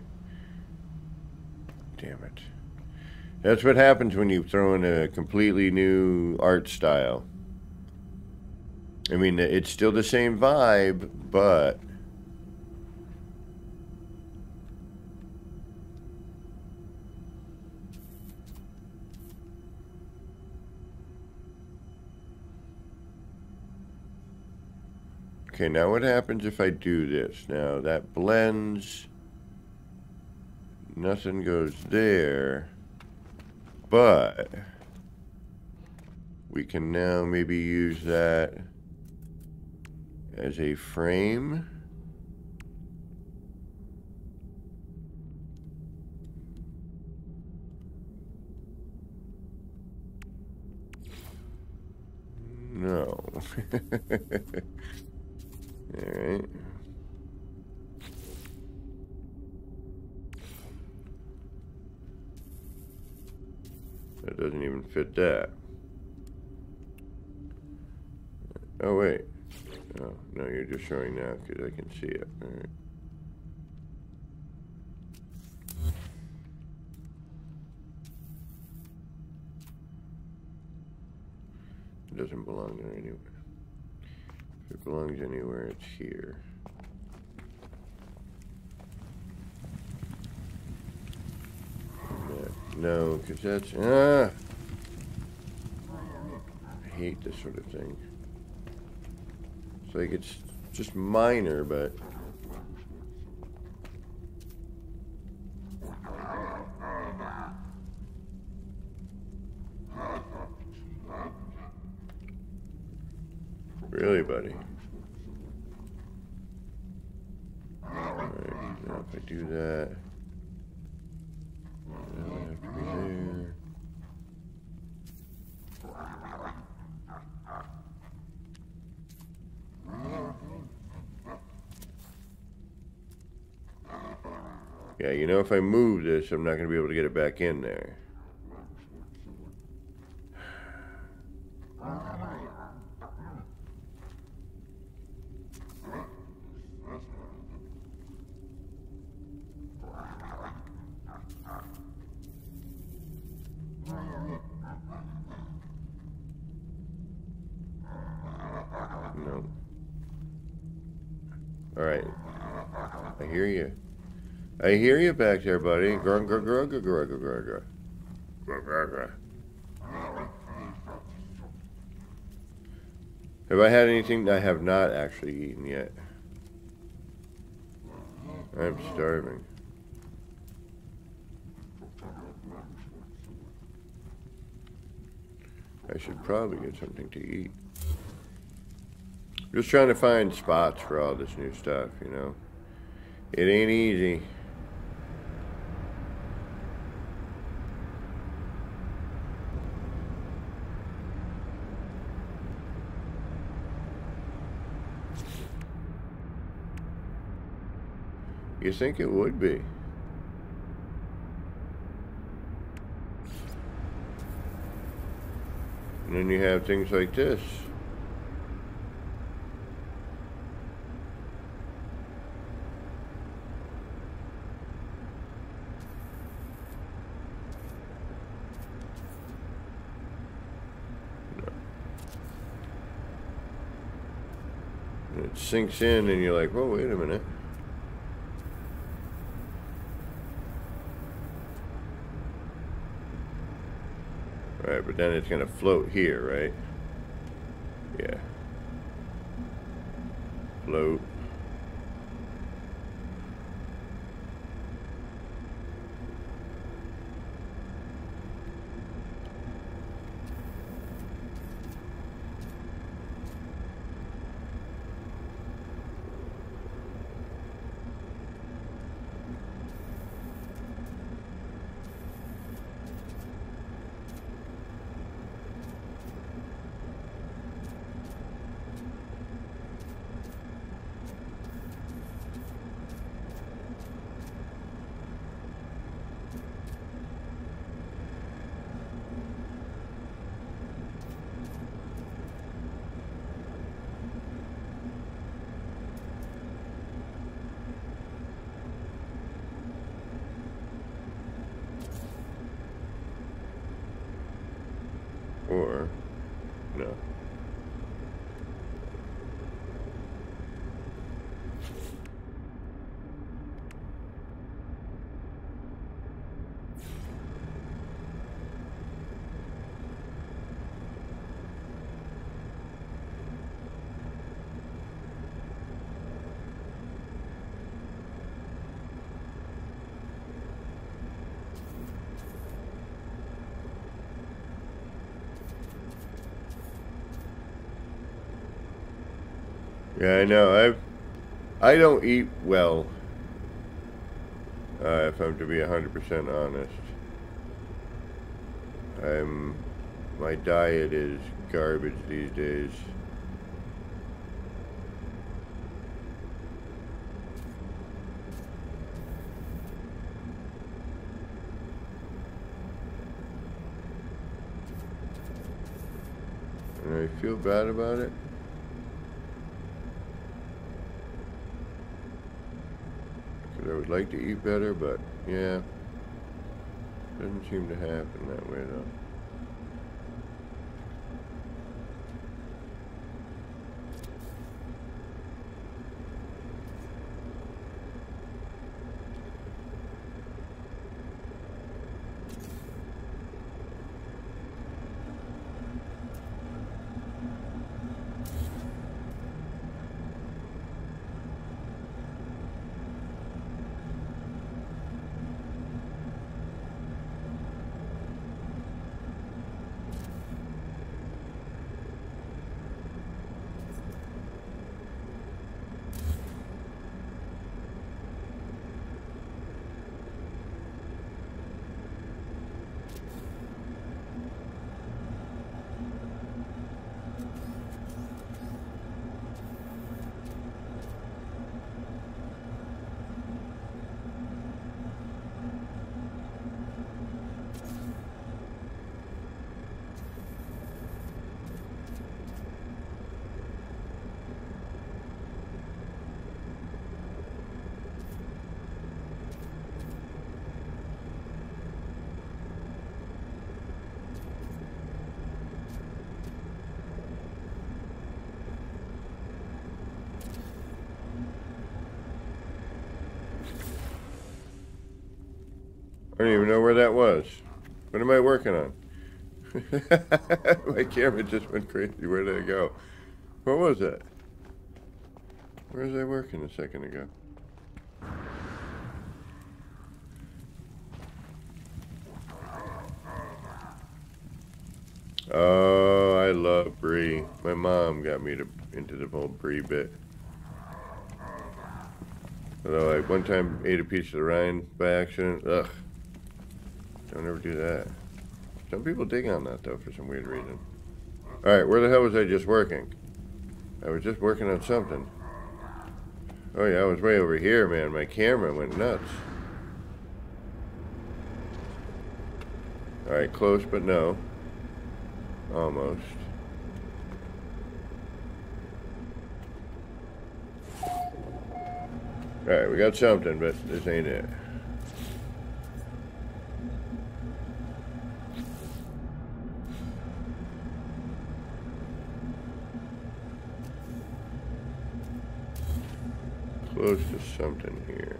Damn it. That's what happens when you throw in a completely new art style. I mean, it's still the same vibe, but Okay, now what happens if I do this? Now that blends, nothing goes there, but we can now maybe use that as a frame. No. Alright. That doesn't even fit that. Oh, wait. Oh, no, you're just showing now because I can see it. Alright. It doesn't belong there anyway. If it belongs anywhere, it's here. No, because that's... Ah! I hate this sort of thing. It's like it's just minor, but... if I move this, I'm not going to be able to get it back in there. No. All right. I hear you. I hear you back there, buddy. Grung, grung, grung, grung, grung, grung, grung. Grung. Have I had anything I have not actually eaten yet? I'm starving. I should probably get something to eat. Just trying to find spots for all this new stuff, you know. It ain't easy. You think it would be? And then you have things like this. It sinks in and you're like, whoa, wait a minute. But then it's gonna float here, right? Yeah. Float. Or, no. Yeah, I know. I I don't eat well. Uh, if I'm to be 100% honest. I'm my diet is garbage these days. And I feel bad about it. Because I would like to eat better, but yeah. Doesn't seem to happen that way though. I don't even know where that was. What am I working on? My camera just went crazy. Where did it go? What was that? Where was I working a second ago? Oh, I love brie. My mom got me to, into the whole brie bit. Although I one time ate a piece of the rind by accident. Ugh. Do that. Some people dig on that though for some weird reason. Alright, where the hell was I just working? I was just working on something. Oh yeah, I was way over here, man. My camera went nuts. Alright, close but no. Almost. Alright, we got something, but this ain't it. Something here.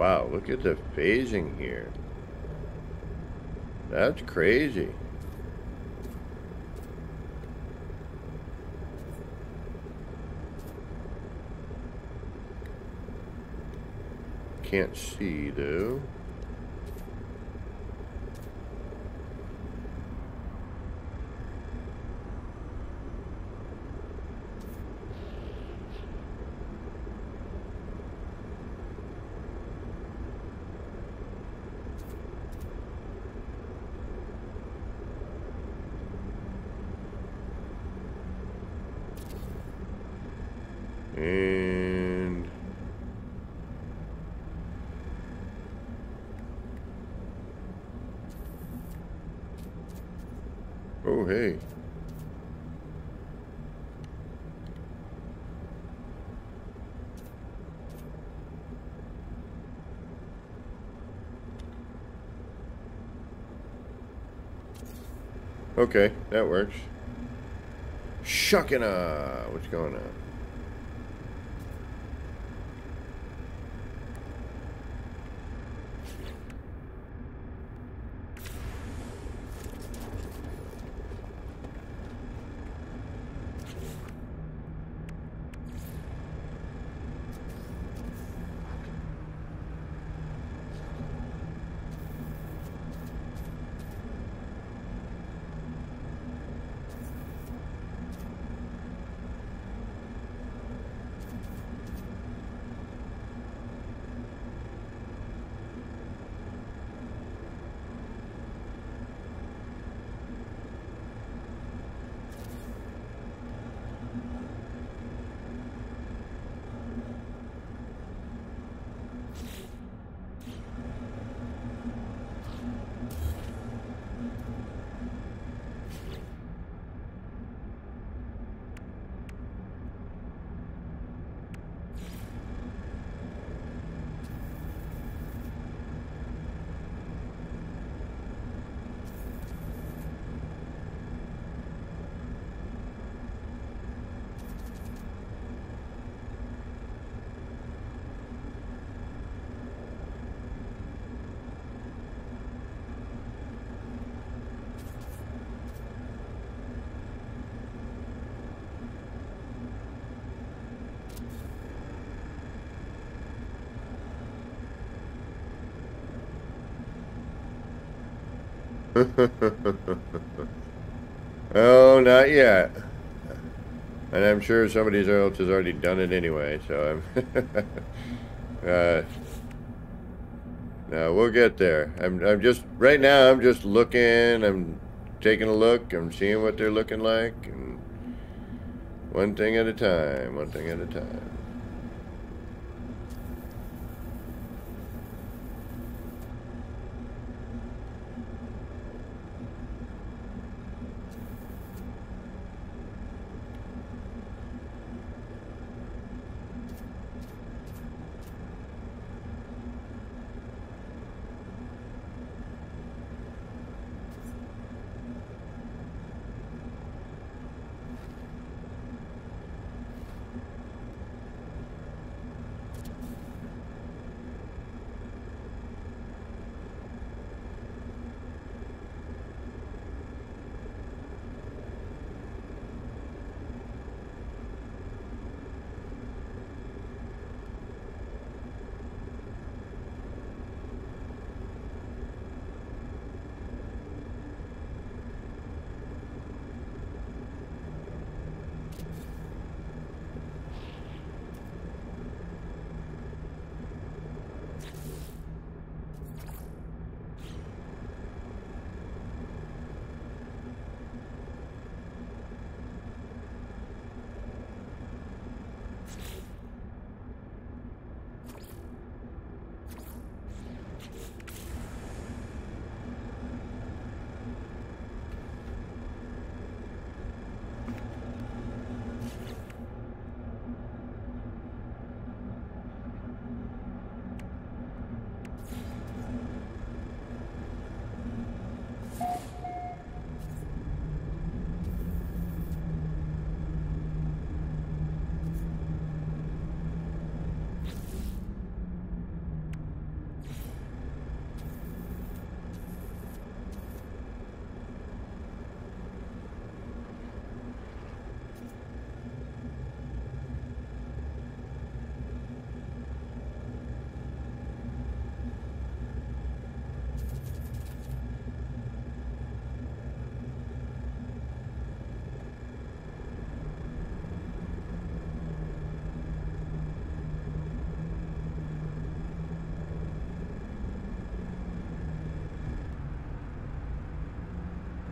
Wow, look at the phasing here. That's crazy. Can't see though. And oh hey. Okay, that works. Shucking uh what's going on? oh, not yet. And I'm sure somebody else has already done it anyway, so I'm... uh, no, we'll get there. I'm, I'm just, right now, I'm just looking, I'm taking a look, I'm seeing what they're looking like, and one thing at a time, one thing at a time.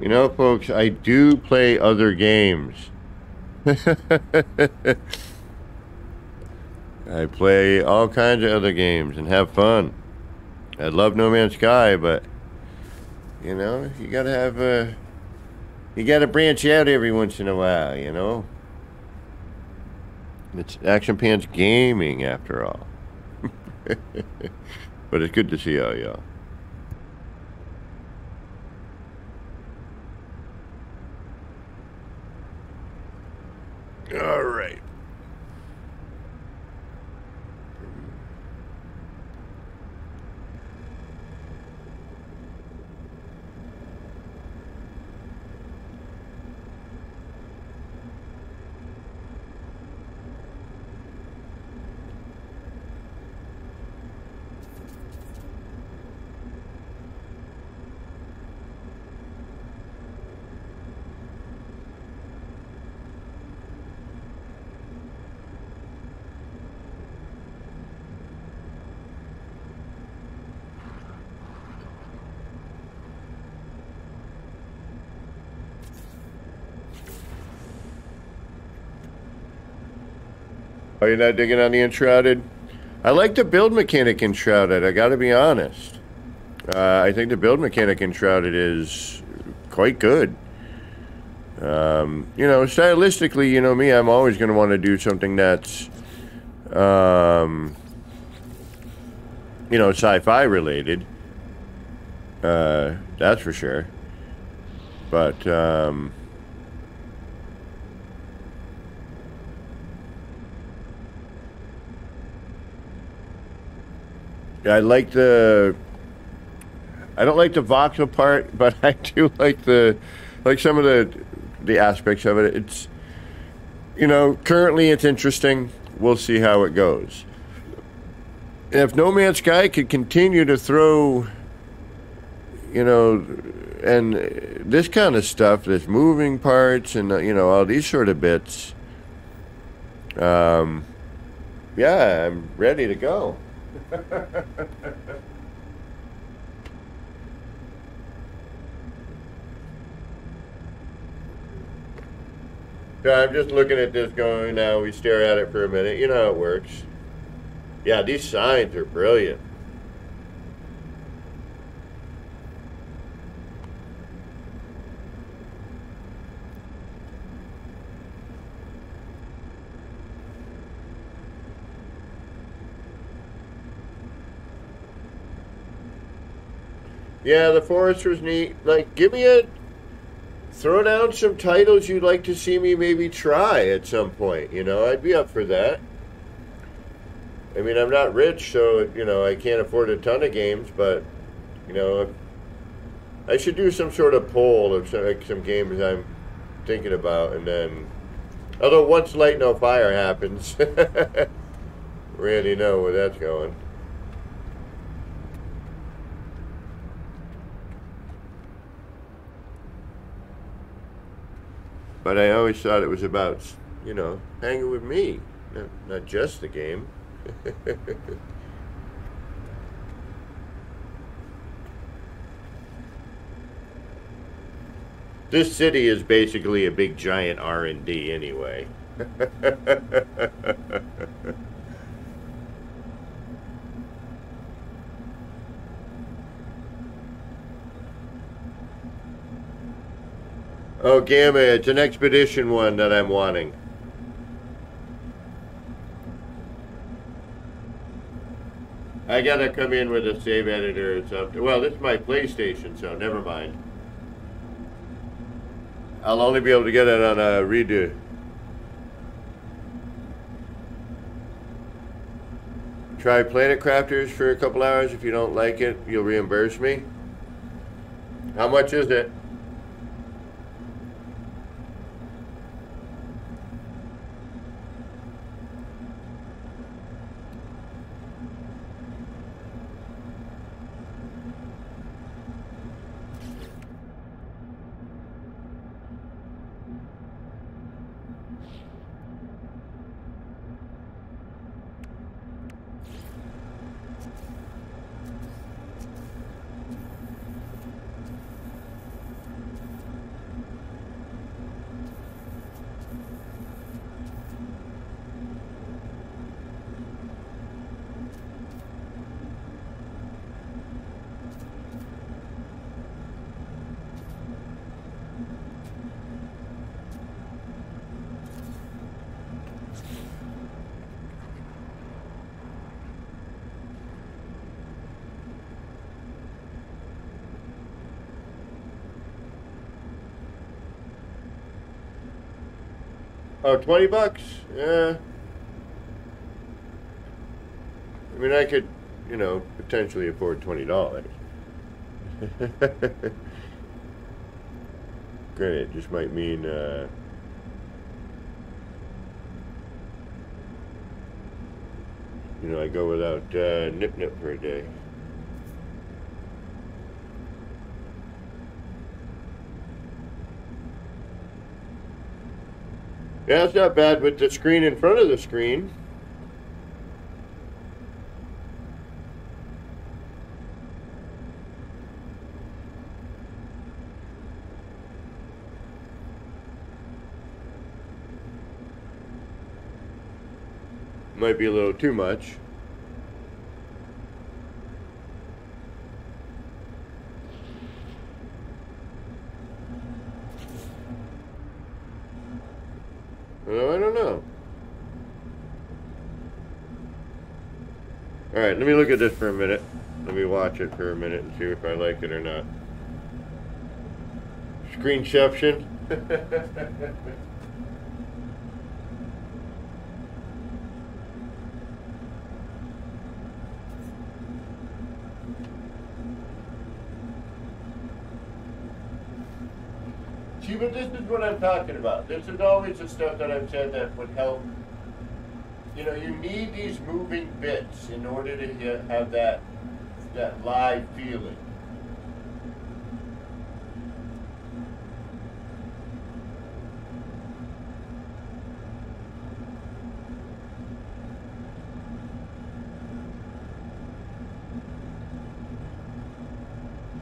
You know, folks, I do play other games. I play all kinds of other games and have fun. I love No Man's Sky, but you know, you gotta have a, you gotta branch out every once in a while, you know. It's Action Pants Gaming, after all. but it's good to see all y'all. All right. Oh, you're not digging on the Enshrouded? I like the build mechanic in Shrouded, I gotta be honest. Uh, I think the build mechanic in Shrouded is quite good. Um, you know, stylistically, you know me, I'm always going to want to do something that's, um, you know, sci-fi related. Uh, that's for sure. But, um, I like the. I don't like the voxel part, but I do like the, like some of the, the aspects of it. It's, you know, currently it's interesting. We'll see how it goes. If No Man's Sky could continue to throw, you know, and this kind of stuff, this moving parts and you know all these sort of bits. Um, yeah, I'm ready to go. So I'm just looking at this going now. We stare at it for a minute. You know how it works. Yeah, these signs are brilliant. Yeah, the forest was neat. Like, give me a throw down some titles you'd like to see me maybe try at some point. You know, I'd be up for that. I mean, I'm not rich, so you know I can't afford a ton of games, but you know, I should do some sort of poll of some, like, some games I'm thinking about, and then, although once Light No Fire happens, we already know where that's going. But I always thought it was about, you know, hanging with me, not, not just the game. this city is basically a big giant R&D anyway. Oh, Gamma, it's an expedition one that I'm wanting. I gotta come in with a save editor or something. Well, this is my PlayStation, so never mind. I'll only be able to get it on a redo. Try Planet Crafters for a couple hours. If you don't like it, you'll reimburse me. How much is it? Oh, 20 bucks? Yeah. I mean, I could, you know, potentially afford $20. Granted, it just might mean, uh, you know, I go without uh, Nip Nip for a day. Yeah, it's not bad with the screen in front of the screen. Might be a little too much. I don't know. Alright, let me look at this for a minute. Let me watch it for a minute and see if I like it or not. Screenception. See, but this is what I'm talking about. This is always the stuff that I've said that would help. You know, you need these moving bits in order to get, have that that live feeling.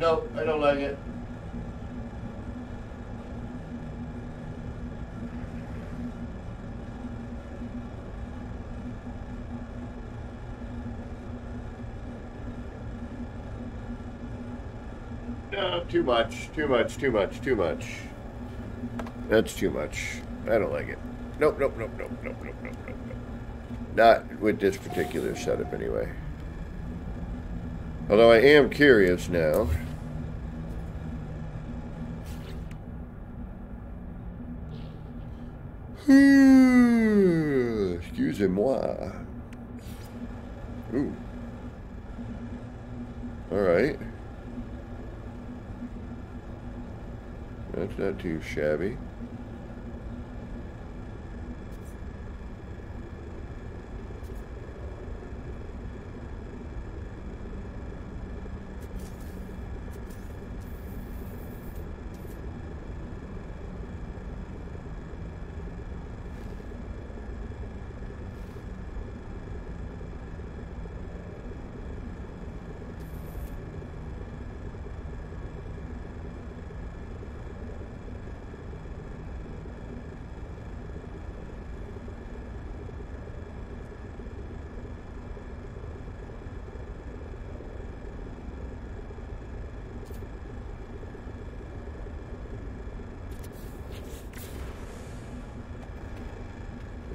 Nope, I don't like it. No, too much, too much, too much, too much. That's too much. I don't like it. Nope, nope, nope, nope, nope, nope, nope, nope. nope. Not with this particular setup, anyway. Although I am curious now. Hmm, excusez-moi. Ooh. All right. That's not too shabby.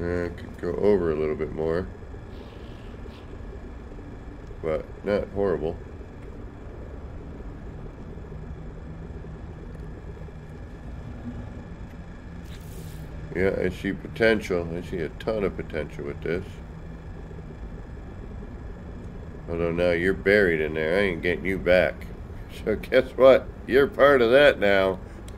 Uh, could go over a little bit more. But not horrible. Yeah, I see potential. I see a ton of potential with this. Although now you're buried in there. I ain't getting you back. So guess what? You're part of that now.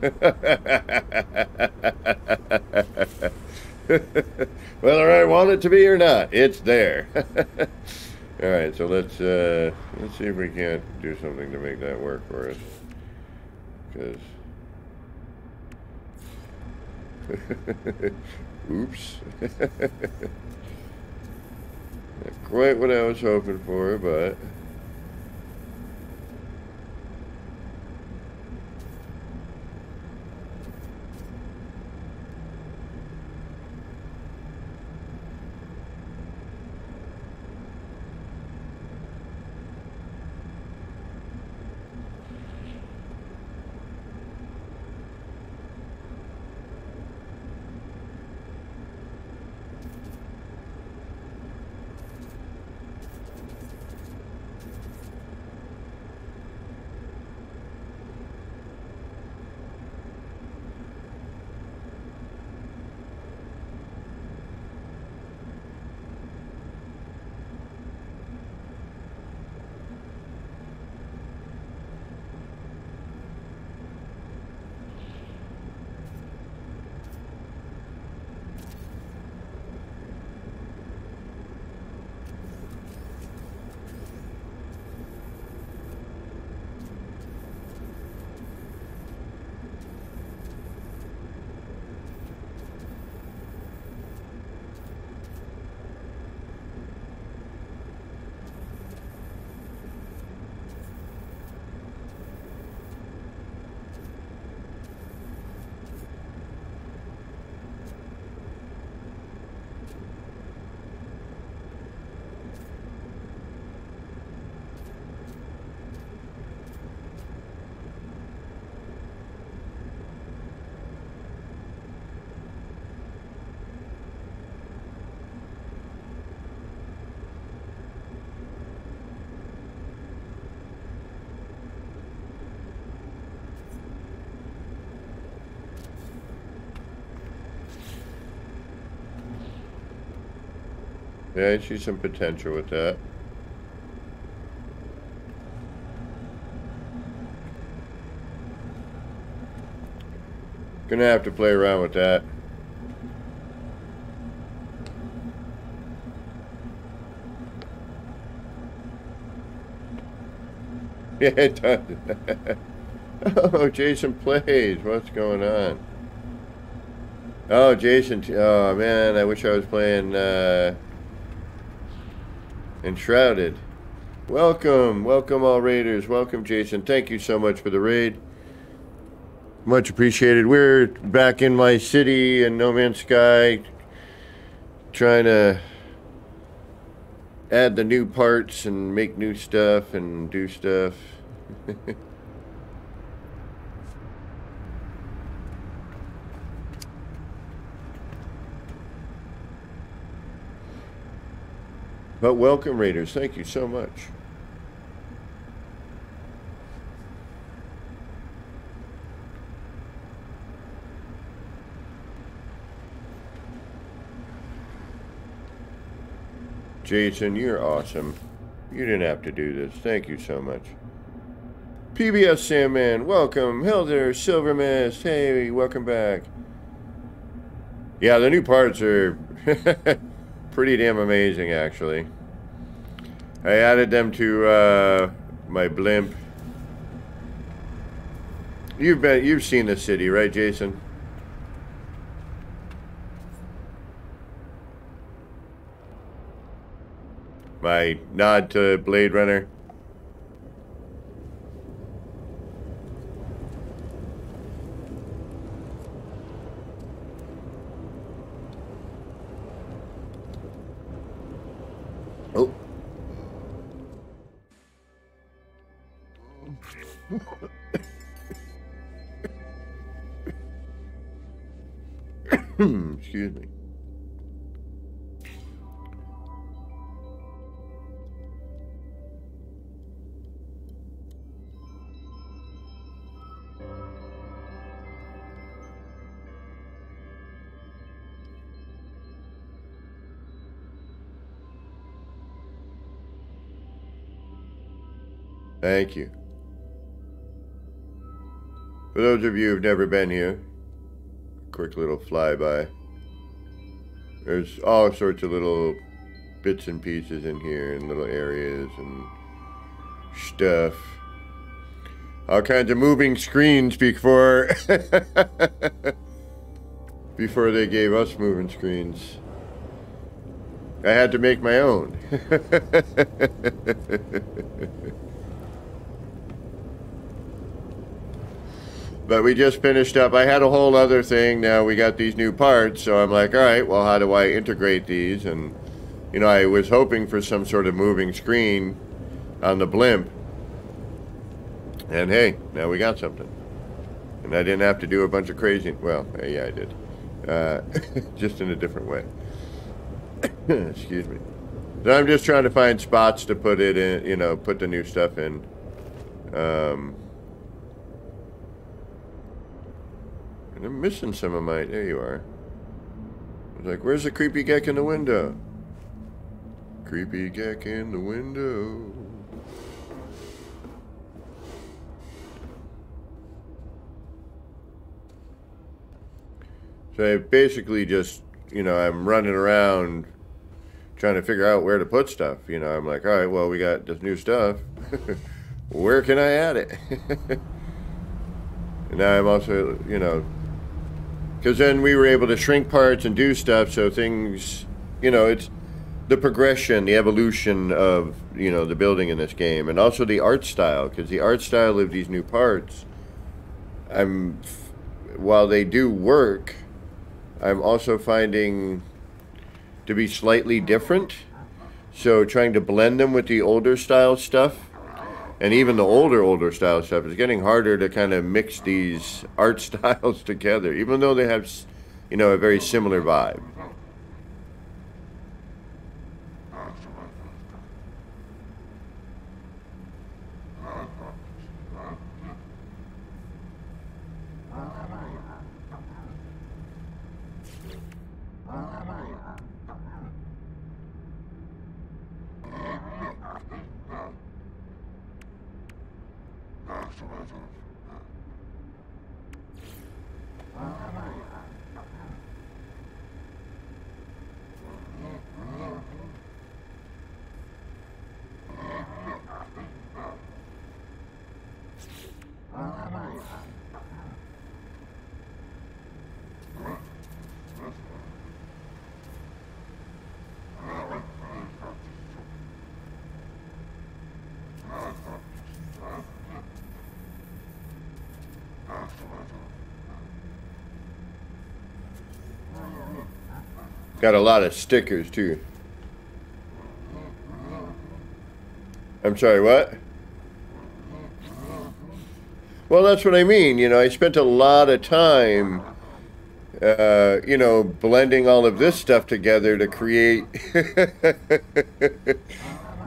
Whether I want it to be or not, it's there. All right, so let's uh, let's see if we can't do something to make that work for us. Because, oops, not quite what I was hoping for, but. Yeah, I see some potential with that. Gonna have to play around with that. Yeah, it does. oh, Jason plays. What's going on? Oh, Jason. Oh, man. I wish I was playing uh, Enshrouded. Welcome, welcome all raiders. Welcome, Jason. Thank you so much for the raid. Much appreciated. We're back in my city in No Man's Sky, trying to add the new parts and make new stuff and do stuff. but welcome, readers. Thank you so much. Jason, you're awesome. You didn't have to do this. Thank you so much. PBS Sandman, welcome. Helder, Silver Mist, hey, welcome back. Yeah, the new parts are pretty damn amazing, actually. I added them to uh, my blimp. You've been, you've seen the city, right, Jason? My nod to Blade Runner. Hmm, excuse me. Thank you. For those of you who've never been here, quick little flyby. There's all sorts of little bits and pieces in here and little areas and stuff. All kinds of moving screens before before they gave us moving screens. I had to make my own. But we just finished up. I had a whole other thing. Now we got these new parts, so I'm like, all right, well, how do I integrate these? And, you know, I was hoping for some sort of moving screen on the blimp. And hey, now we got something. And I didn't have to do a bunch of crazy, well, yeah, I did. Uh, just in a different way. Excuse me. So I'm just trying to find spots to put it in, you know, put the new stuff in. Um, And I'm missing some of my... There you are. I was like, where's the creepy Gek in the window? Creepy Gek in the window. So I basically just, you know, I'm running around trying to figure out where to put stuff. You know, I'm like, all right, well, we got this new stuff. where can I add it? and now I'm also, you know, because then we were able to shrink parts and do stuff so things you know it's the progression the evolution of you know the building in this game and also the art style because the art style of these new parts i'm while they do work i'm also finding to be slightly different. So trying to blend them with the older style stuff and even the older older style stuff is getting harder to kind of mix these art styles together even though they have you know a very similar vibe Got a lot of stickers too. I'm sorry, what? Well, that's what I mean. You know, I spent a lot of time, uh, you know, blending all of this stuff together to create,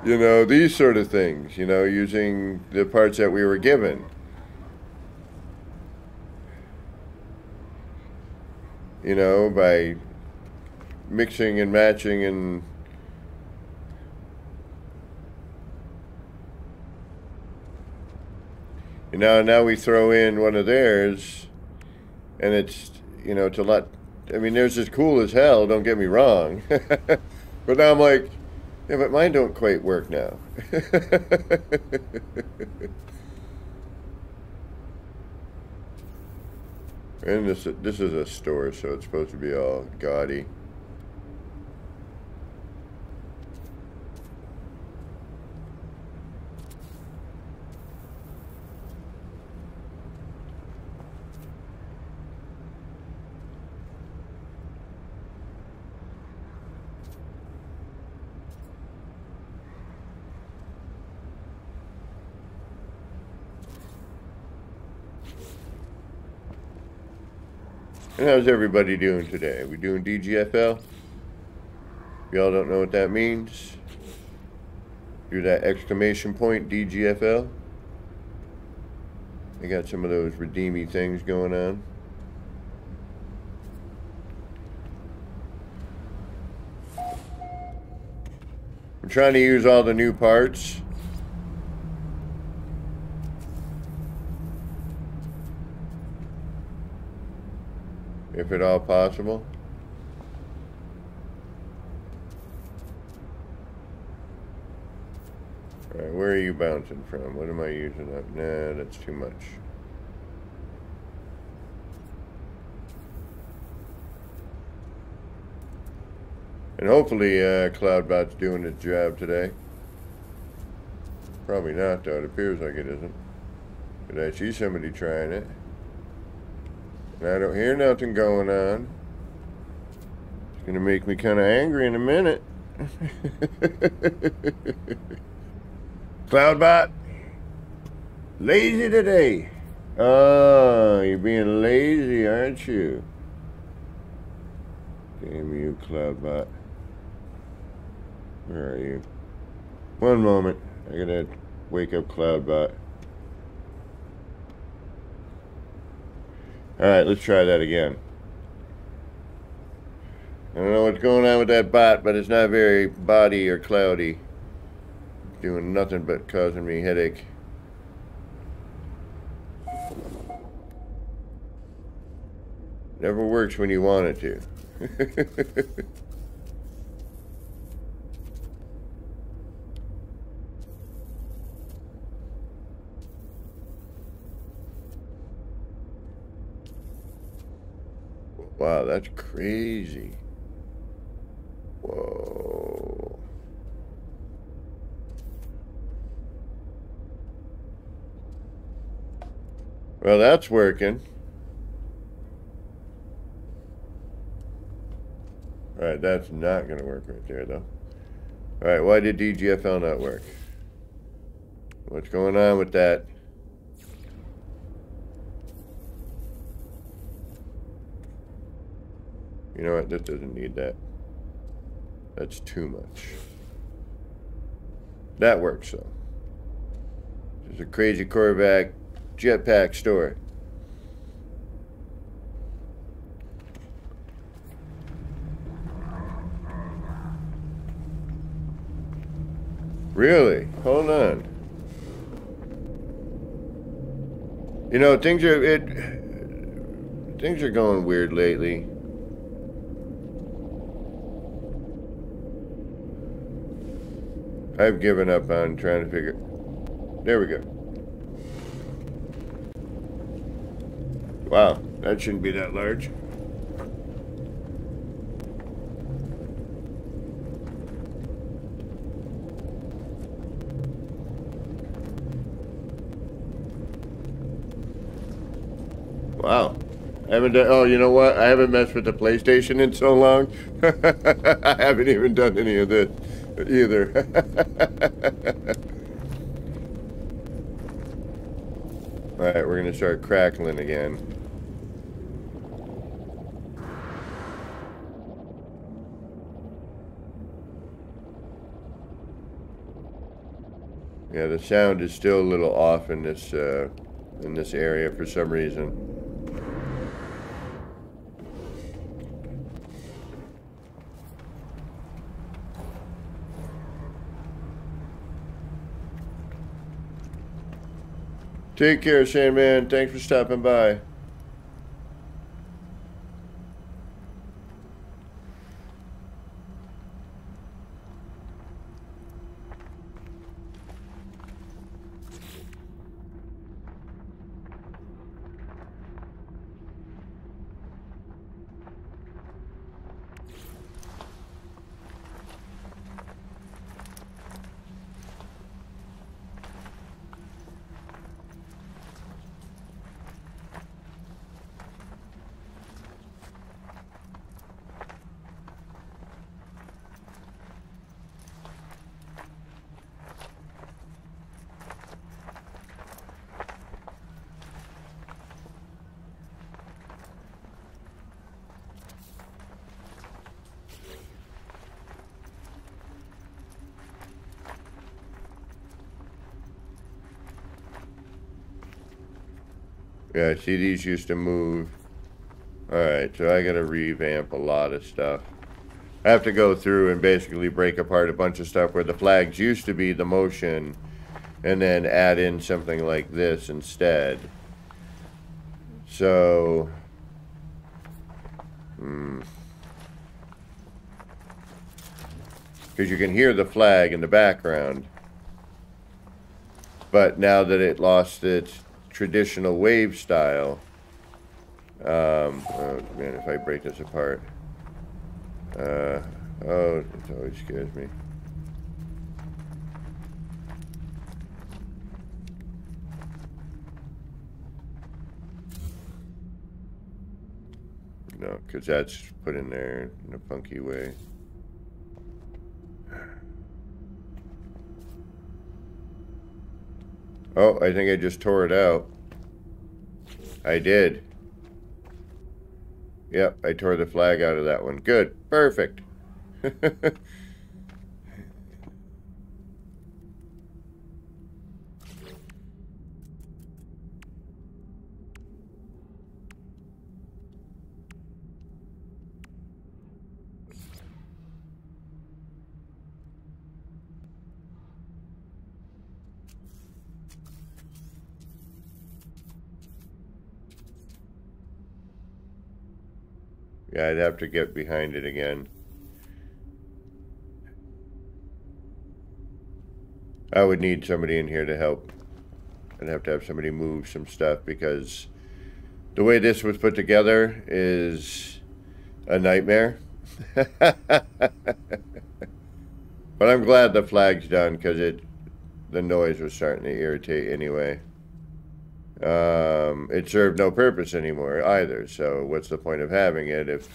you know, these sort of things, you know, using the parts that we were given. You know, by mixing and matching and you know now we throw in one of theirs and it's you know to let i mean theirs is cool as hell don't get me wrong. But now i'm like yeah but mine don't quite work now. And this this is a store so it's supposed to be all gaudy And how's everybody doing today? We doing DGFL? Y'all don't know what that means? Do that exclamation point DGFL. They got some of those redeeming things going on. I'm trying to use all the new parts. If at all possible. Alright, where are you bouncing from? What am I using up? Nah, that's too much. And hopefully uh, Cloudbot's doing its job today. Probably not though, it appears like it isn't. But I see somebody trying it. I don't hear nothing going on. It's going to make me kind of angry in a minute. Cloudbot. Lazy today. Oh, you're being lazy, aren't you? Damn you, Cloudbot. Where are you? One moment. I gotta wake up Cloudbot. Alright, let's try that again. I don't know what's going on with that bot, but it's not very body or cloudy. Doing nothing but causing me headache. Never works when you want it to. Wow, that's crazy. Whoa. Well, that's working. Alright, that's not going to work right there, though. Alright, why did DGFL not work? What's going on with that? You know what? This doesn't need that. That's too much. That works, though. There's a crazy quarterback jetpack story. Really? Hold on. You know, things are it things are going weird lately. I've given up on trying to figure... There we go. Wow, that shouldn't be that large. Wow. I haven't done. Oh, you know what? I haven't messed with the PlayStation in so long. I haven't even done any of this either. All right, we're gonna start crackling again. Yeah, the sound is still a little off in this uh, in this area for some reason. Take care, Sandman. Thanks for stopping by. Yeah, see these used to move. Alright, so I gotta revamp a lot of stuff. I have to go through and basically break apart a bunch of stuff where the flags used to be the motion and then add in something like this instead. So, hmm. Because you can hear the flag in the background. But now that it lost its traditional wave style. Um, oh man, if I break this apart. Uh, oh, it always scares me. No, because that's put in there in a funky way. Oh, I think I just tore it out. I did. Yep, I tore the flag out of that one. Good. Perfect. Yeah, I'd have to get behind it again. I would need somebody in here to help. I'd have to have somebody move some stuff because the way this was put together is a nightmare. but I'm glad the flag's done because it the noise was starting to irritate anyway um, it served no purpose anymore either. So what's the point of having it if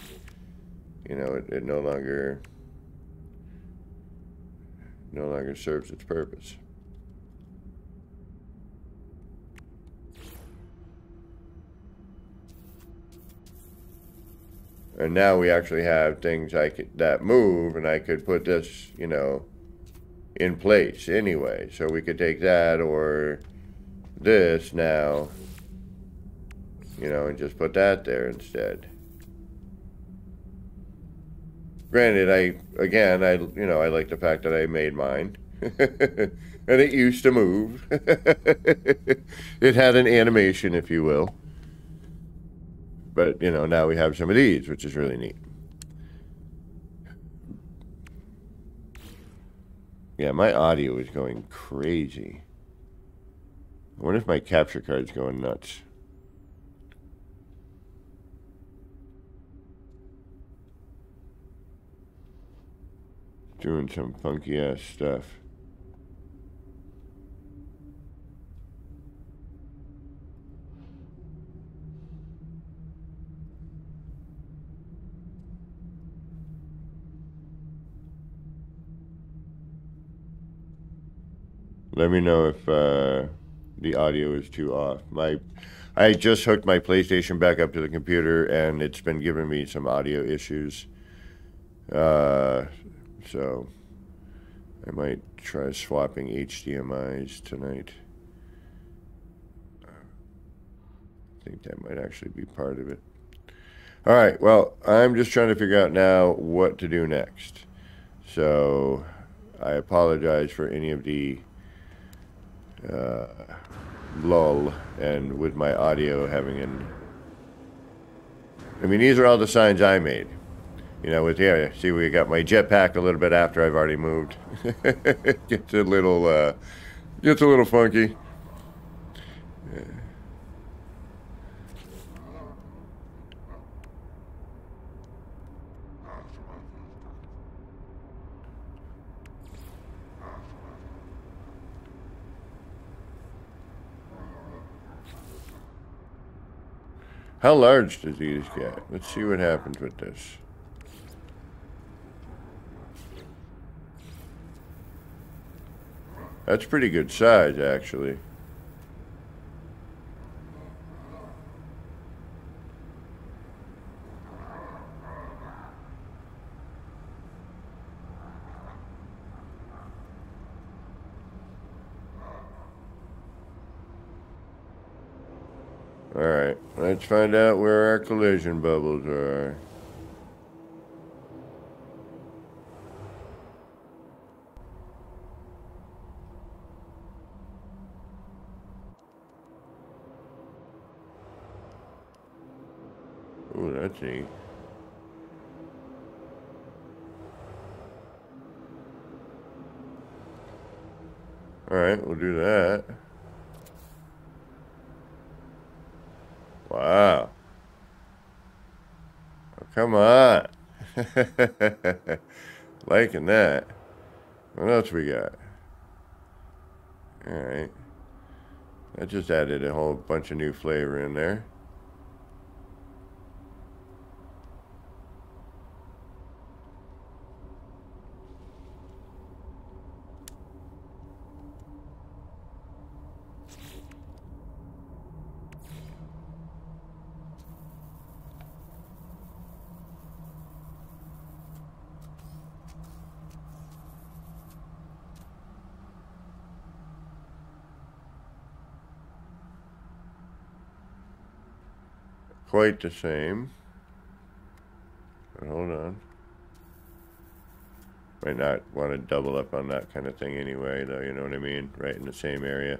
you know it, it no longer no longer serves its purpose? And now we actually have things I could, that move, and I could put this, you know, in place anyway. So we could take that or this now, you know, and just put that there instead. Granted, I, again, I, you know, I like the fact that I made mine. and it used to move. it had an animation, if you will. But, you know, now we have some of these, which is really neat. Yeah, my audio is going crazy. I wonder if my capture card's going nuts. doing some funky ass stuff. Let me know if uh, the audio is too off. My, I just hooked my PlayStation back up to the computer, and it's been giving me some audio issues. Uh, so I might try swapping HDMI's tonight. I think that might actually be part of it. All right, well, I'm just trying to figure out now what to do next. So I apologize for any of the uh, lull and with my audio having an. I mean, these are all the signs I made. You know, with yeah, see, we got my jetpack a little bit after I've already moved. gets a little, uh, gets a little funky. How large does these get? Let's see what happens with this. That's pretty good size, actually. Alright, let's find out where our collision bubbles are. Ooh, that's neat. Alright, we'll do that. Wow. Oh, come on. Liking that. What else we got? Alright. I just added a whole bunch of new flavor in there. Quite the same. But hold on. Might not want to double up on that kind of thing anyway, though, you know what I mean? Right in the same area.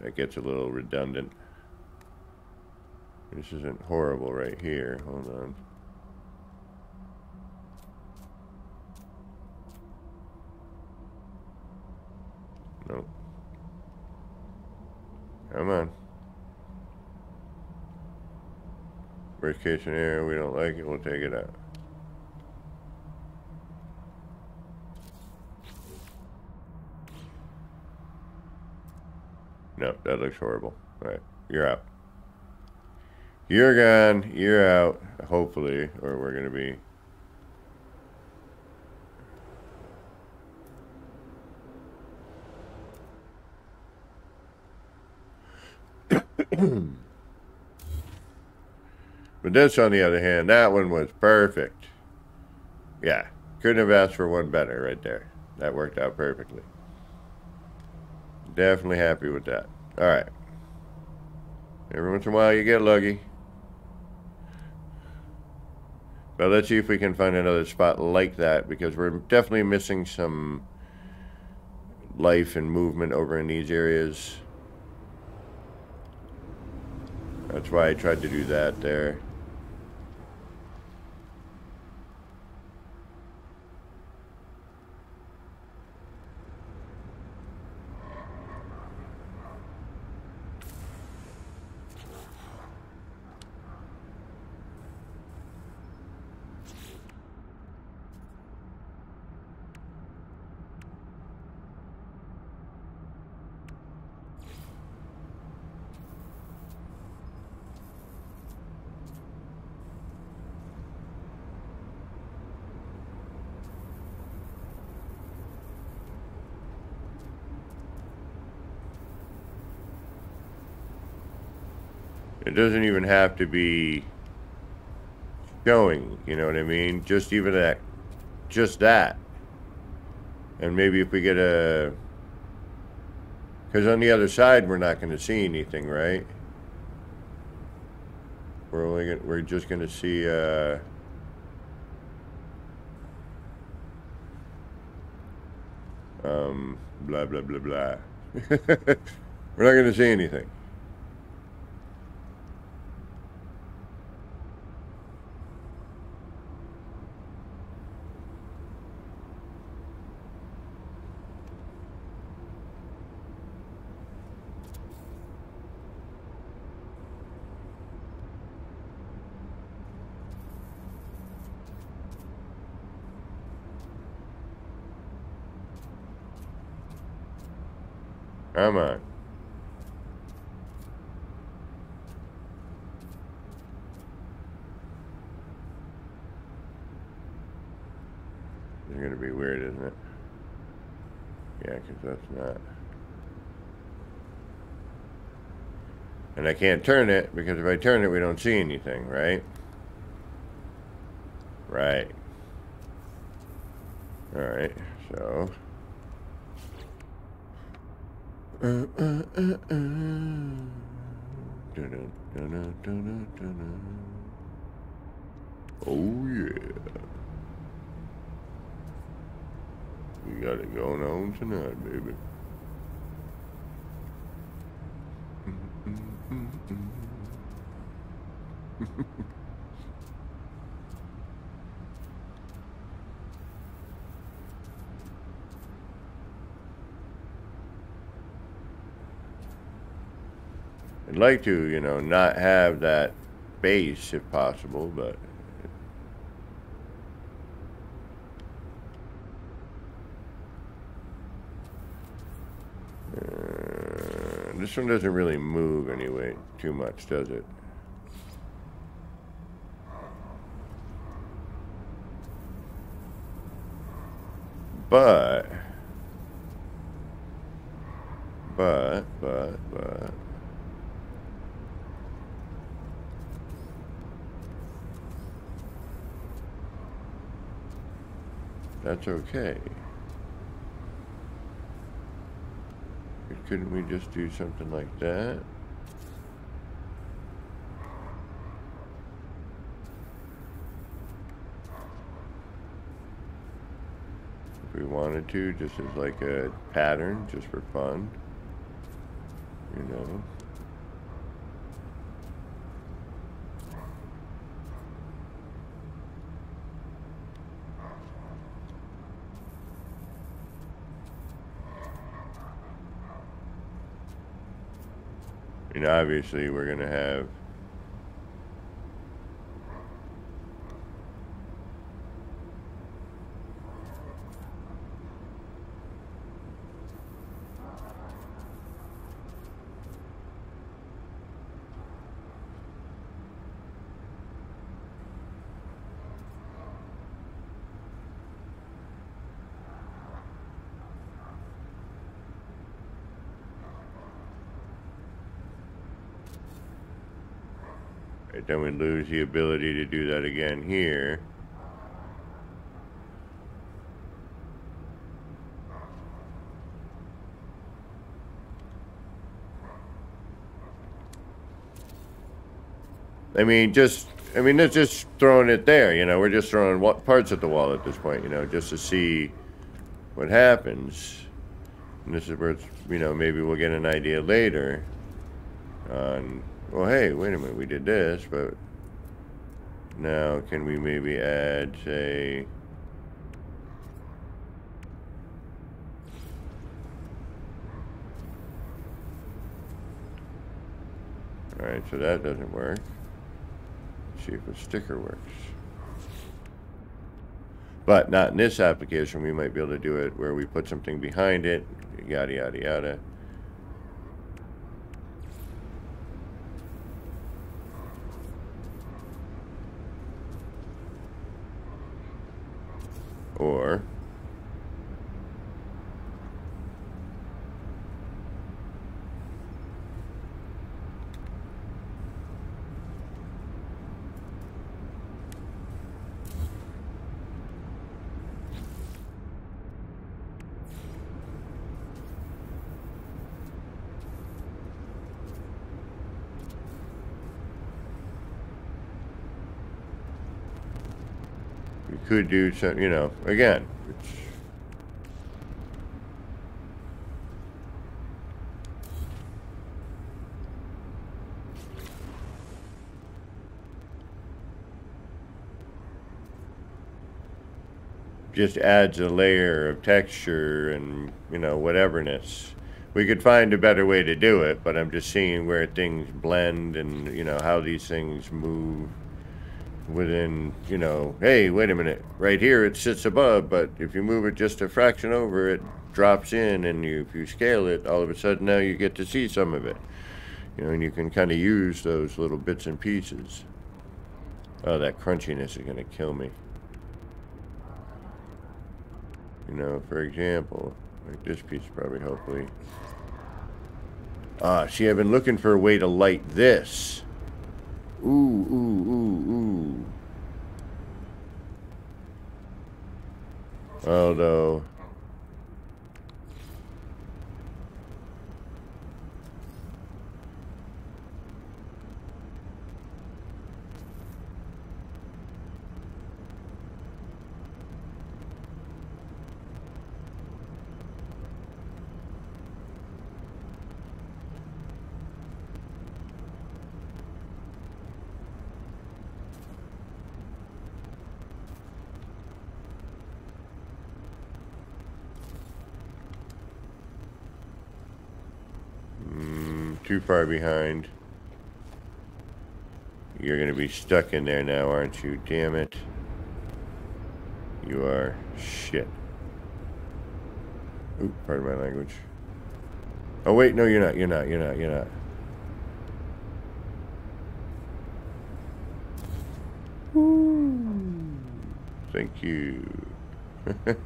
That gets a little redundant. This isn't horrible right here. Hold on. Nope. Come on. Case scenario, we don't like it, we'll take it out. No, that looks horrible. Alright, you're out. You're gone, you're out, hopefully, or we're gonna be But this, on the other hand, that one was perfect. Yeah, couldn't have asked for one better right there. That worked out perfectly. Definitely happy with that. All right. Every once in a while you get lucky. But let's see if we can find another spot like that because we're definitely missing some life and movement over in these areas. That's why I tried to do that there. Have to be showing, you know what I mean? Just even that, just that. And maybe if we get a, because on the other side, we're not going to see anything, right? We're only gonna, we're just going to see, uh, um, blah, blah, blah, blah. we're not going to see anything. Come on. It's to be weird, isn't it? Yeah, because that's not. And I can't turn it because if I turn it, we don't see anything, right? Right. All right, so. Uh, uh, uh, Dun-dun, dun-dun, dun-dun, dun-dun. Oh yeah. We got it going on tonight, baby. I'd like to, you know, not have that base if possible, but Uh, this one doesn't really move anyway too much, does it? But, but, but, but, that's okay. Couldn't we just do something like that? If we wanted to, just as like a pattern, just for fun. You know? And obviously we're going to have Lose the ability to do that again here. I mean, just, I mean, it's just throwing it there, you know, we're just throwing what parts at the wall at this point, you know, just to see what happens. And this is where, it's, you know, maybe we'll get an idea later on well, hey, wait a minute, we did this, but now can we maybe add, say, Alright, so that doesn't work. Let's see if a sticker works. But not in this application, we might be able to do it where we put something behind it, yada, yada, yada. Or We do some, you know, again, just adds a layer of texture and, you know, whateverness. We could find a better way to do it, but I'm just seeing where things blend and, you know, how these things move within, you know, hey, wait a minute, right here it sits above, but if you move it just a fraction over, it drops in, and you, if you scale it, all of a sudden now you get to see some of it. You know, and you can kind of use those little bits and pieces. Oh, that crunchiness is going to kill me. You know, for example, like this piece probably, hopefully. Ah, see, I've been looking for a way to light this. Ooh, ooh, ooh, ooh. Although... Mm, too far behind. You're going to be stuck in there now, aren't you? Damn it. You are. Shit. Oop, pardon my language. Oh, wait, no, you're not, you're not, you're not, you're not. Woo. Thank you.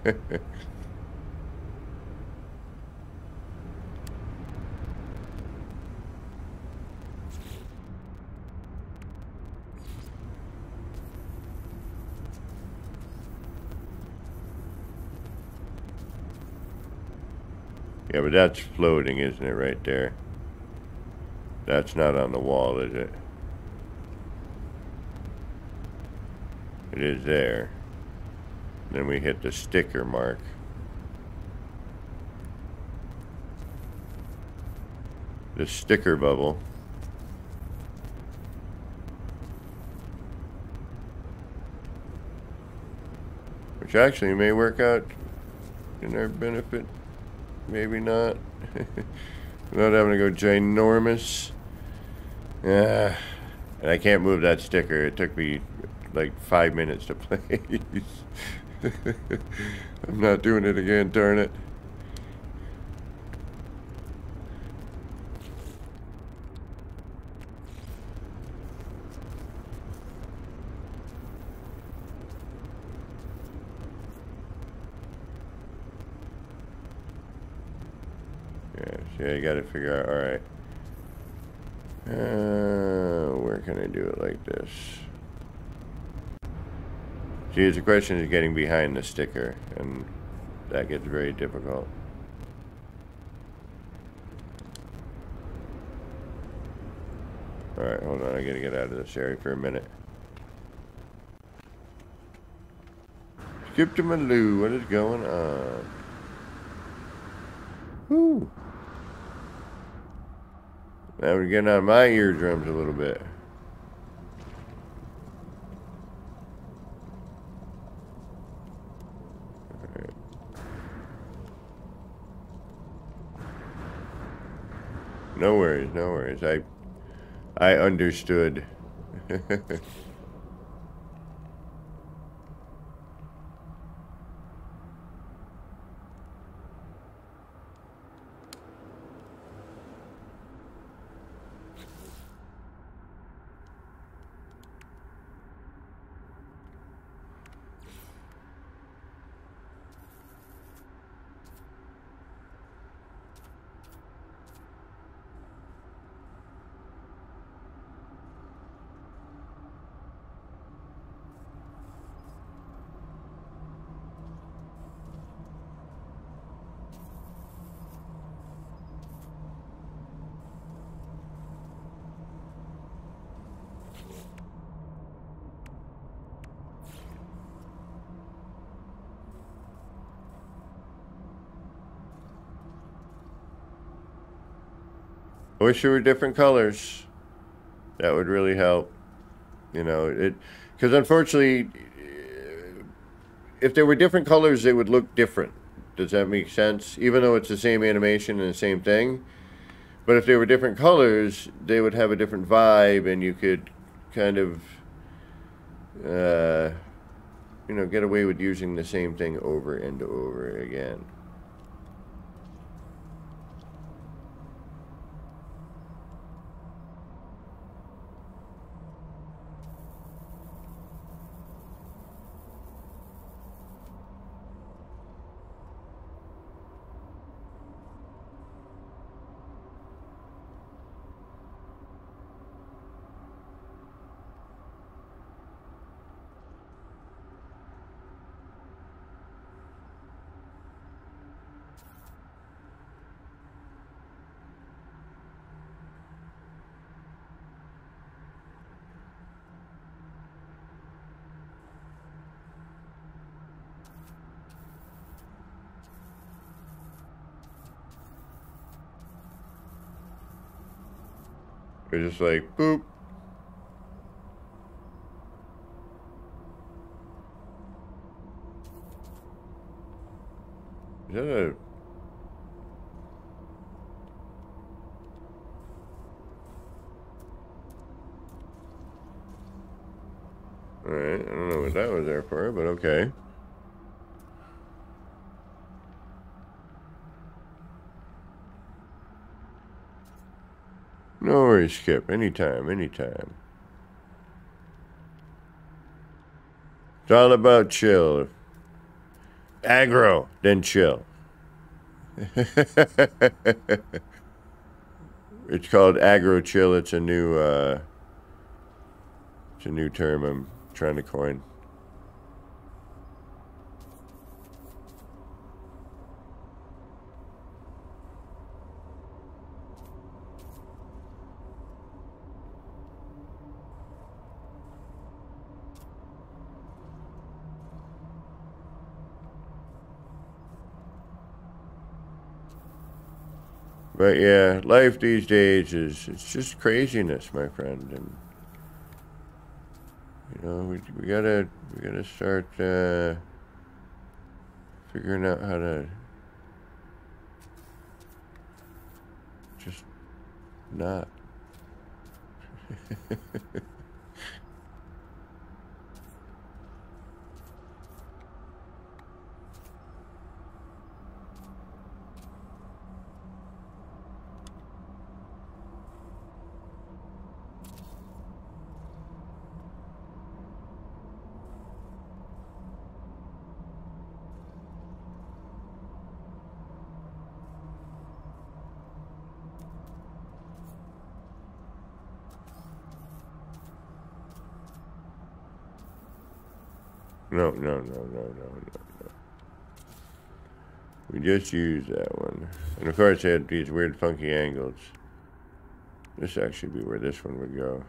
Yeah, but that's floating, isn't it, right there? That's not on the wall, is it? It is there. Then we hit the sticker mark. The sticker bubble. Which actually may work out in our benefit. Maybe not. Without having to go ginormous. Yeah. And I can't move that sticker. It took me like five minutes to place. I'm not doing it again, darn it. Yeah, see, Gotta figure out, alright. Uh, where can I do it like this? See, the question is getting behind the sticker, and that gets very difficult. Alright, hold on, I gotta get out of this area for a minute. Skip to Maloo, what is going on? Now we're getting on my eardrums a little bit. No worries, no worries. I I understood. wish there were different colors. That would really help. You know, it because unfortunately, if there were different colors, they would look different. Does that make sense? Even though it's the same animation and the same thing, but if they were different colors, they would have a different vibe, and you could kind of, uh, you know, get away with using the same thing over and over again. They're just like, boop. Is that a... Alright, I don't know what that was there for, but okay. Worries, Skip. Anytime, anytime. It's all about chill. Aggro, then chill. it's called aggro chill. It's a new uh, it's a new term I'm trying to coin. But yeah, life these days is it's just craziness, my friend, and you know we we gotta we gotta start uh, figuring out how to just not. No, no, no, no, no, no. We just used that one. And of course it had these weird funky angles. This actually be where this one would go.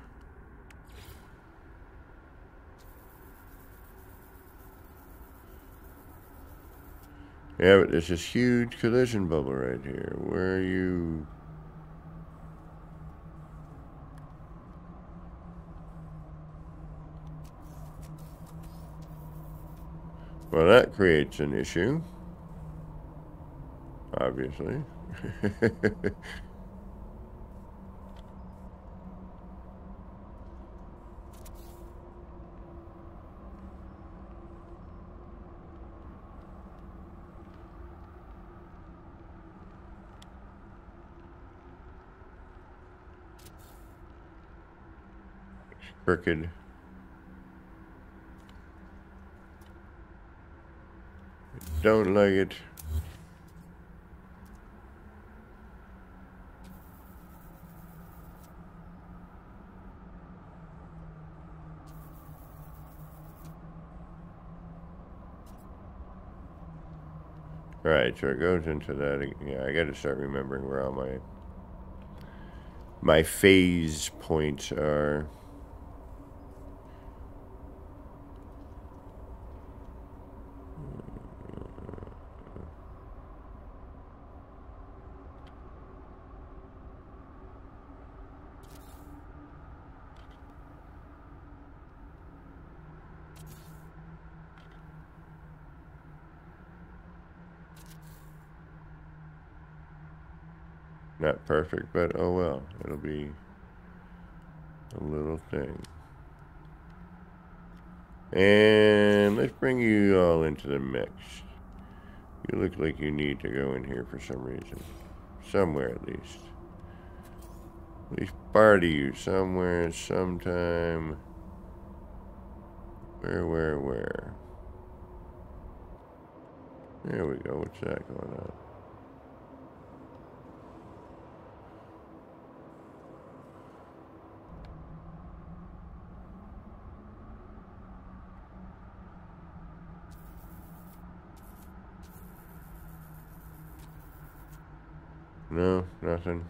Yeah, but there's this huge collision bubble right here. Where are you... Well, that creates an issue. Obviously. crooked. Don't like it. Right, so it goes into that. Yeah, I got to start remembering where all my my phase points are. Not perfect, but oh well. It'll be a little thing. And let's bring you all into the mix. You look like you need to go in here for some reason. Somewhere at least. At least part you somewhere, sometime. Where, where, where? There we go. What's that going on? No, nothing.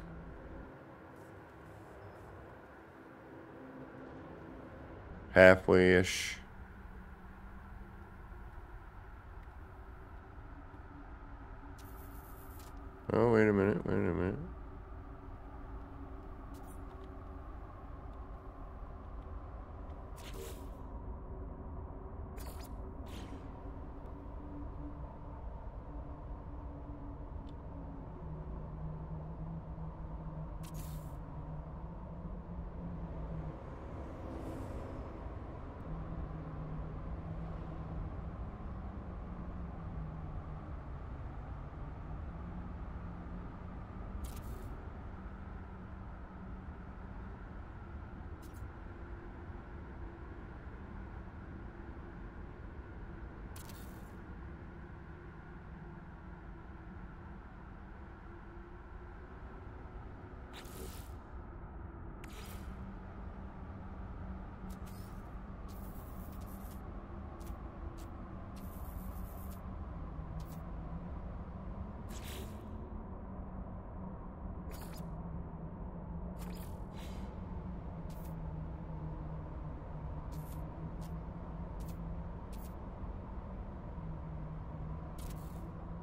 Halfway-ish. Oh, wait a minute, wait a minute.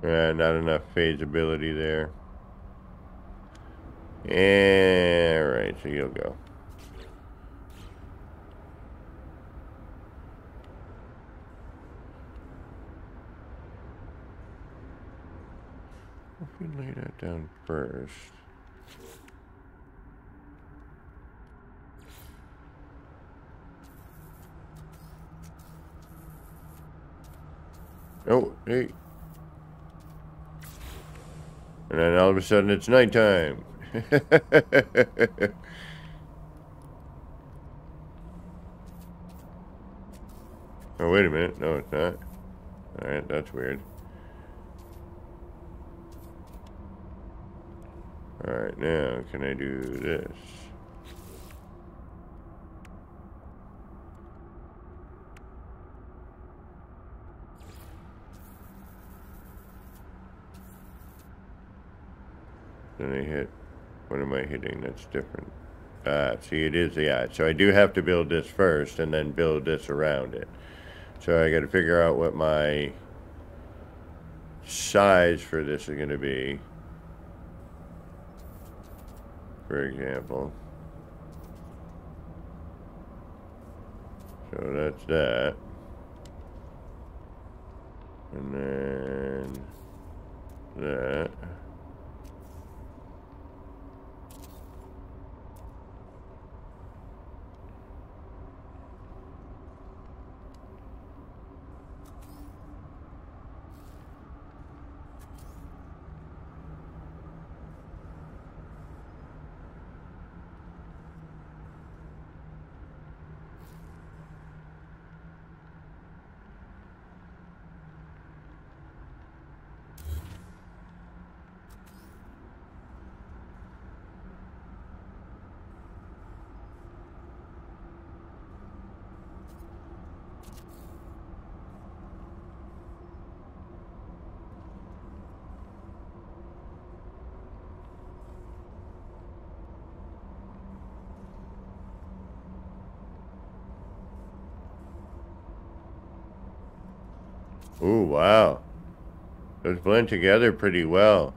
Yeah, not enough phasability there. Alright, so you'll go. If we lay that down first. Oh, hey. And then all of a sudden it's nighttime. oh, wait a minute. No, it's not. Alright, that's weird. Alright, now can I do this? Then I hit, what am I hitting that's different? Ah, see it is, the yeah. So I do have to build this first and then build this around it. So I got to figure out what my size for this is going to be. For example. So that's that. And then that. Ooh, wow. Together pretty well.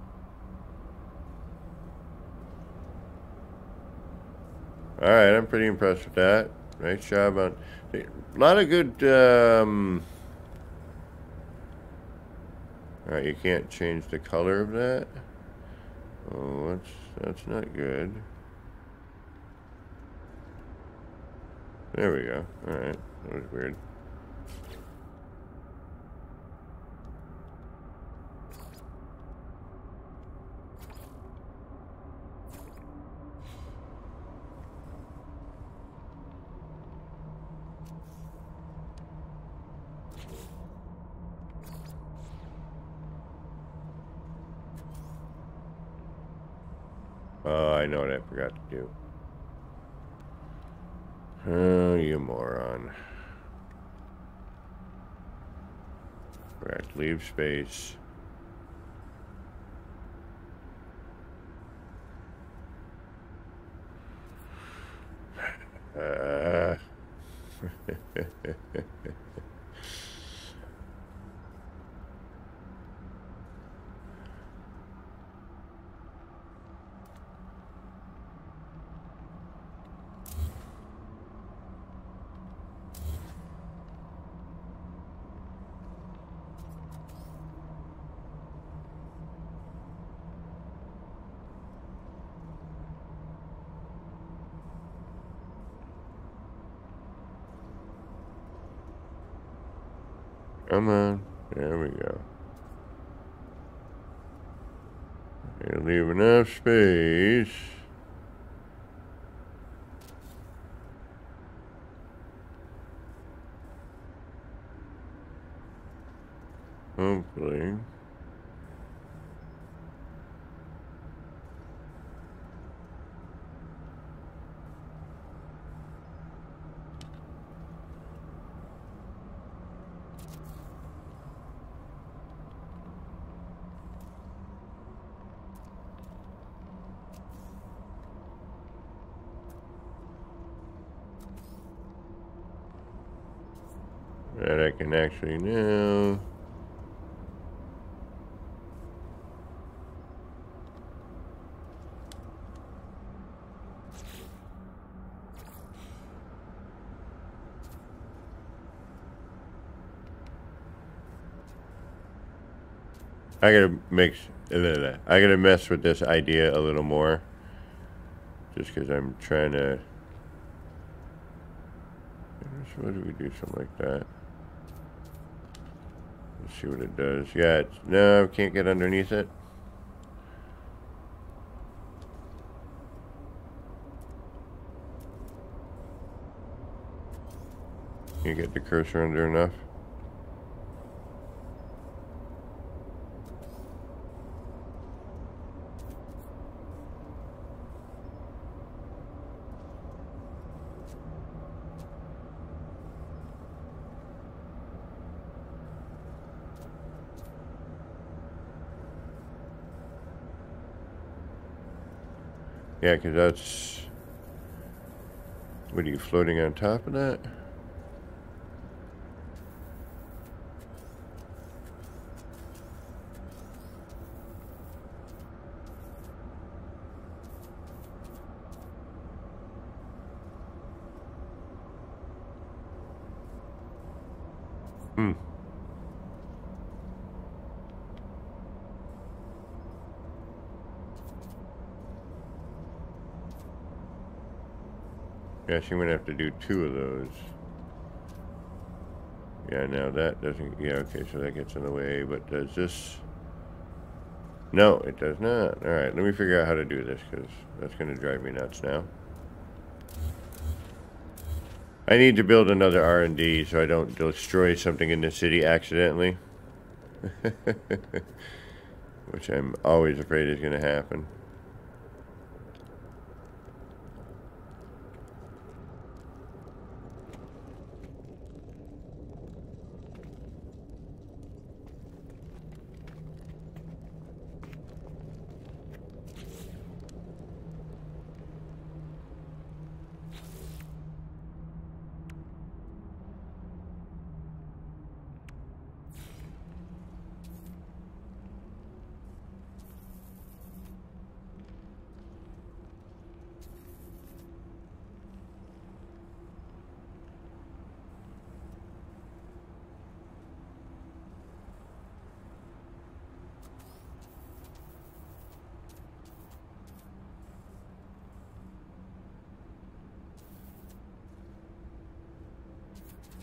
Alright, I'm pretty impressed with that. Nice job on... A lot of good... Um... Alright, you can't change the color of that. Oh, that's that's not good. There we go. Alright. That was weird. Oh, I know what I forgot to do. Oh, you moron. Right, leave space. Uh. Come on. There we go. And leave enough space. Hopefully. That I can actually now. I gotta mix. Uh, I gotta mess with this idea a little more. Just because I'm trying to. What do we do something like that? See what it does. Yeah, it's, no, can't get underneath it. You get the cursor under enough. Yeah, because that's... What are you, floating on top of that? Guess you're gonna have to do two of those. Yeah, now that doesn't, yeah, okay, so that gets in the way, but does this? No, it does not. All right, let me figure out how to do this, because that's gonna drive me nuts now. I need to build another R&D so I don't destroy something in the city accidentally. Which I'm always afraid is going to happen.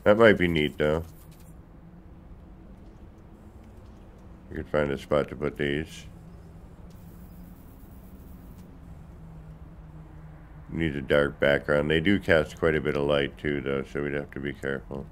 That might be neat, though. You could find a spot to put these. Need a dark background. They do cast quite a bit of light, too, though, so we'd have to be careful.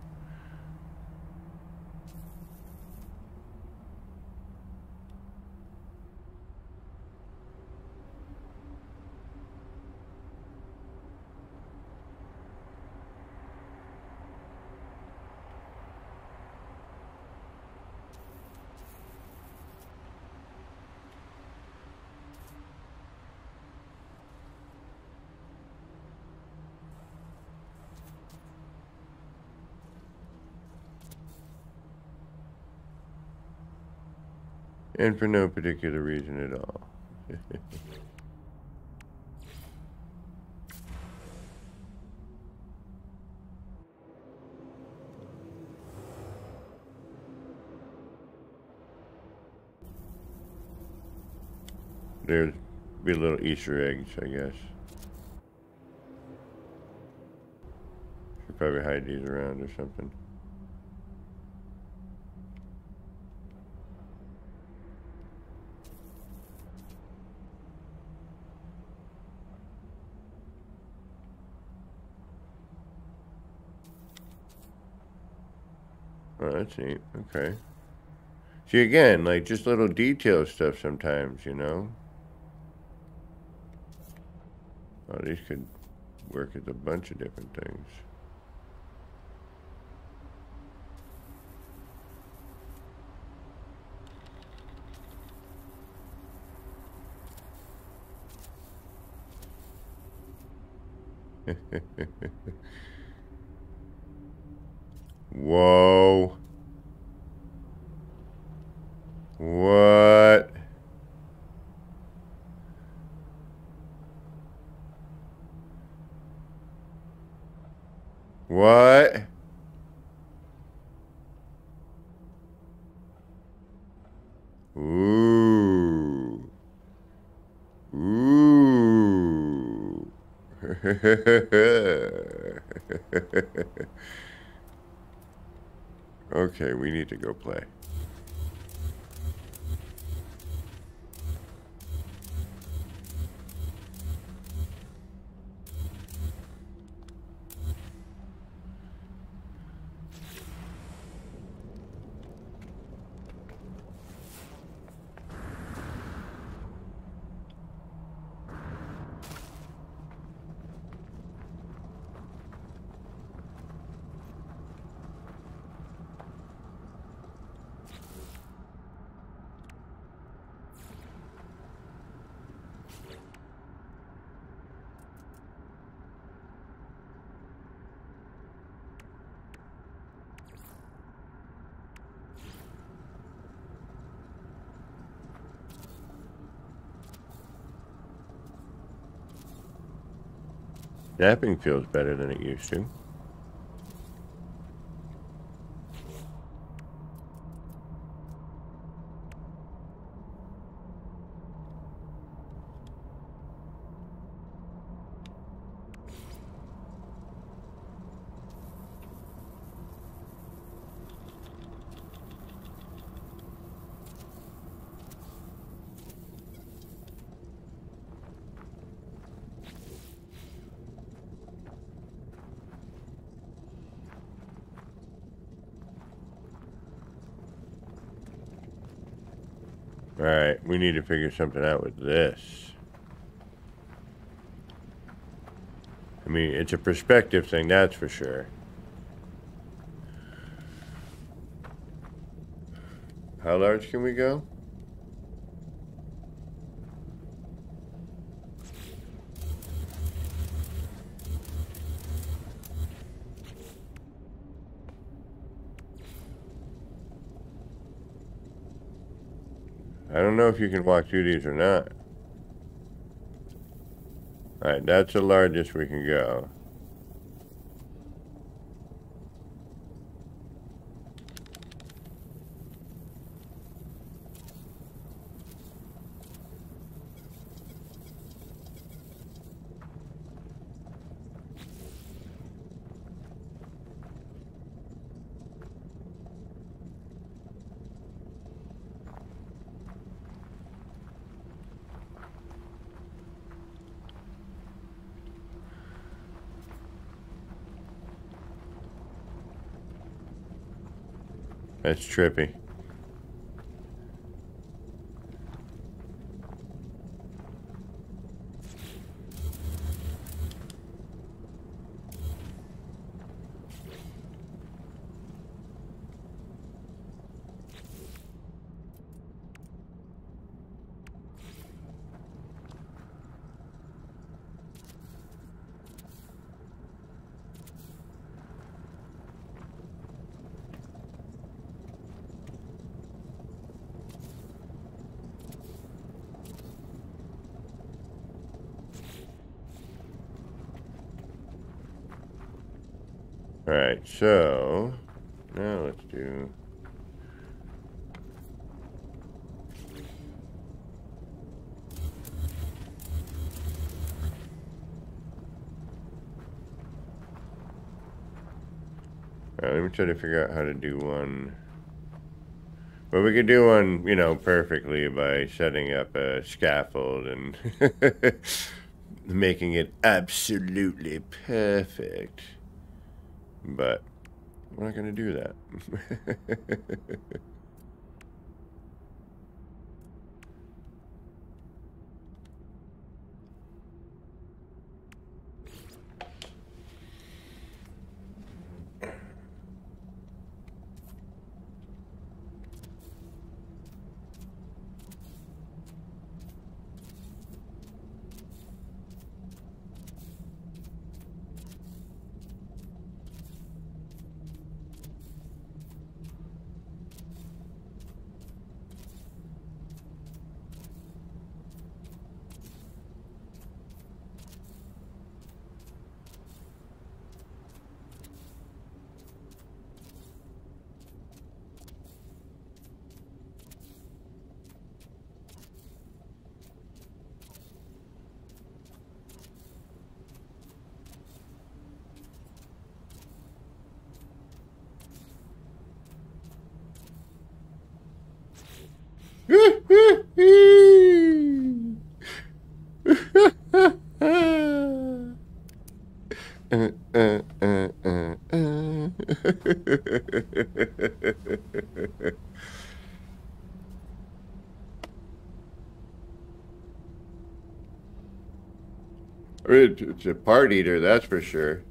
And for no particular reason at all. There'd be little Easter eggs, I guess. Should probably hide these around or something. That's neat. Okay. See, again, like, just little detail stuff sometimes, you know? Oh, these could work as a bunch of different things. Whoa. What? What? Ooh. Ooh. okay, we need to go play. Napping feels better than it used to. Alright, we need to figure something out with this. I mean, it's a perspective thing, that's for sure. How large can we go? If you can walk through these or not. Alright, that's the largest we can go. That's trippy. Alright, so now let's do Alright, let me try figure out how to do one. Well, we could do one, you know, perfectly by setting up a scaffold and making it absolutely perfect. But we're not going to do that. a part eater, that's for sure.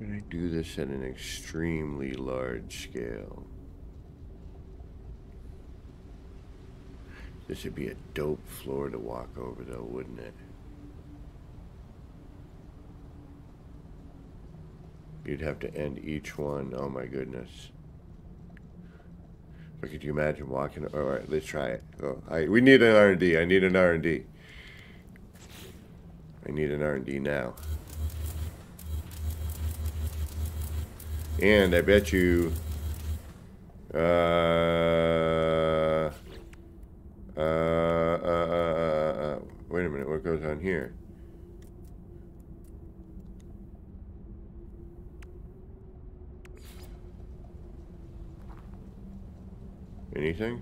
I do this at an extremely large scale. This would be a dope floor to walk over though, wouldn't it? You'd have to end each one. Oh my goodness. But could you imagine walking? All right, let's try it. Oh, I, we need an R&D. I need an R&D. I need an R&D now. And I bet you, uh, uh, uh, uh, wait a minute, what goes on here? Anything?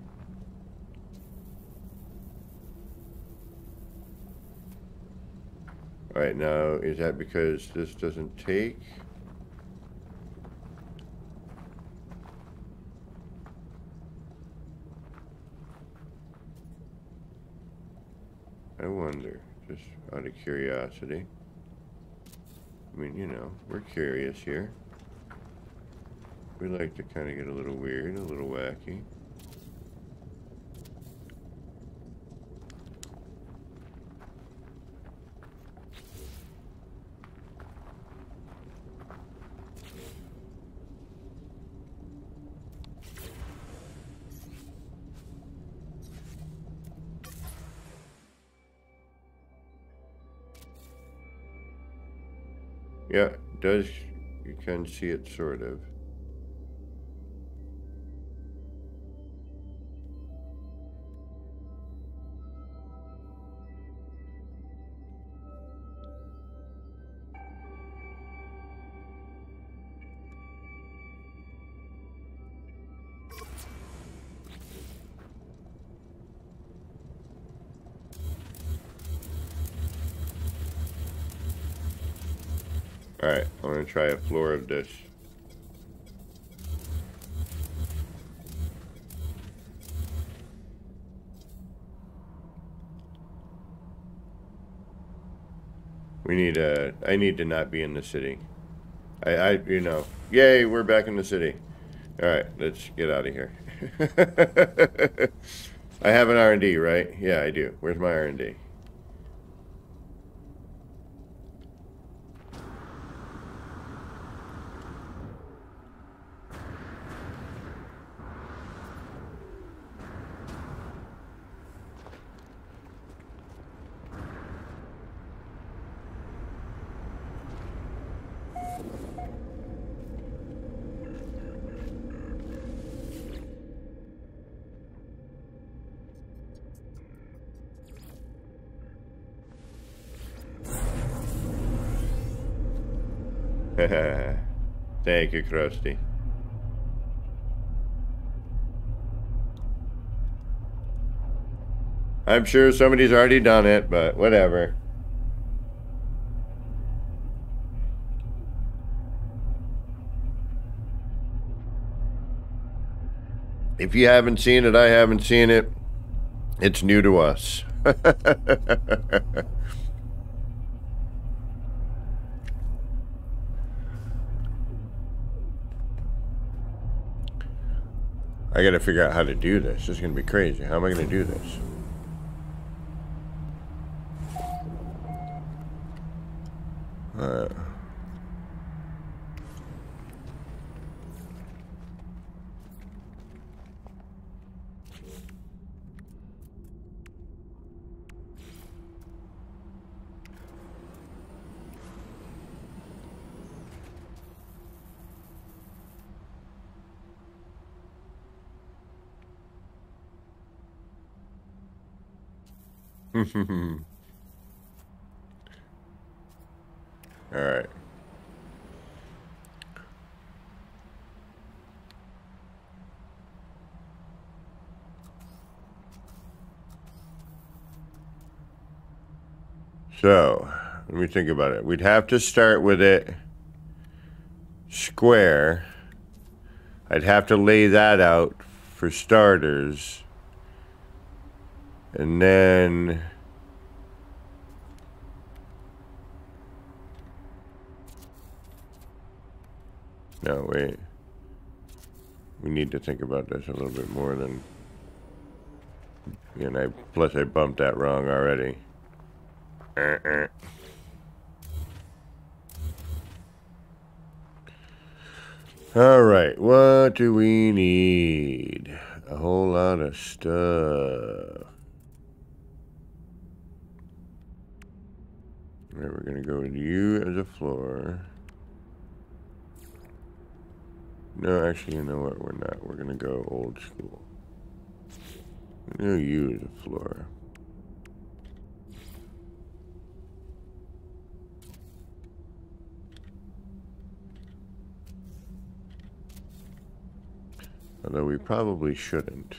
All right, now, is that because this doesn't take? I wonder, just out of curiosity. I mean, you know, we're curious here. We like to kind of get a little weird, a little wacky. Can see it sort of. Try a floor of this. We need a. I need to not be in the city. I, I, you know, yay, we're back in the city. All right, let's get out of here. I have an R&D, right? Yeah, I do. Where's my R&D? Thank you, Krusty. I'm sure somebody's already done it, but whatever. If you haven't seen it, I haven't seen it. It's new to us. I gotta figure out how to do this. This is gonna be crazy. How am I gonna do this? Uh. All right. So, let me think about it. We'd have to start with it square. I'd have to lay that out for starters. And then No, wait. We need to think about this a little bit more than and I plus I bumped that wrong already. Uh -uh. All right, what do we need? A whole lot of stuff. All right, we're gonna go with you as a floor. No, actually, you know what? We're not. We're going to go old school. No, you a floor. Although we probably shouldn't.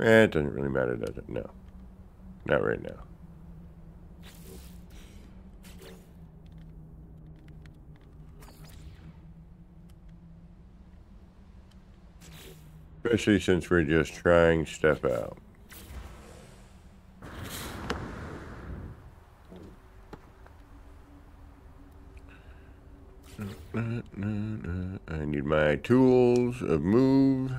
Eh, it doesn't really matter, does it? No. Not right now. Especially since we're just trying stuff out. I need my tools of move.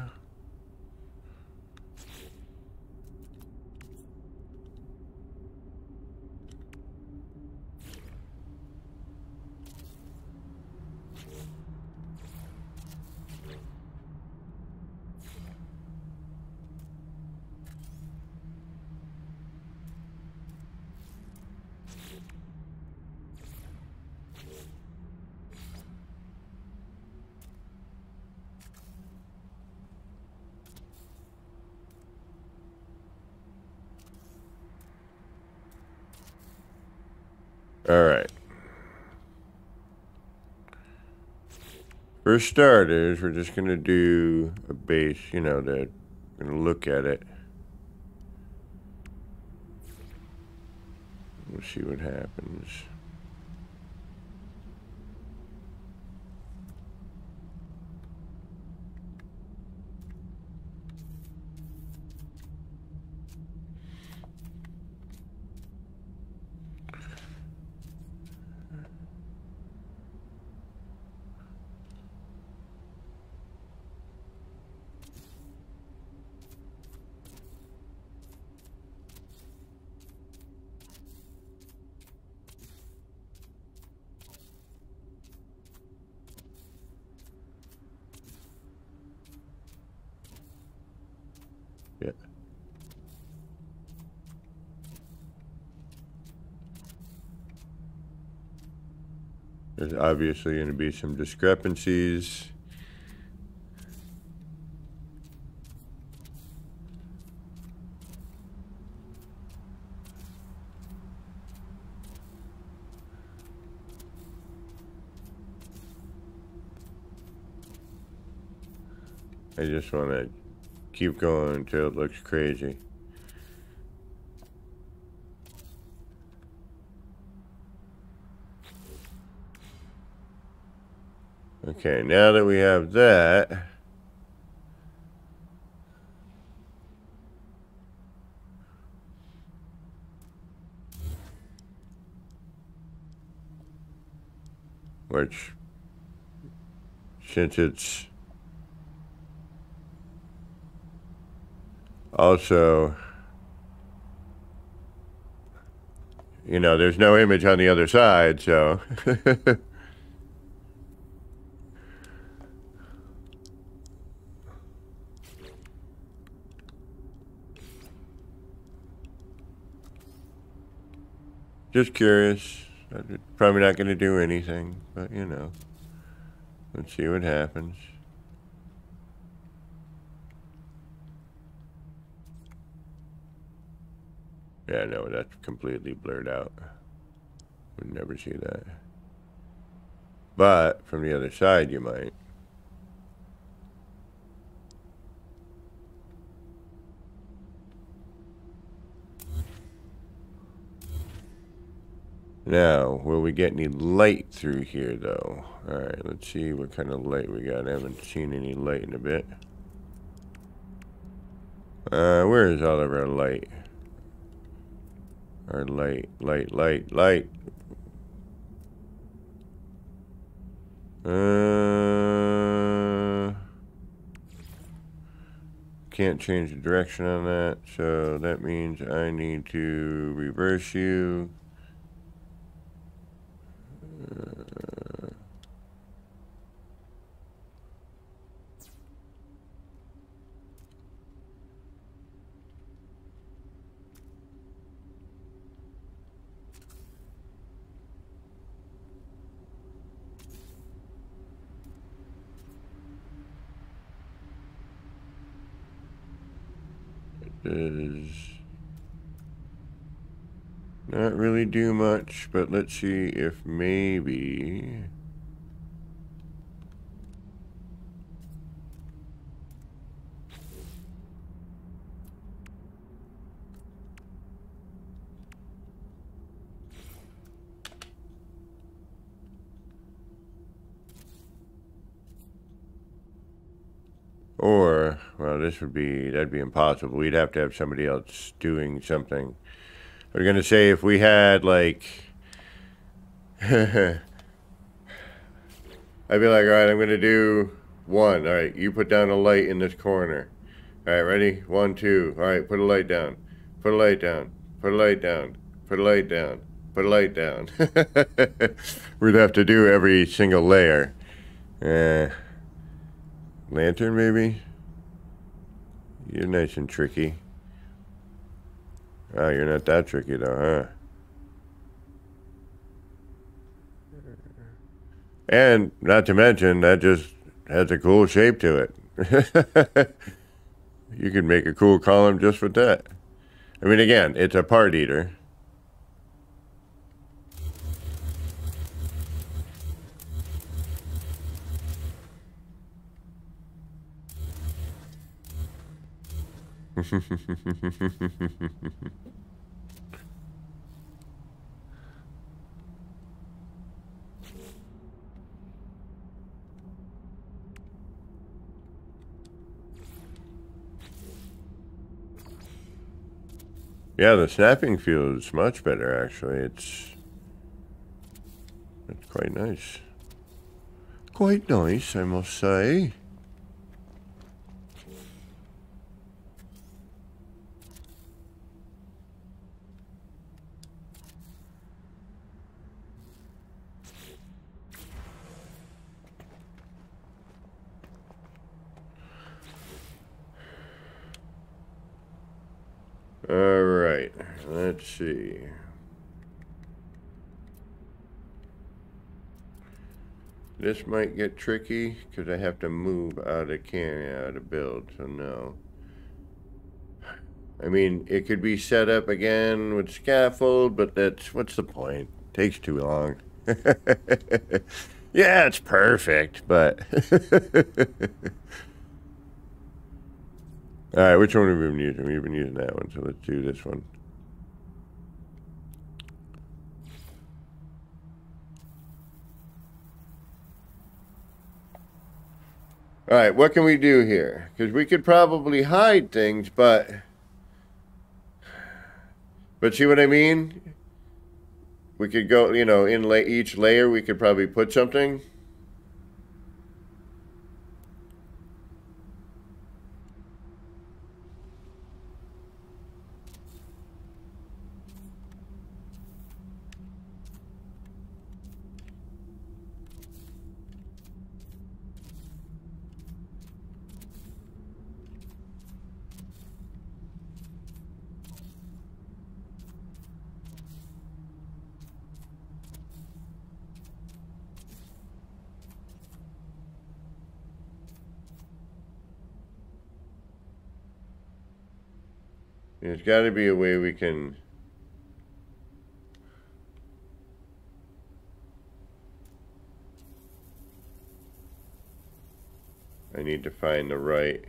For starters, we're just going to do a base, you know, that going to look at it. We'll see what happens. Yeah. There's obviously going to be some discrepancies. I just want to keep going until it looks crazy. Okay, now that we have that, which, since it's also, you know, there's no image on the other side, so. Just curious. Probably not going to do anything, but you know. Let's see what happens. Yeah, no, that's completely blurred out. Would never see that. But from the other side, you might. Now, will we get any light through here, though? Alright, let's see what kind of light we got. I haven't seen any light in a bit. Uh, where is all of our light? Our light, light, light, light. Uh, can't change the direction on that, so that means I need to reverse you. Uh, does not really do much, but let's see if maybe... Or, well, this would be, that'd be impossible. We'd have to have somebody else doing something. Was going to say if we had, like, I'd be like, all right, I'm going to do one. All right, you put down a light in this corner. All right, ready? One, two. All right, put a light down. Put a light down. Put a light down. Put a light down. Put a light down. We'd have to do every single layer. Uh, lantern, maybe? You're nice and tricky. Oh, you're not that tricky, though, huh? And not to mention, that just has a cool shape to it. you can make a cool column just with that. I mean, again, it's a part eater. yeah, the snapping feels much better actually. It's it's quite nice. Quite nice, I must say. All right, let's see. This might get tricky because I have to move out of camera, out of build, so no. I mean, it could be set up again with scaffold, but that's, what's the point? Takes too long. yeah, it's perfect, but... All right, which one have we been using? We've been using that one, so let's do this one. All right, what can we do here? Because we could probably hide things, but... But see what I mean? We could go, you know, in la each layer we could probably put something. There's got to be a way we can... I need to find the right...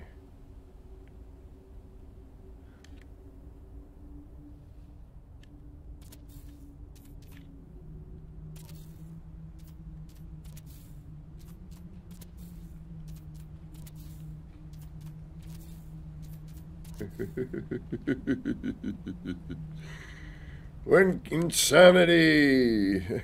when insanity.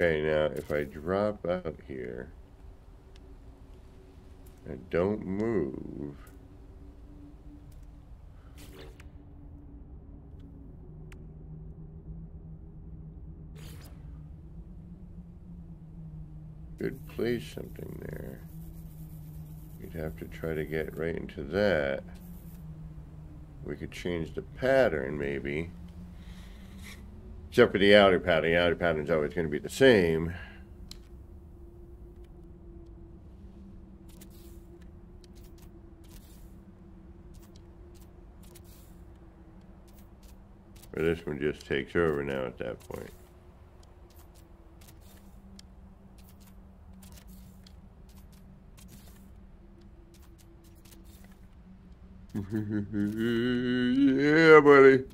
Okay, now if I drop out here and don't move, could place something there. You'd have to try to get right into that. We could change the pattern maybe. Except for the outer pattern. The outer pattern is always going to be the same. this one just takes over now at that point. yeah, buddy.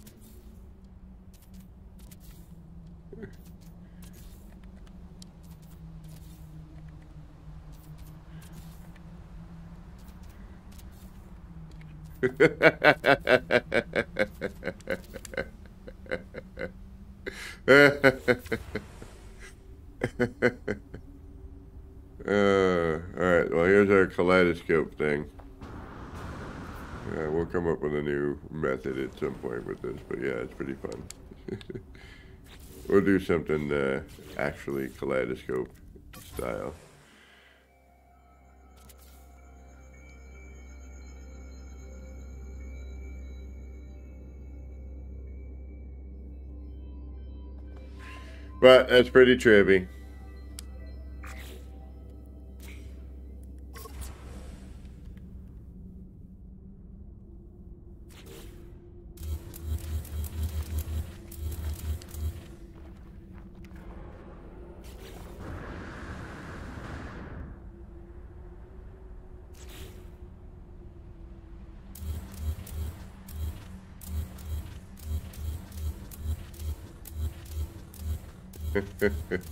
come up with a new method at some point with this, but yeah, it's pretty fun. we'll do something uh, actually kaleidoscope style. But that's pretty trippy. Ha, ha, ha.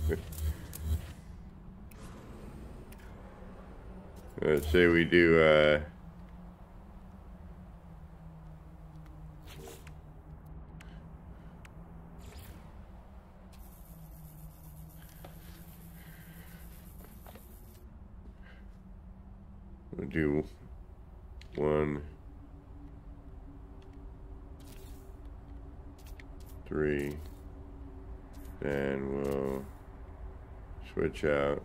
Switch out.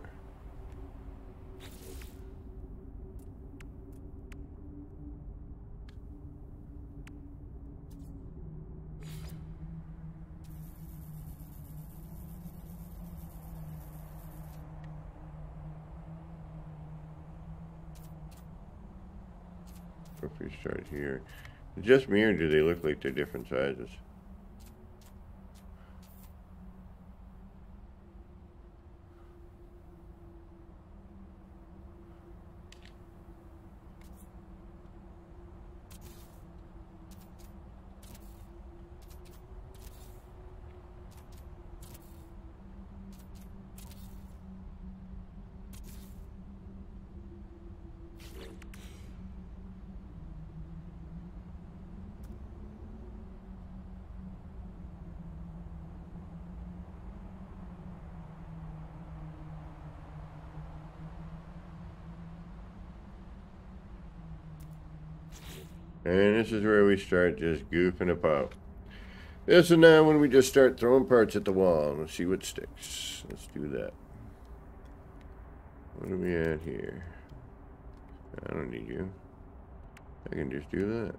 If we start here. Just me or do they look like they're different sizes? And this is where we start just goofing about. This and now when we just start throwing parts at the wall and see what sticks. Let's do that. What are we at here? I don't need you. I can just do that.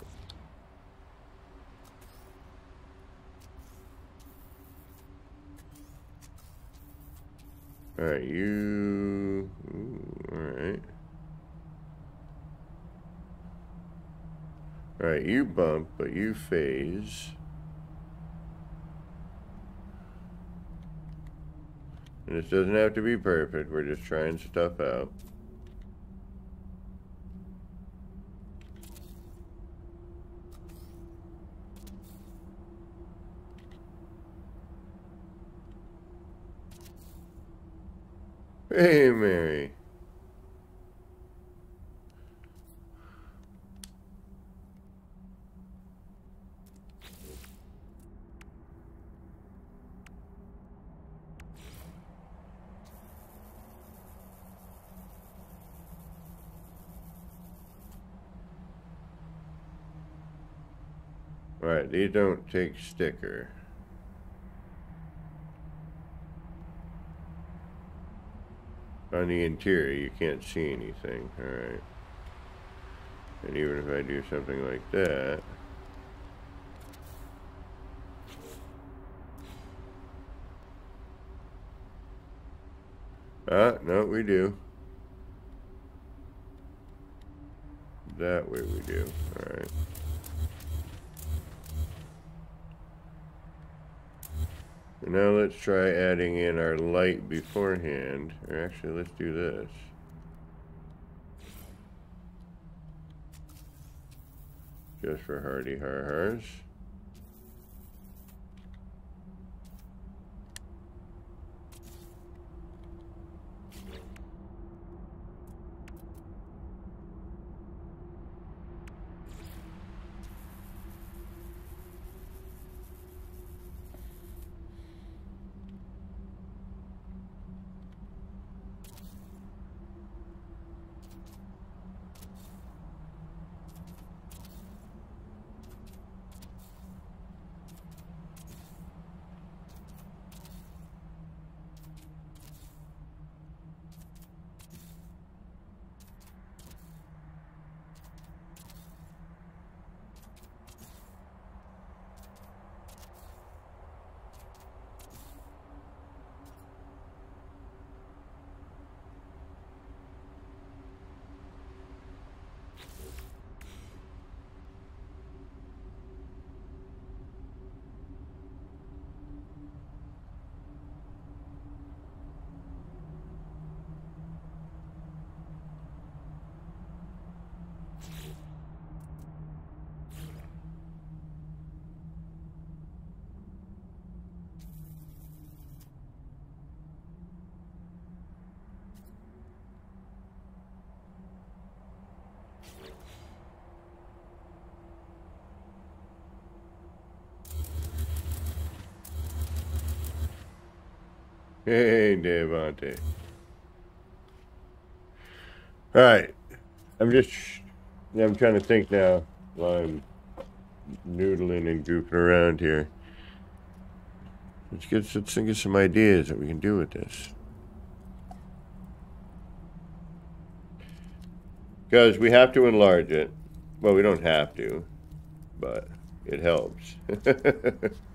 Alright, you... Alright. Alright, you bump, but you phase. And this doesn't have to be perfect, we're just trying stuff out. Hey, Mary. Right, these don't take sticker. On the interior, you can't see anything. Alright. And even if I do something like that... Ah, no, we do. That way we do. Alright. Now let's try adding in our light beforehand. Or actually, let's do this. Just for hardy har Hey, Devante. All right. I'm just, I'm trying to think now while I'm noodling and goofing around here. Let's get, let's think of some ideas that we can do with this. Because we have to enlarge it. Well, we don't have to, but it helps.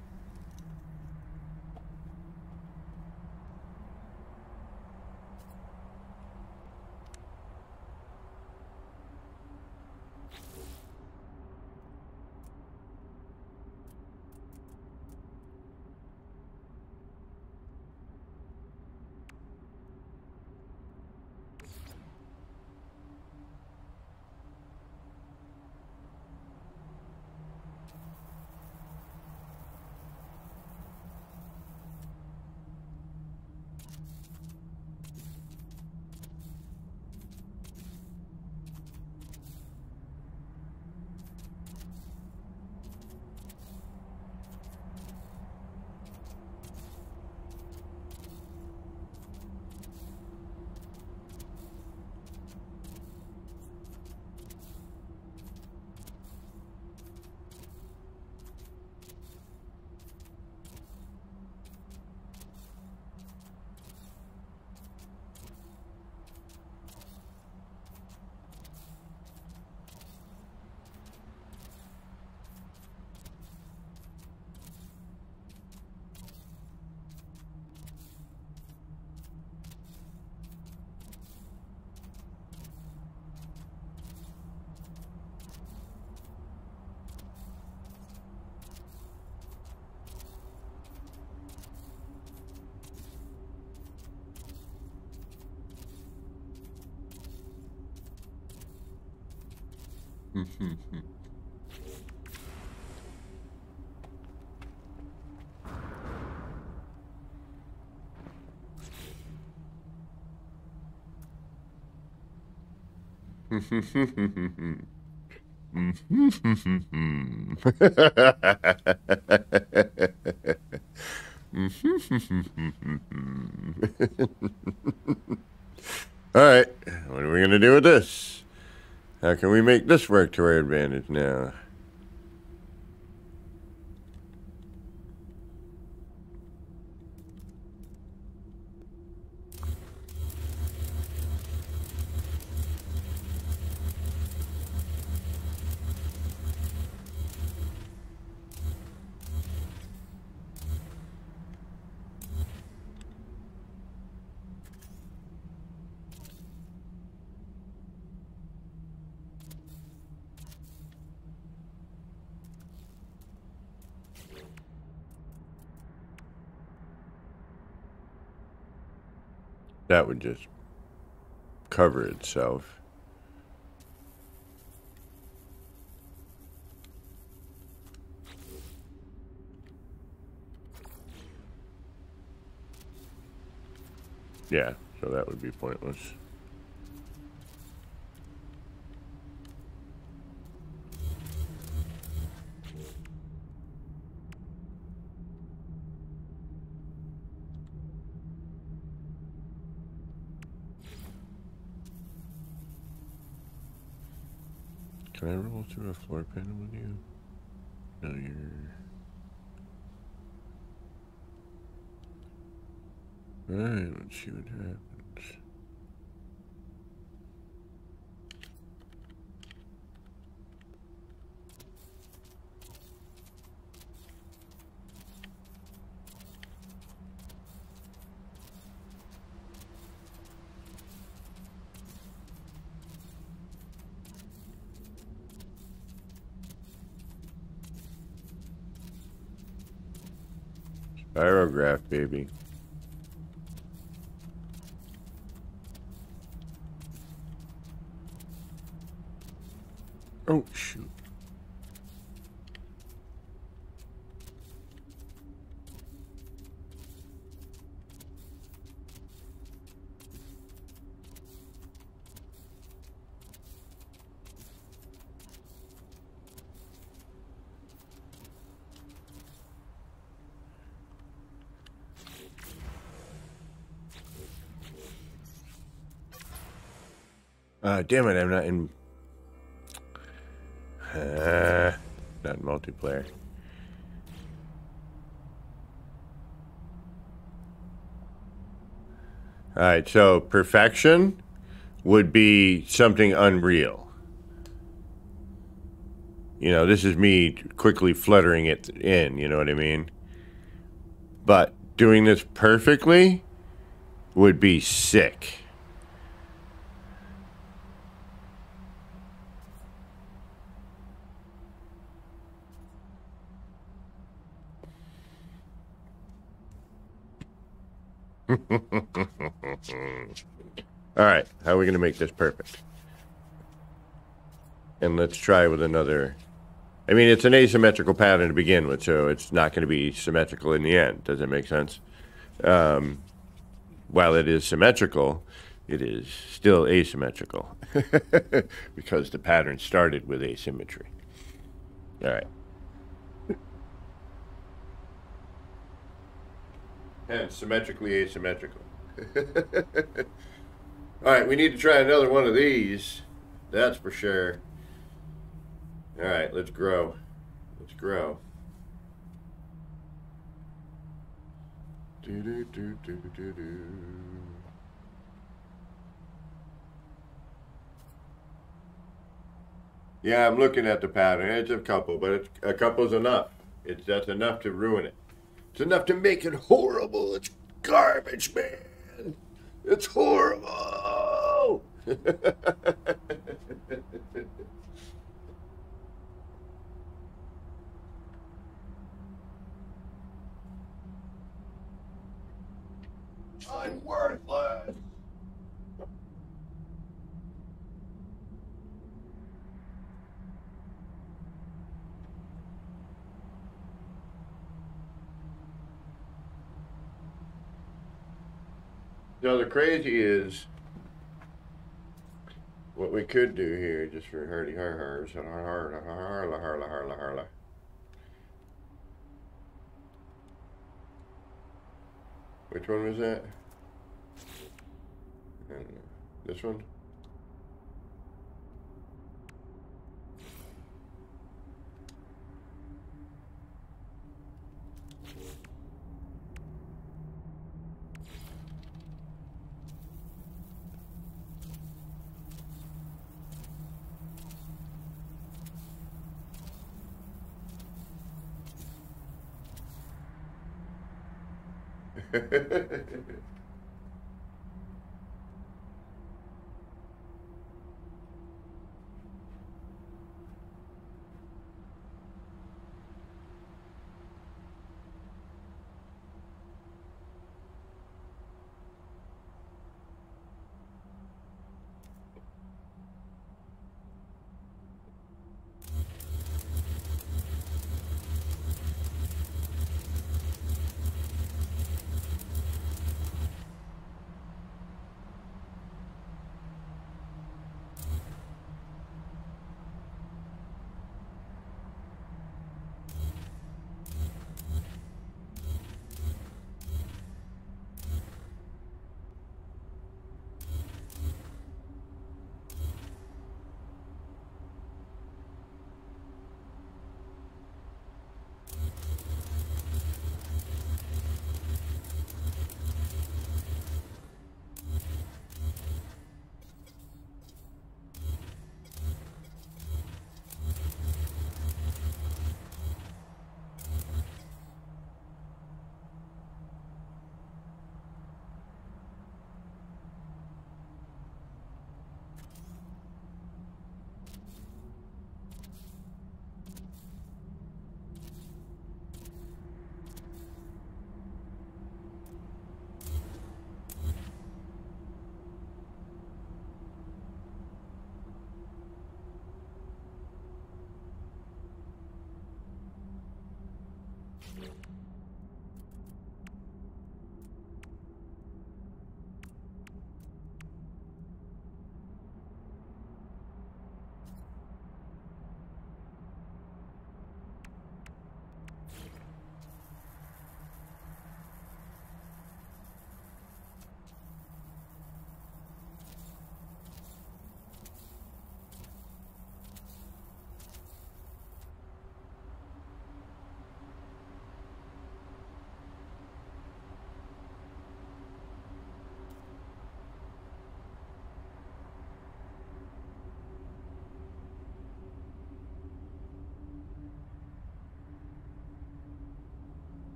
All right, what are we going to do with this? How can we make this work to our advantage now? Just cover itself. Yeah, so that would be pointless. Can I roll through a floor panel with you? No, you're. Alright, let's see what happens. Spirograph, baby. Damn it, I'm not in. Uh, not in multiplayer. Alright, so perfection would be something unreal. You know, this is me quickly fluttering it in, you know what I mean? But doing this perfectly would be sick. All right, how are we going to make this perfect? And let's try with another. I mean, it's an asymmetrical pattern to begin with, so it's not going to be symmetrical in the end. Does that make sense? Um, while it is symmetrical, it is still asymmetrical because the pattern started with asymmetry. All right. Hence, symmetrically asymmetrical. All right, we need to try another one of these. That's for sure. All right, let's grow. Let's grow. Do, do, do, do, do, do. Yeah, I'm looking at the pattern. It's a couple, but it's, a couple's enough. It's that's enough to ruin it. It's enough to make it horrible. It's garbage, man. It's horrible. I'm worthless. Now the crazy is what we could do here, just for hardy har hars, harla harla harla harla harla. Which one was that? This one?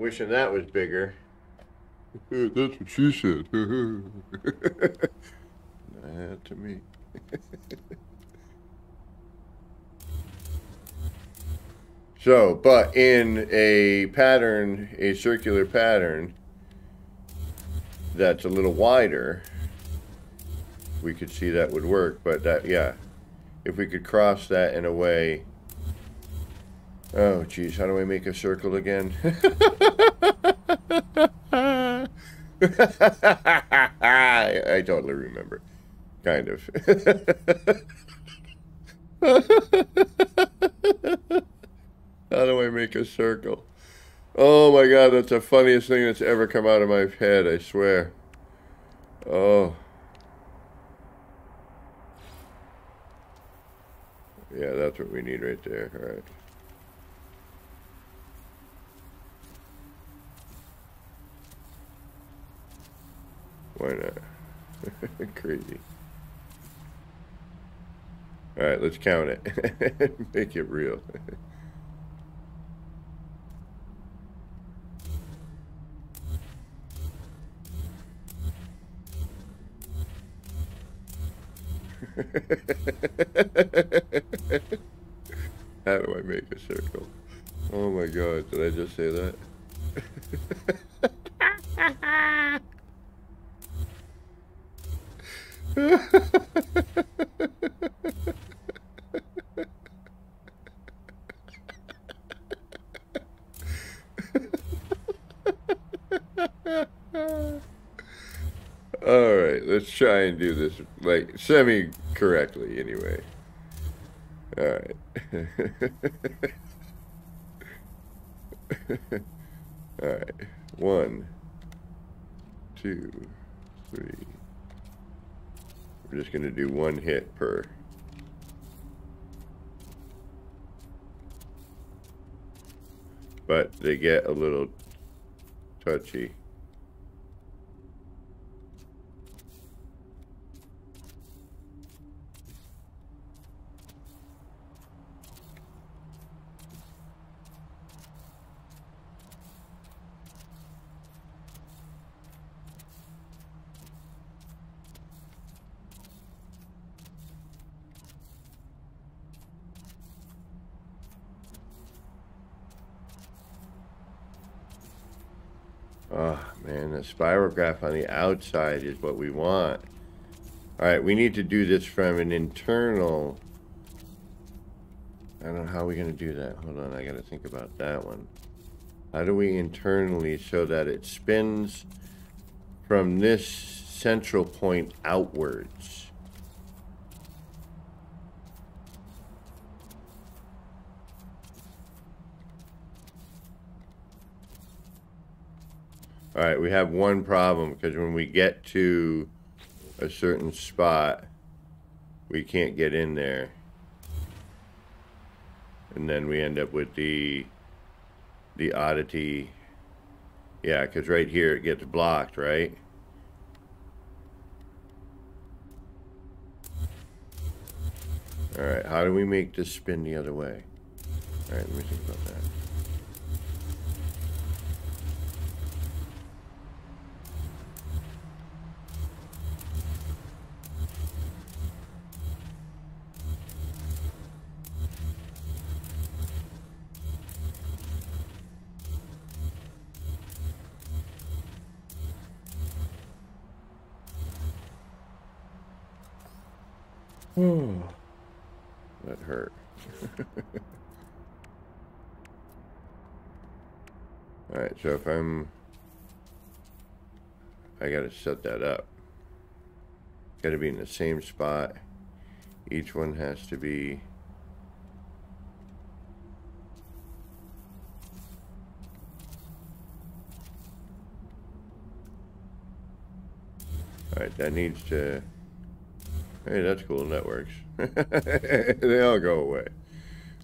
Wishing that was bigger. That's what she said. Not to me. so, but in a pattern, a circular pattern that's a little wider, we could see that would work. But that, yeah, if we could cross that in a way. Oh, geez, how do I make a circle again? I, I totally remember. Kind of. How do I make a circle? Oh my god, that's the funniest thing that's ever come out of my head, I swear. Oh. Yeah, that's what we need right there. All right. Why not? Crazy. All right, let's count it. Make it real. How do I make a circle? Oh my god, did I just say that? All right, let's try and do this like semi correctly anyway. All right. All right. One, two, three. We're just going to do one hit per. But they get a little touchy. Man, the spirograph on the outside is what we want. All right, we need to do this from an internal... I don't know how we're going to do that. Hold on, I got to think about that one. How do we internally so that it spins from this central point outwards? All right, we have one problem because when we get to a certain spot, we can't get in there. And then we end up with the the oddity. Yeah, because right here it gets blocked, right? All right, how do we make this spin the other way? All right, let me think about that. Hmm. that hurt. Alright, so if I'm... I gotta set that up. Gotta be in the same spot. Each one has to be... Alright, that needs to... Hey, that's cool. That works. they all go away.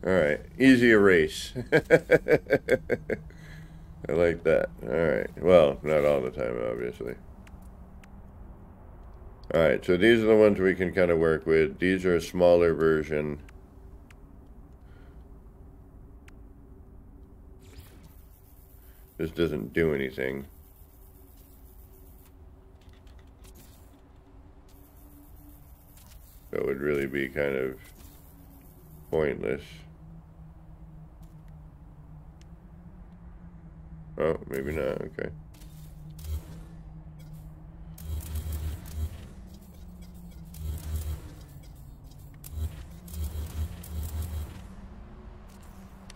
All right. Easy erase. I like that. All right. Well, not all the time, obviously. All right. So these are the ones we can kind of work with. These are a smaller version. this doesn't do anything. It would really be kind of pointless. Oh, maybe not, okay.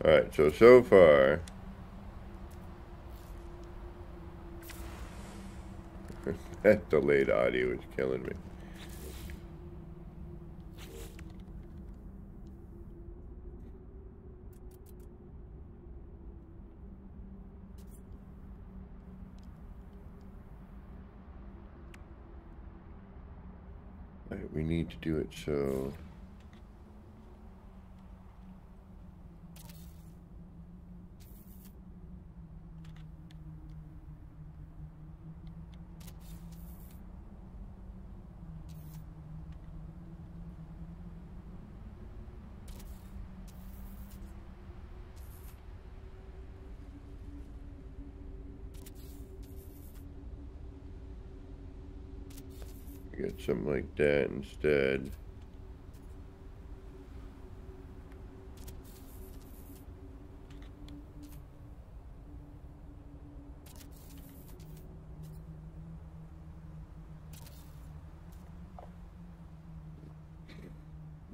Alright, so, so far... that delayed audio is killing me. Right, we need to do it so... Get something like that instead.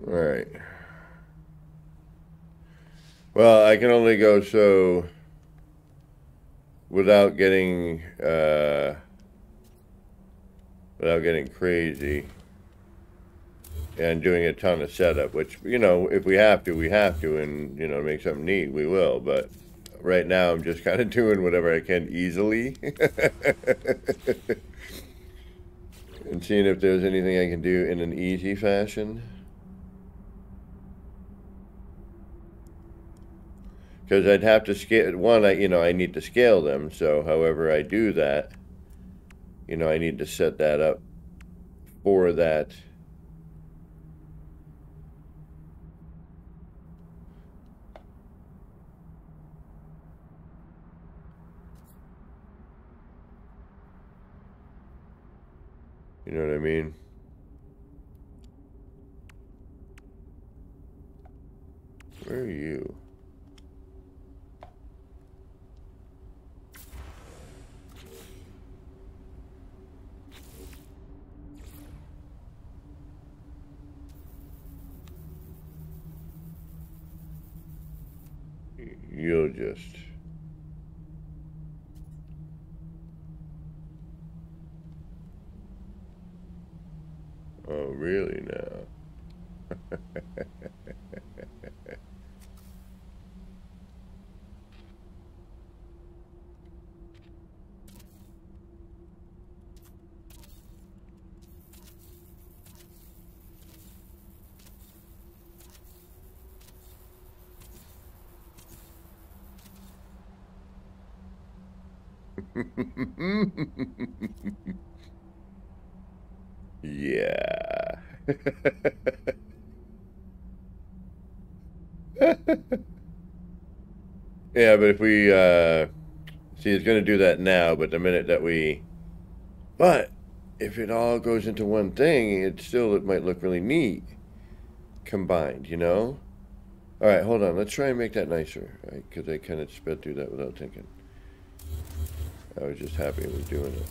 All right. Well, I can only go so without getting uh, without getting crazy and doing a ton of setup. Which you know, if we have to, we have to, and you know, make something neat, we will. But right now, I'm just kind of doing whatever I can easily. and seeing if there's anything I can do in an easy fashion. because I'd have to scale one. I you know I need to scale them. So however I do that, you know I need to set that up for that. You know what I mean? Where are you? You'll just. Oh, really now? yeah. yeah, but if we, uh, see, it's going to do that now, but the minute that we, but if it all goes into one thing, it still, it might look really neat combined, you know? All right, hold on. Let's try and make that nicer, right? Because I kind of sped through that without thinking. I was just happy it was doing it.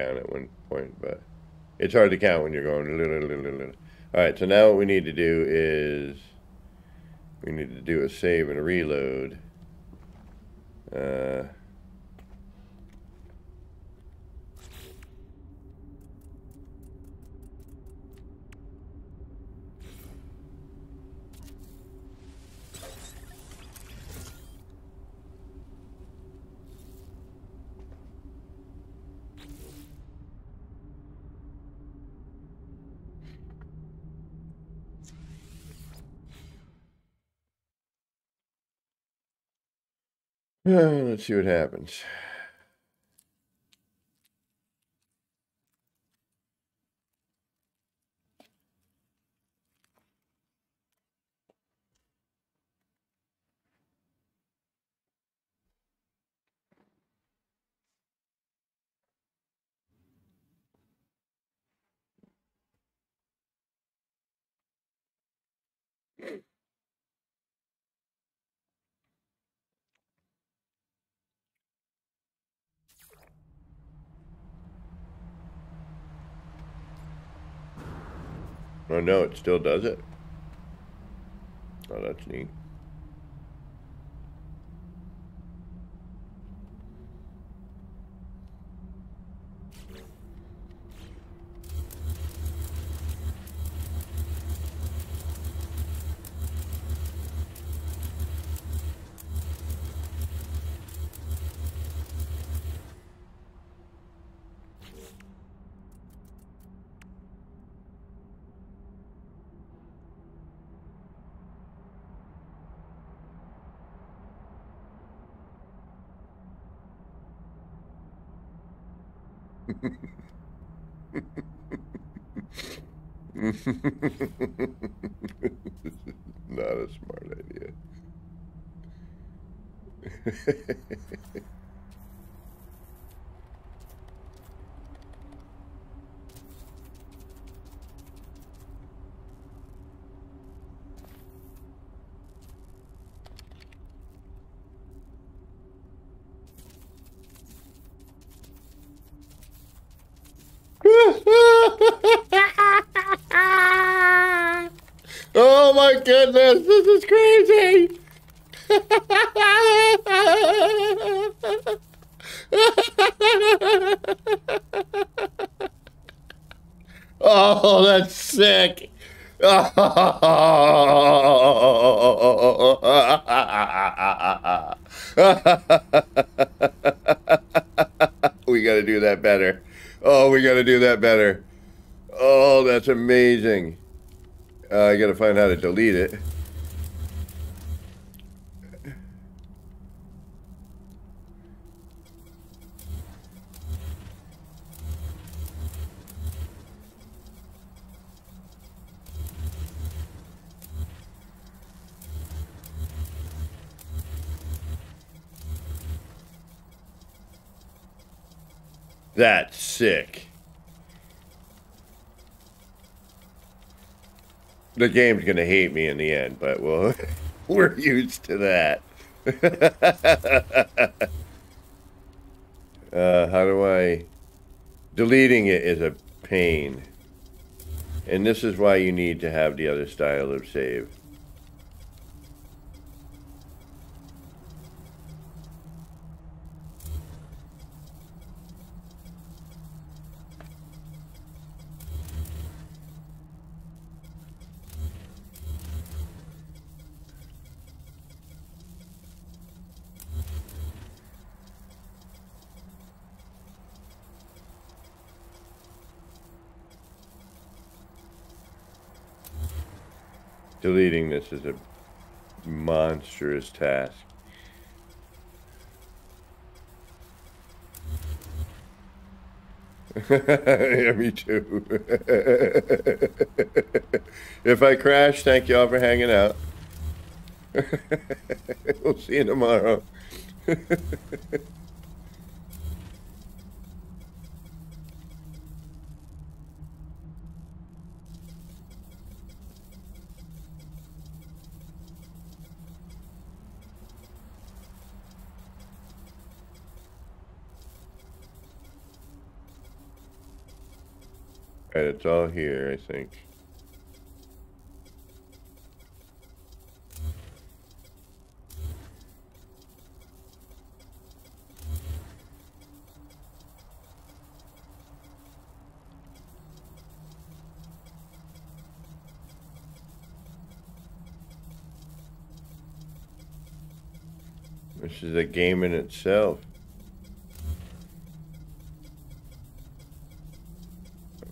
Count at one point, but it's hard to count when you're going. Alright, so now what we need to do is we need to do a save and a reload. Uh, let's see what happens. Oh no, it still does it? Oh, that's neat. Not a smart idea. oh my goodness, this is crazy. oh, that's sick. we got to do that better. Oh, we got to do that better. Oh, that's amazing. I got to find how to delete it. That's sick. The game's gonna hate me in the end, but well, we're used to that. uh, how do I... Deleting it is a pain. And this is why you need to have the other style of save. Deleting this is a monstrous task. yeah, me too. if I crash, thank you all for hanging out. we'll see you tomorrow. And it's all here, I think. This is a game in itself.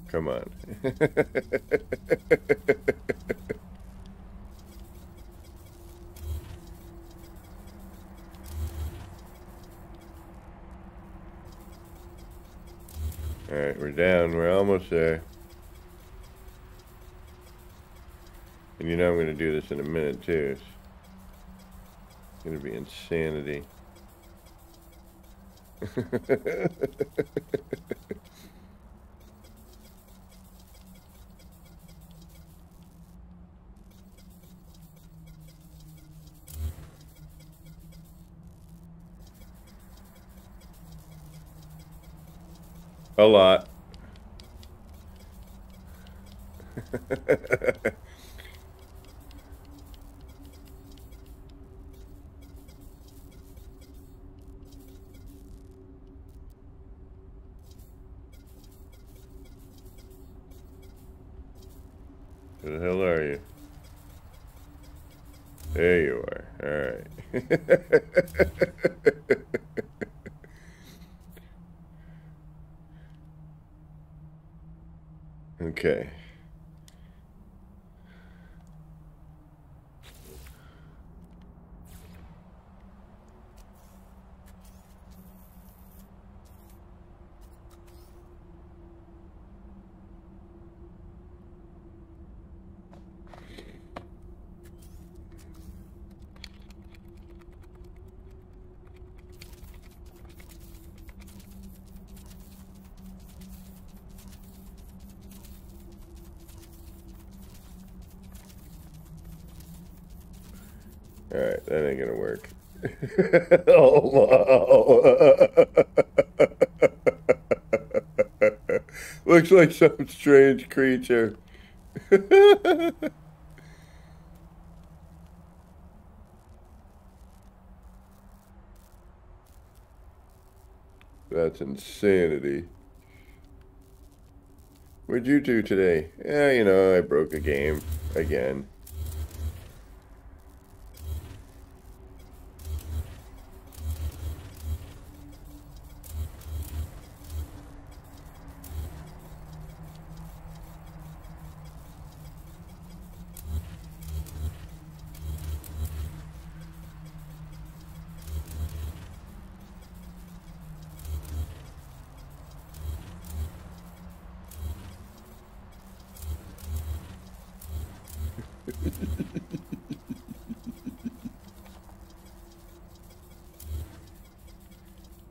Come on. Alright, we're down. We're almost there. And you know I'm going to do this in a minute, too. It's going to be insanity. A lot. Who the hell are you? There you are. Alright. okay. Alright, that ain't gonna work. Oh, wow. Looks like some strange creature. That's insanity. What'd you do today? Yeah, you know, I broke a game again.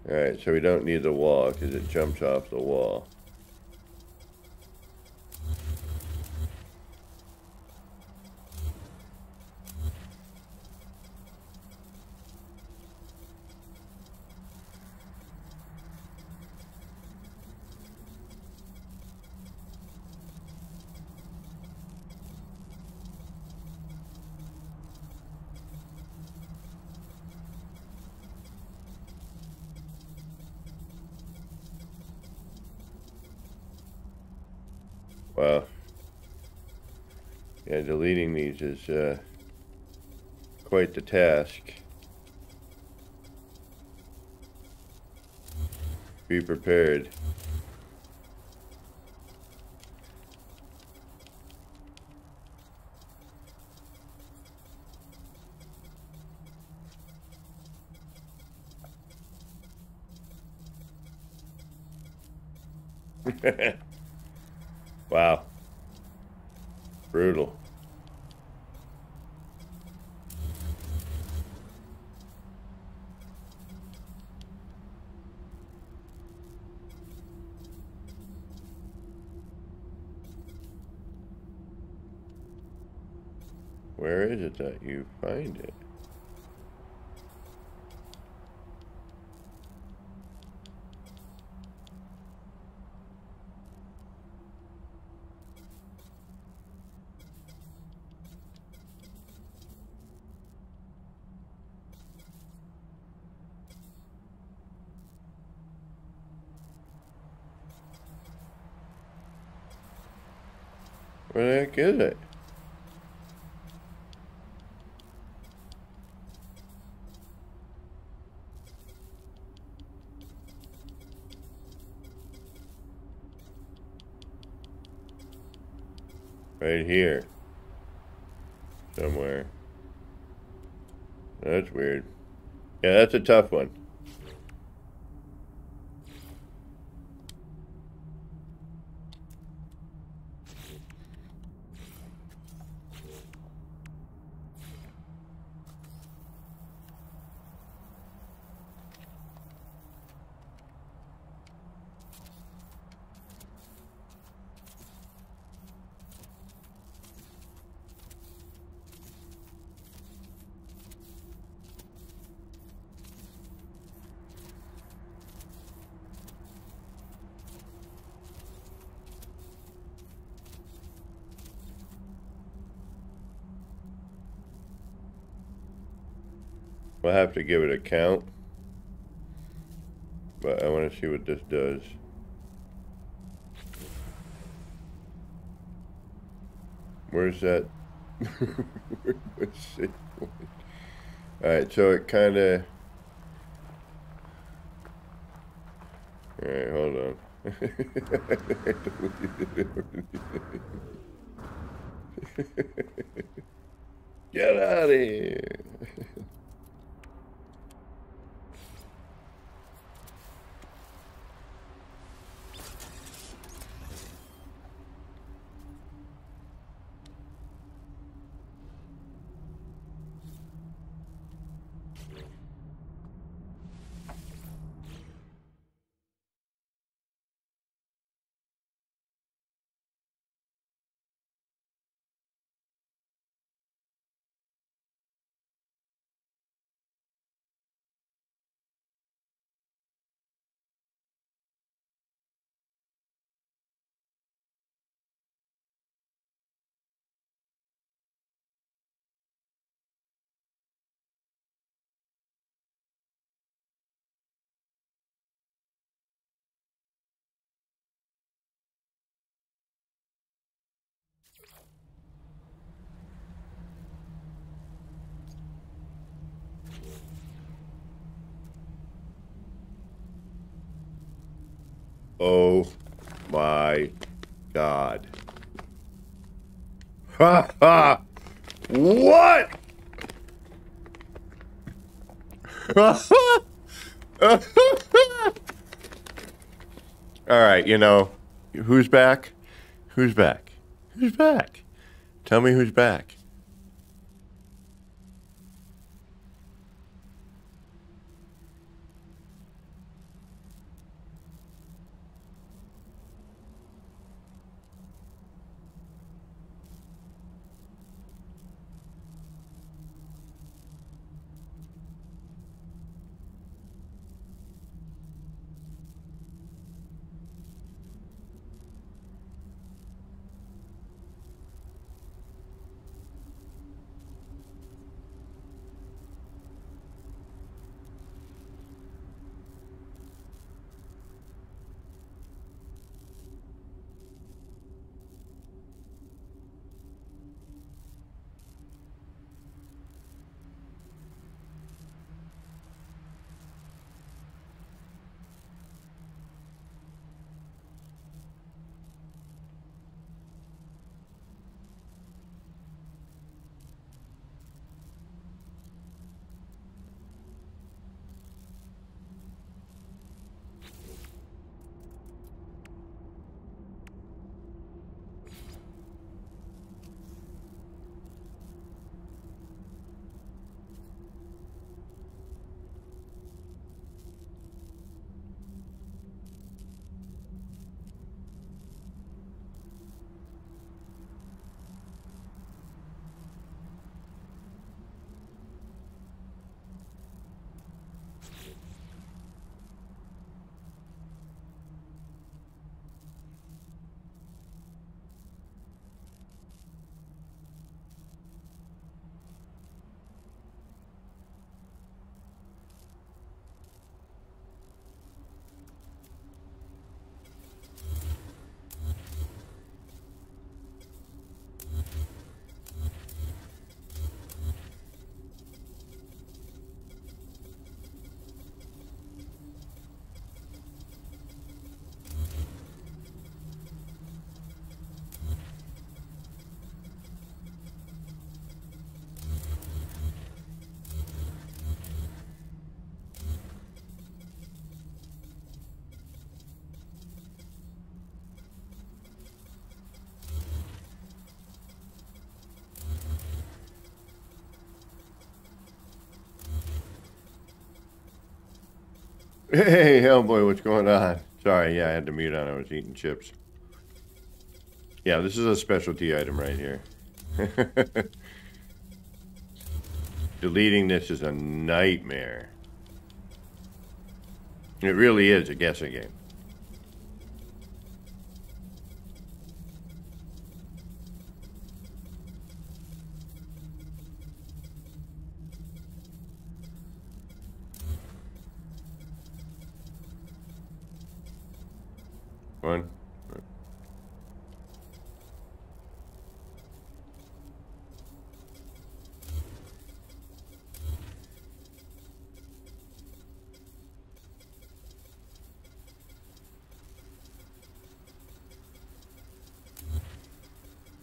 Alright, so we don't need the wall because it jumps off the wall. Wow. Yeah, deleting these is uh, quite the task. Be prepared. wow. Brutal. Where is it that you find it? Where the heck is it? Right here. Somewhere. That's weird. Yeah, that's a tough one. To give it a count. But I want to see what this does. Where's that? Alright, so it kind of... Alright, hold on. Get out of here! Oh my god. Ha ha! What? All right, you know, who's back? Who's back? Who's back? Tell me who's back. Hey, Hellboy, what's going on? Sorry, yeah, I had to mute on. I was eating chips. Yeah, this is a specialty item right here. Deleting this is a nightmare. It really is a guessing game. One.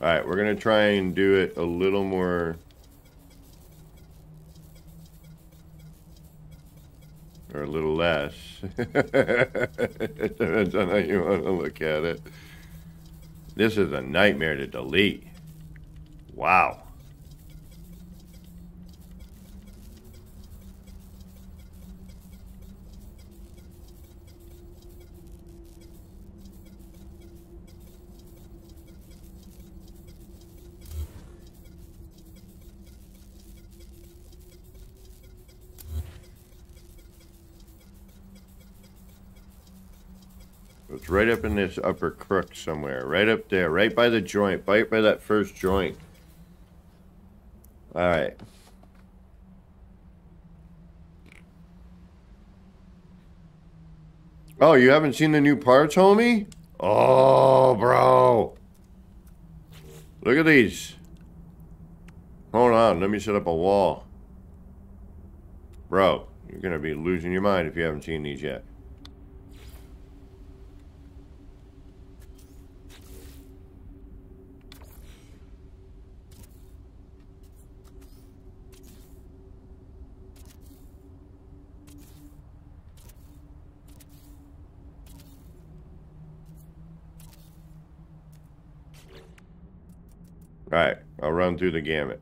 Alright, we're going to try and do it a little more... Or a little less. it depends on how you want to look at it. This is a nightmare to delete. Wow. It's right this upper crook somewhere. Right up there. Right by the joint. Right by that first joint. Alright. Oh, you haven't seen the new parts, homie? Oh, bro. Look at these. Hold on. Let me set up a wall. Bro, you're going to be losing your mind if you haven't seen these yet. Alright, I'll run through the gamut.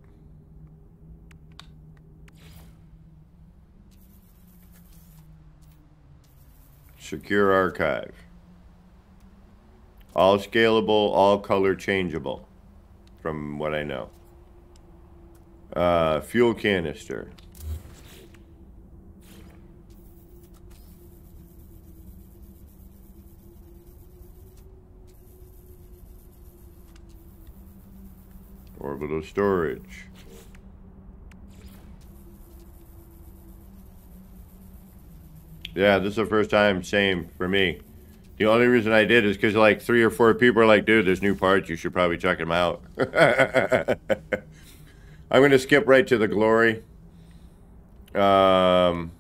Secure archive. All scalable, all color changeable, from what I know. Uh, fuel canister. Orbital storage. Yeah, this is the first time, same for me. The only reason I did is because like three or four people are like, dude, there's new parts, you should probably check them out. I'm going to skip right to the glory. Um...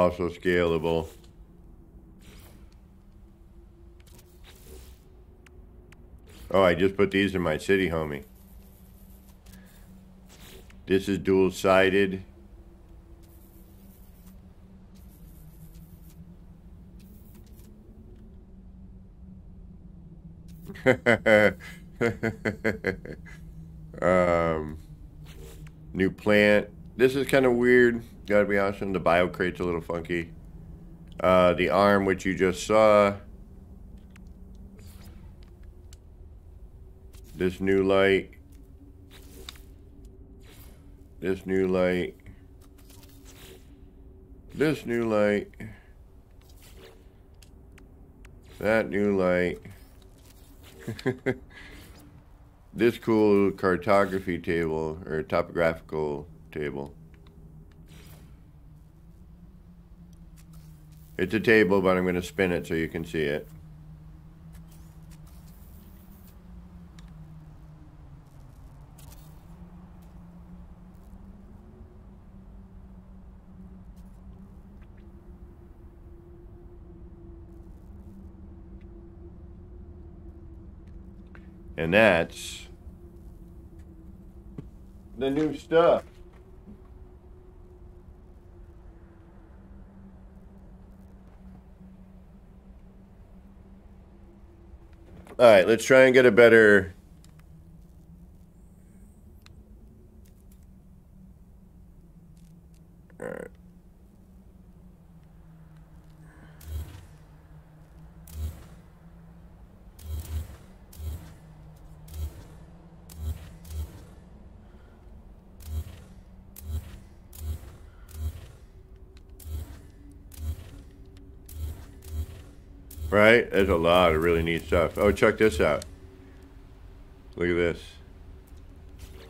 Also scalable. Oh, I just put these in my city, homie. This is dual-sided. um, new plant. This is kind of weird. Gotta be honest, the bio crate's a little funky. Uh, the arm, which you just saw. This new light. This new light. This new light. That new light. this cool cartography table or topographical table. It's a table, but I'm going to spin it so you can see it. And that's the new stuff. All right, let's try and get a better. Right? There's a lot of really neat stuff. Oh, check this out. Look at this.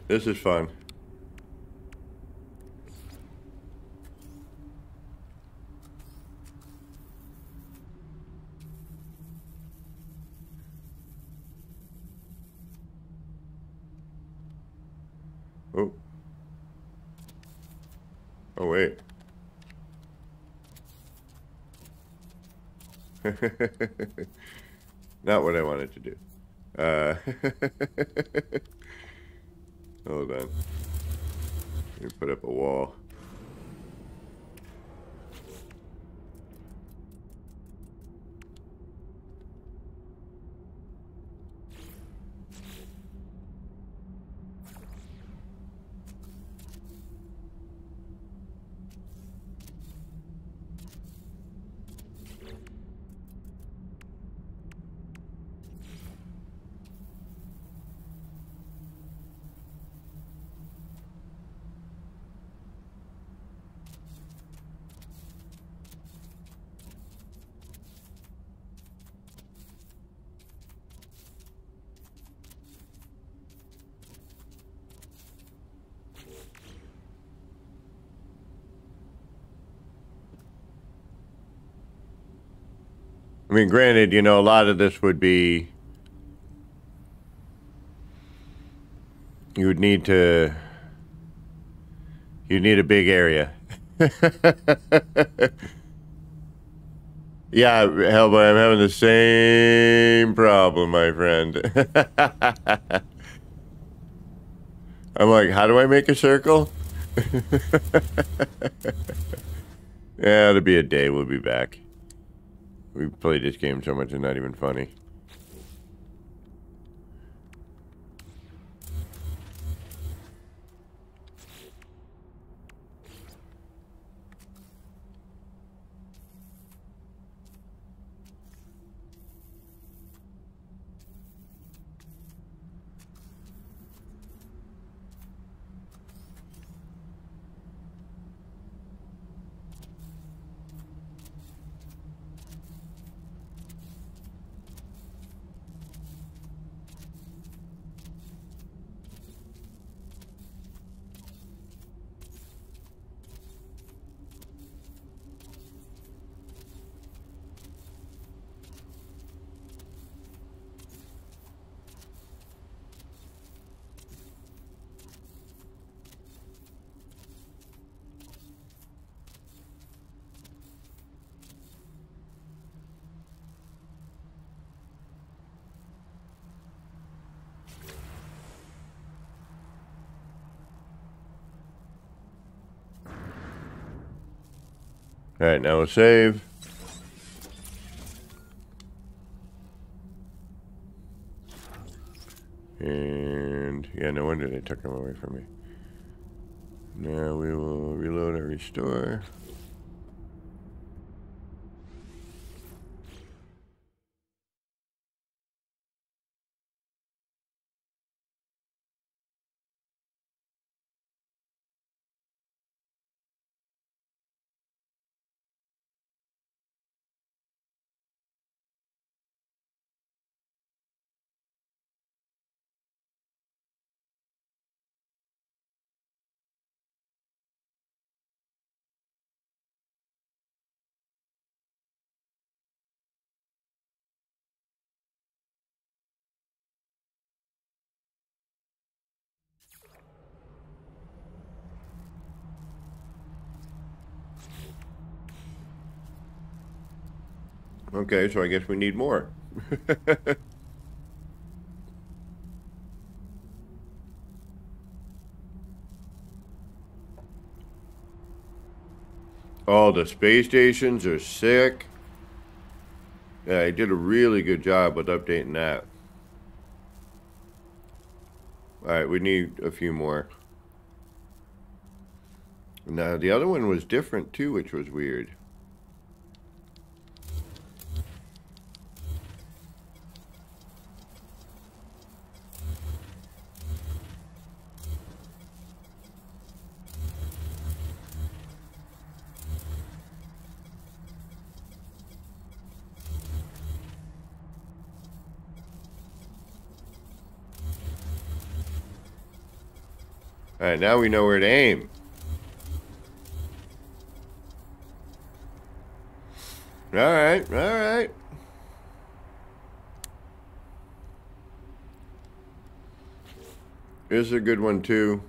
This is fun. Oh. Oh, wait. Not what I wanted to do. Uh, hold on. Let me put up a wall. I mean, granted, you know, a lot of this would be. You would need to. You need a big area. yeah, Hellboy, I'm having the same problem, my friend. I'm like, how do I make a circle? yeah, it'll be a day. We'll be back. We played this game so much it's not even funny. Save. And yeah, no wonder they took him away from me. Now we will reload and restore. Okay, so I guess we need more. oh, the space stations are sick. Yeah, I did a really good job with updating that. Alright, we need a few more. Now, the other one was different too, which was weird. Now we know where to aim. Alright, alright. This is a good one too.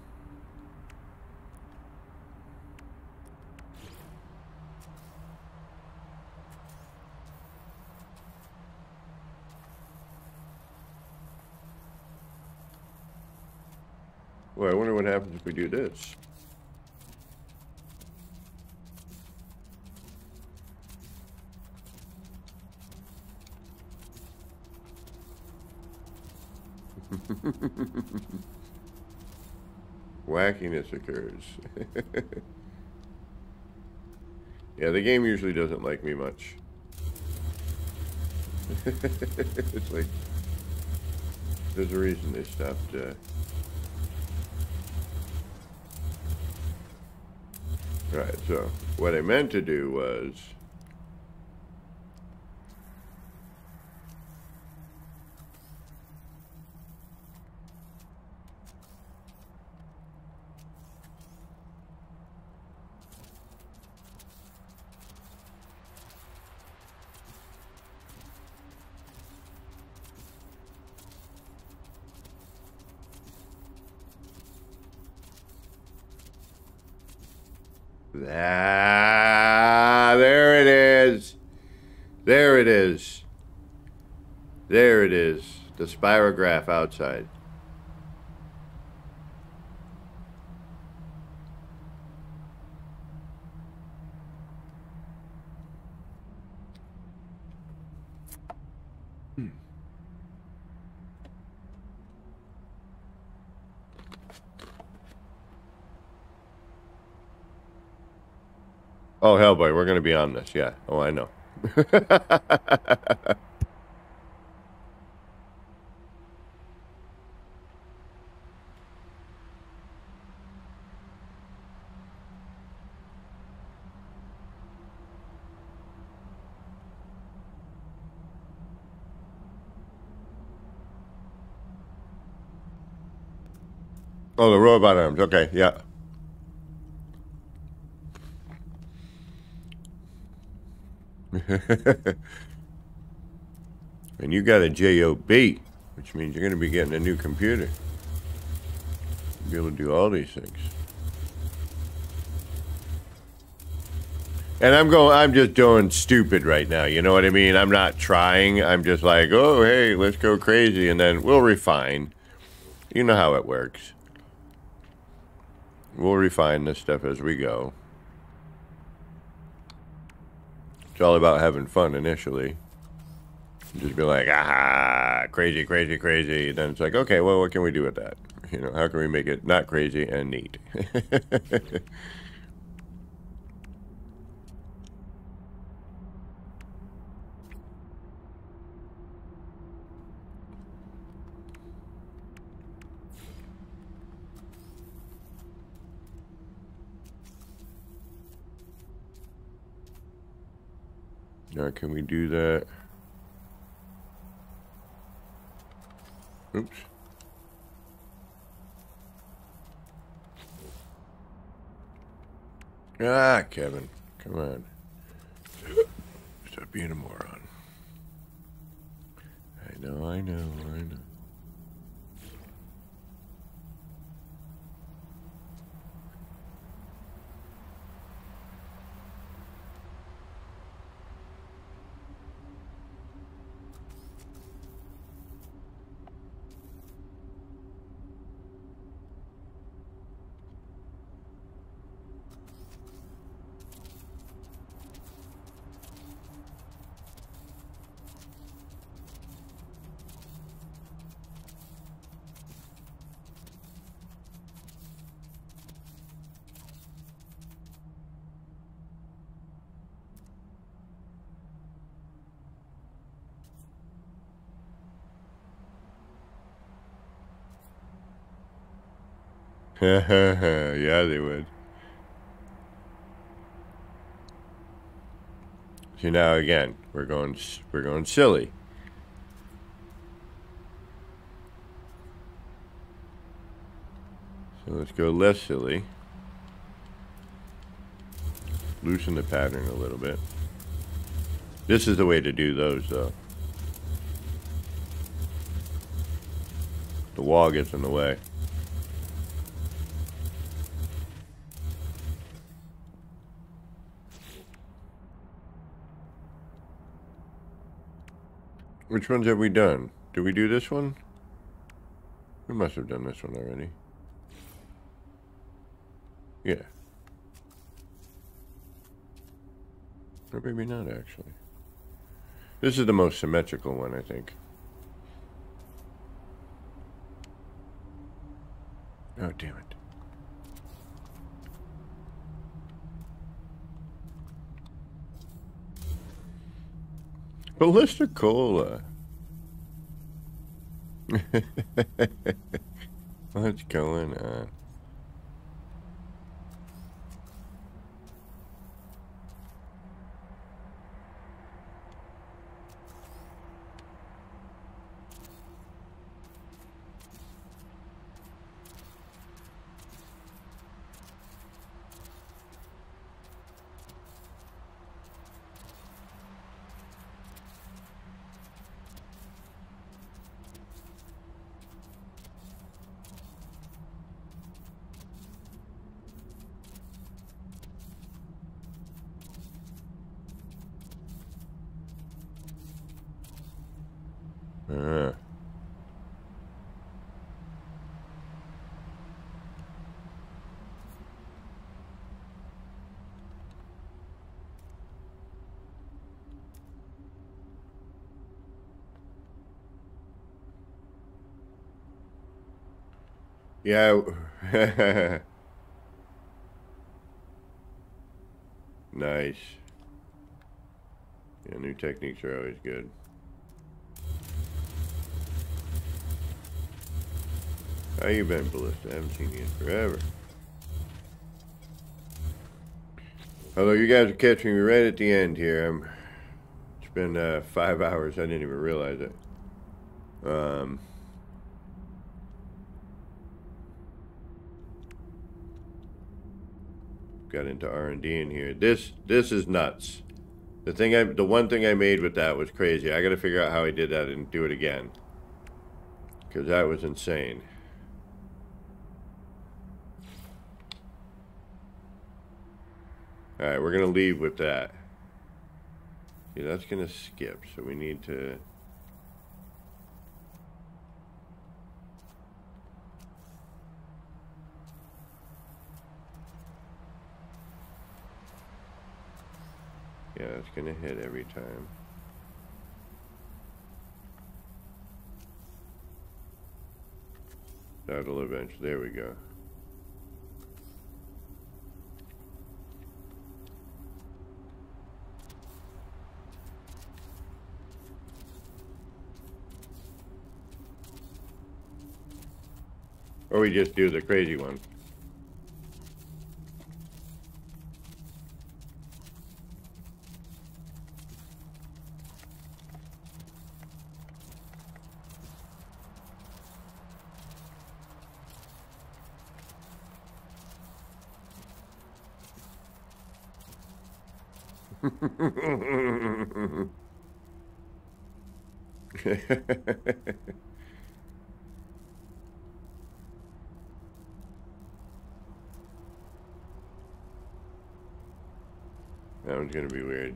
Well, I wonder what happens Wackiness occurs. yeah, the game usually doesn't like me much. it's like, there's a reason they stopped, uh, Right, so what I meant to do was spirograph outside. Hmm. Oh, Hellboy, we're going to be on this. Yeah. Oh, I know. oh, the robot arms. Okay, yeah. and you got a JOB, which means you're going to be getting a new computer. Be able to do all these things. And I'm going, I'm just doing stupid right now. You know what I mean? I'm not trying. I'm just like, oh, hey, let's go crazy. And then we'll refine. You know how it works. We'll refine this stuff as we go. It's all about having fun initially. Just be like, ah, crazy, crazy, crazy. Then it's like, okay, well, what can we do with that? You know, how can we make it not crazy and neat? Now, can we do that? Oops. Ah, Kevin. Come on. Stop being a moron. I know, I know, I know. yeah, they would. So now again, we're going we're going silly. So let's go less silly. Loosen the pattern a little bit. This is the way to do those though. The wall gets in the way. Which ones have we done? Did we do this one? We must have done this one already. Yeah. Or maybe not, actually. This is the most symmetrical one, I think. Oh, damn it. Ballista Cola. What's going on? Uh. Yeah. nice. Yeah, new techniques are always good. How you been, Ballista? I haven't seen you in forever. Although you guys are catching me right at the end here. I'm, it's been uh, five hours. I didn't even realize it. Um, got into R&D in here. This this is nuts. The thing I the one thing I made with that was crazy. I got to figure out how I did that and do it again. Cuz that was insane. Alright, we're going to leave with that. Yeah, that's going to skip, so we need to... going to hit every time. That'll eventually, there we go. Or we just do the crazy one. That one's gonna be weird.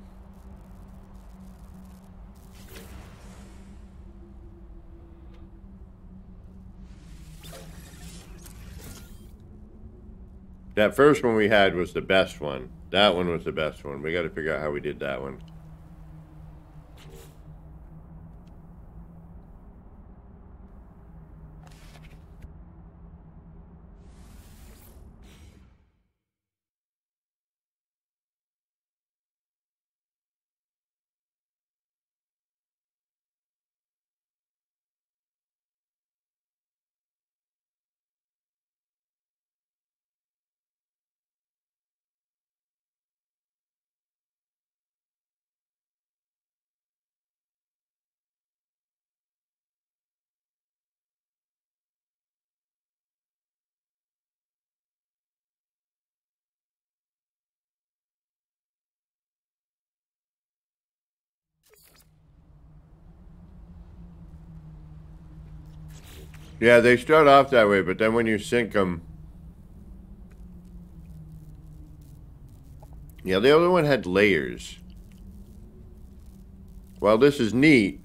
That first one we had was the best one. That one was the best one. We gotta figure out how we did that one. Yeah, they start off that way, but then when you sink them... Yeah, the other one had layers. While this is neat,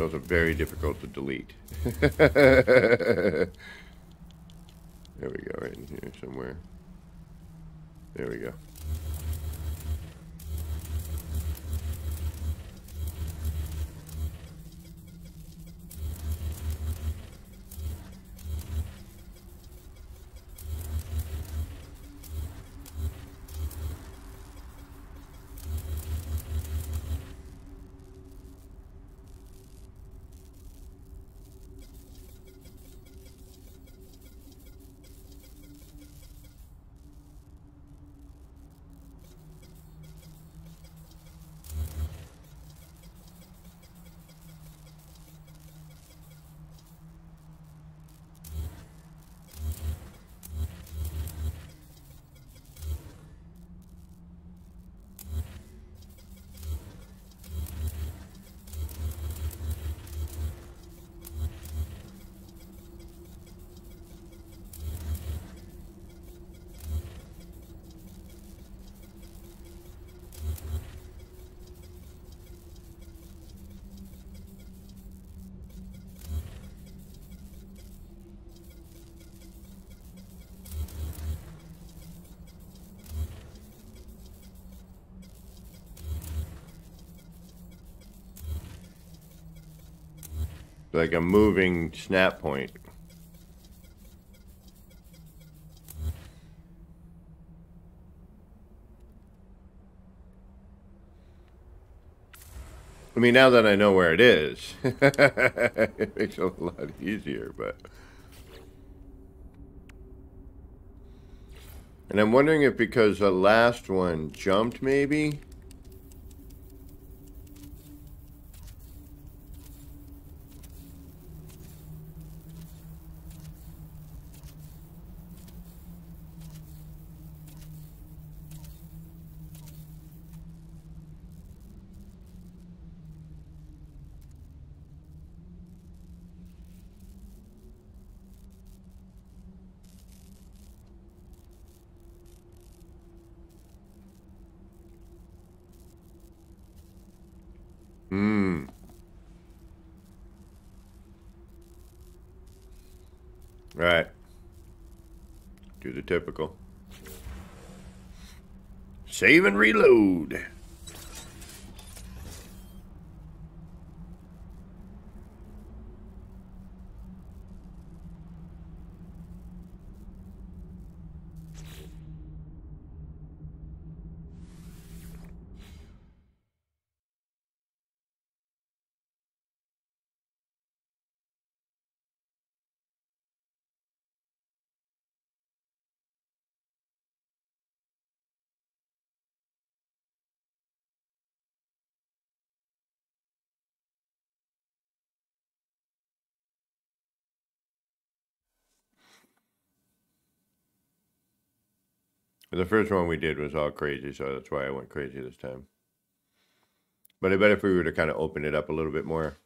Those are very difficult to delete. there we go, right in here somewhere. There we go. Like a moving snap point. I mean, now that I know where it is, it makes it a lot easier, but... And I'm wondering if because the last one jumped, maybe? Hmm. Right. Do the typical. Save and reload. The first one we did was all crazy, so that's why I went crazy this time. But I bet if we were to kind of open it up a little bit more.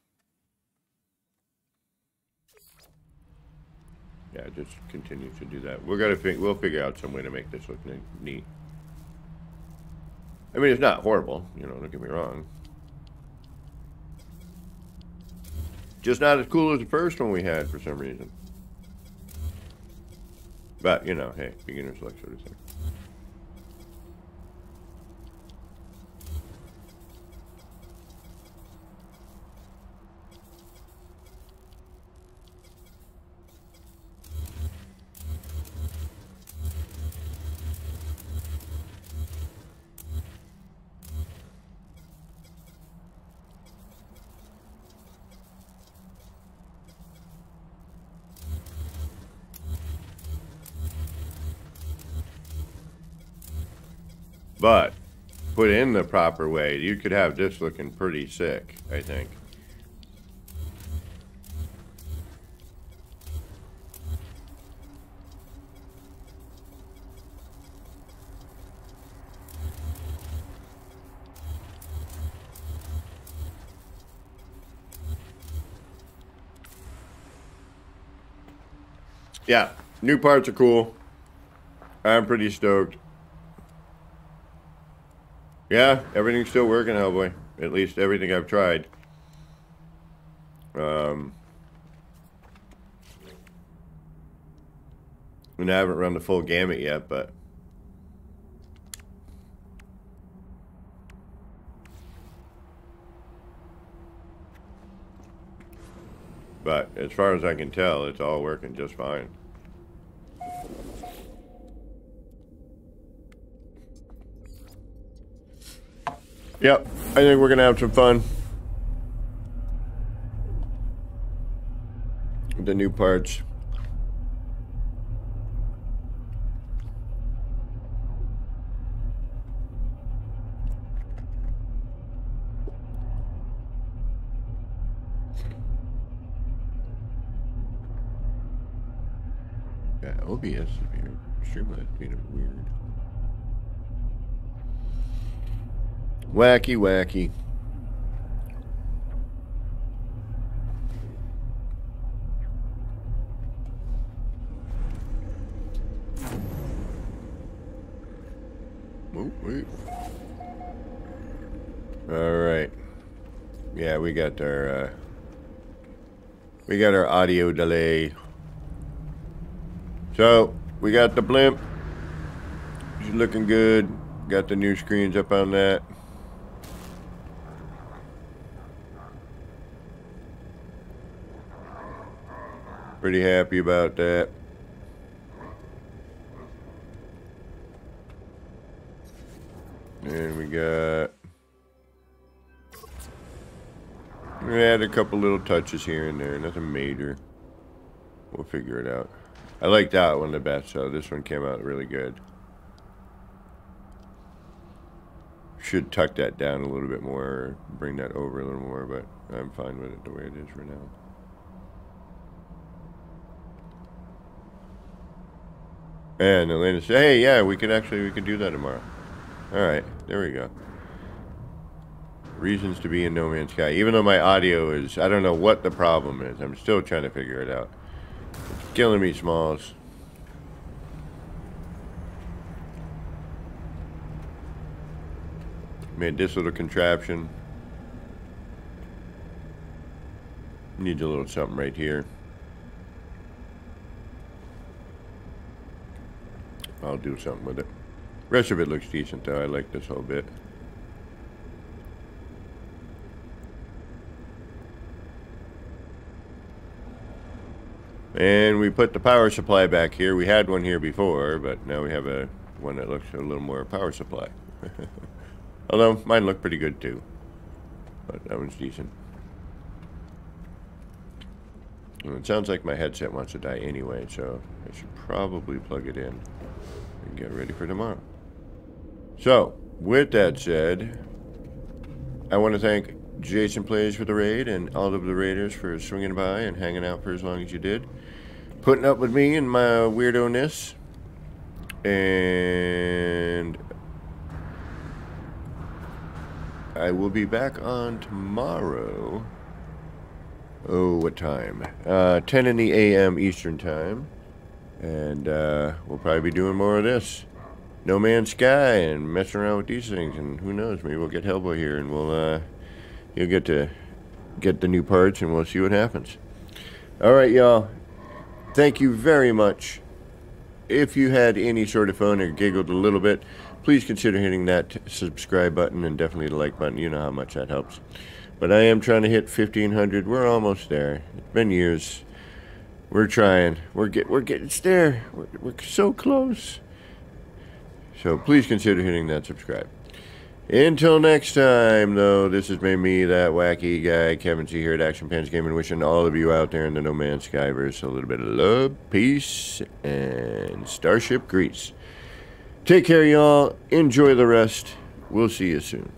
Yeah, just continue to do that. We're gonna think we'll figure out some way to make this look neat. I mean, it's not horrible, you know. Don't get me wrong. Just not as cool as the first one we had for some reason. But you know, hey, beginner's luck, sort of thing. The proper way, you could have this looking pretty sick, I think. Yeah, new parts are cool. I'm pretty stoked. Yeah, everything's still working, Hellboy. At least everything I've tried. Um, and I haven't run the full gamut yet, but But as far as I can tell, it's all working just fine. Yep, I think we're to have some fun. The new parts. Yeah, OBS is weird. Streamlabs being weird. Wacky, wacky. Oh, wait. All right. Yeah, we got our uh, we got our audio delay. So we got the blimp. She's looking good. Got the new screens up on that. Pretty happy about that. And we got... We had a couple little touches here and there, nothing major. We'll figure it out. I like that one the best, so this one came out really good. Should tuck that down a little bit more, bring that over a little more, but I'm fine with it the way it is right now. And Elena said, hey, yeah, we could actually, we could do that tomorrow. All right, there we go. Reasons to be in No Man's Sky. Even though my audio is, I don't know what the problem is. I'm still trying to figure it out. It's killing me, Smalls. Made this little contraption. Needs a little something right here. I'll do something with it. Rest of it looks decent though. I like this whole bit. And we put the power supply back here. We had one here before, but now we have a one that looks a little more power supply. Although mine looked pretty good too. But that one's decent. Well, it sounds like my headset wants to die anyway, so I should probably plug it in and get ready for tomorrow. So, with that said, I want to thank Jason Plays for the raid and all of the raiders for swinging by and hanging out for as long as you did. Putting up with me and my weirdo-ness. And I will be back on tomorrow. Oh, what time? Uh, 10 in the a.m. Eastern Time. And uh, we'll probably be doing more of this. No Man's Sky and messing around with these things. And who knows, maybe we'll get Hellboy here and we'll, uh, you'll get to get the new parts and we'll see what happens. All right, y'all. Thank you very much. If you had any sort of fun or giggled a little bit, please consider hitting that subscribe button and definitely the like button. You know how much that helps. But I am trying to hit 1500. We're almost there. It's been years. We're trying. We're get we're getting there. We're, we're so close. So please consider hitting that subscribe. Until next time, though, this has been me, that wacky guy, Kevin C. here at Action Pants Gaming, wishing all of you out there in the No Man's Skyverse a little bit of love, peace, and Starship Grease. Take care, y'all. Enjoy the rest. We'll see you soon.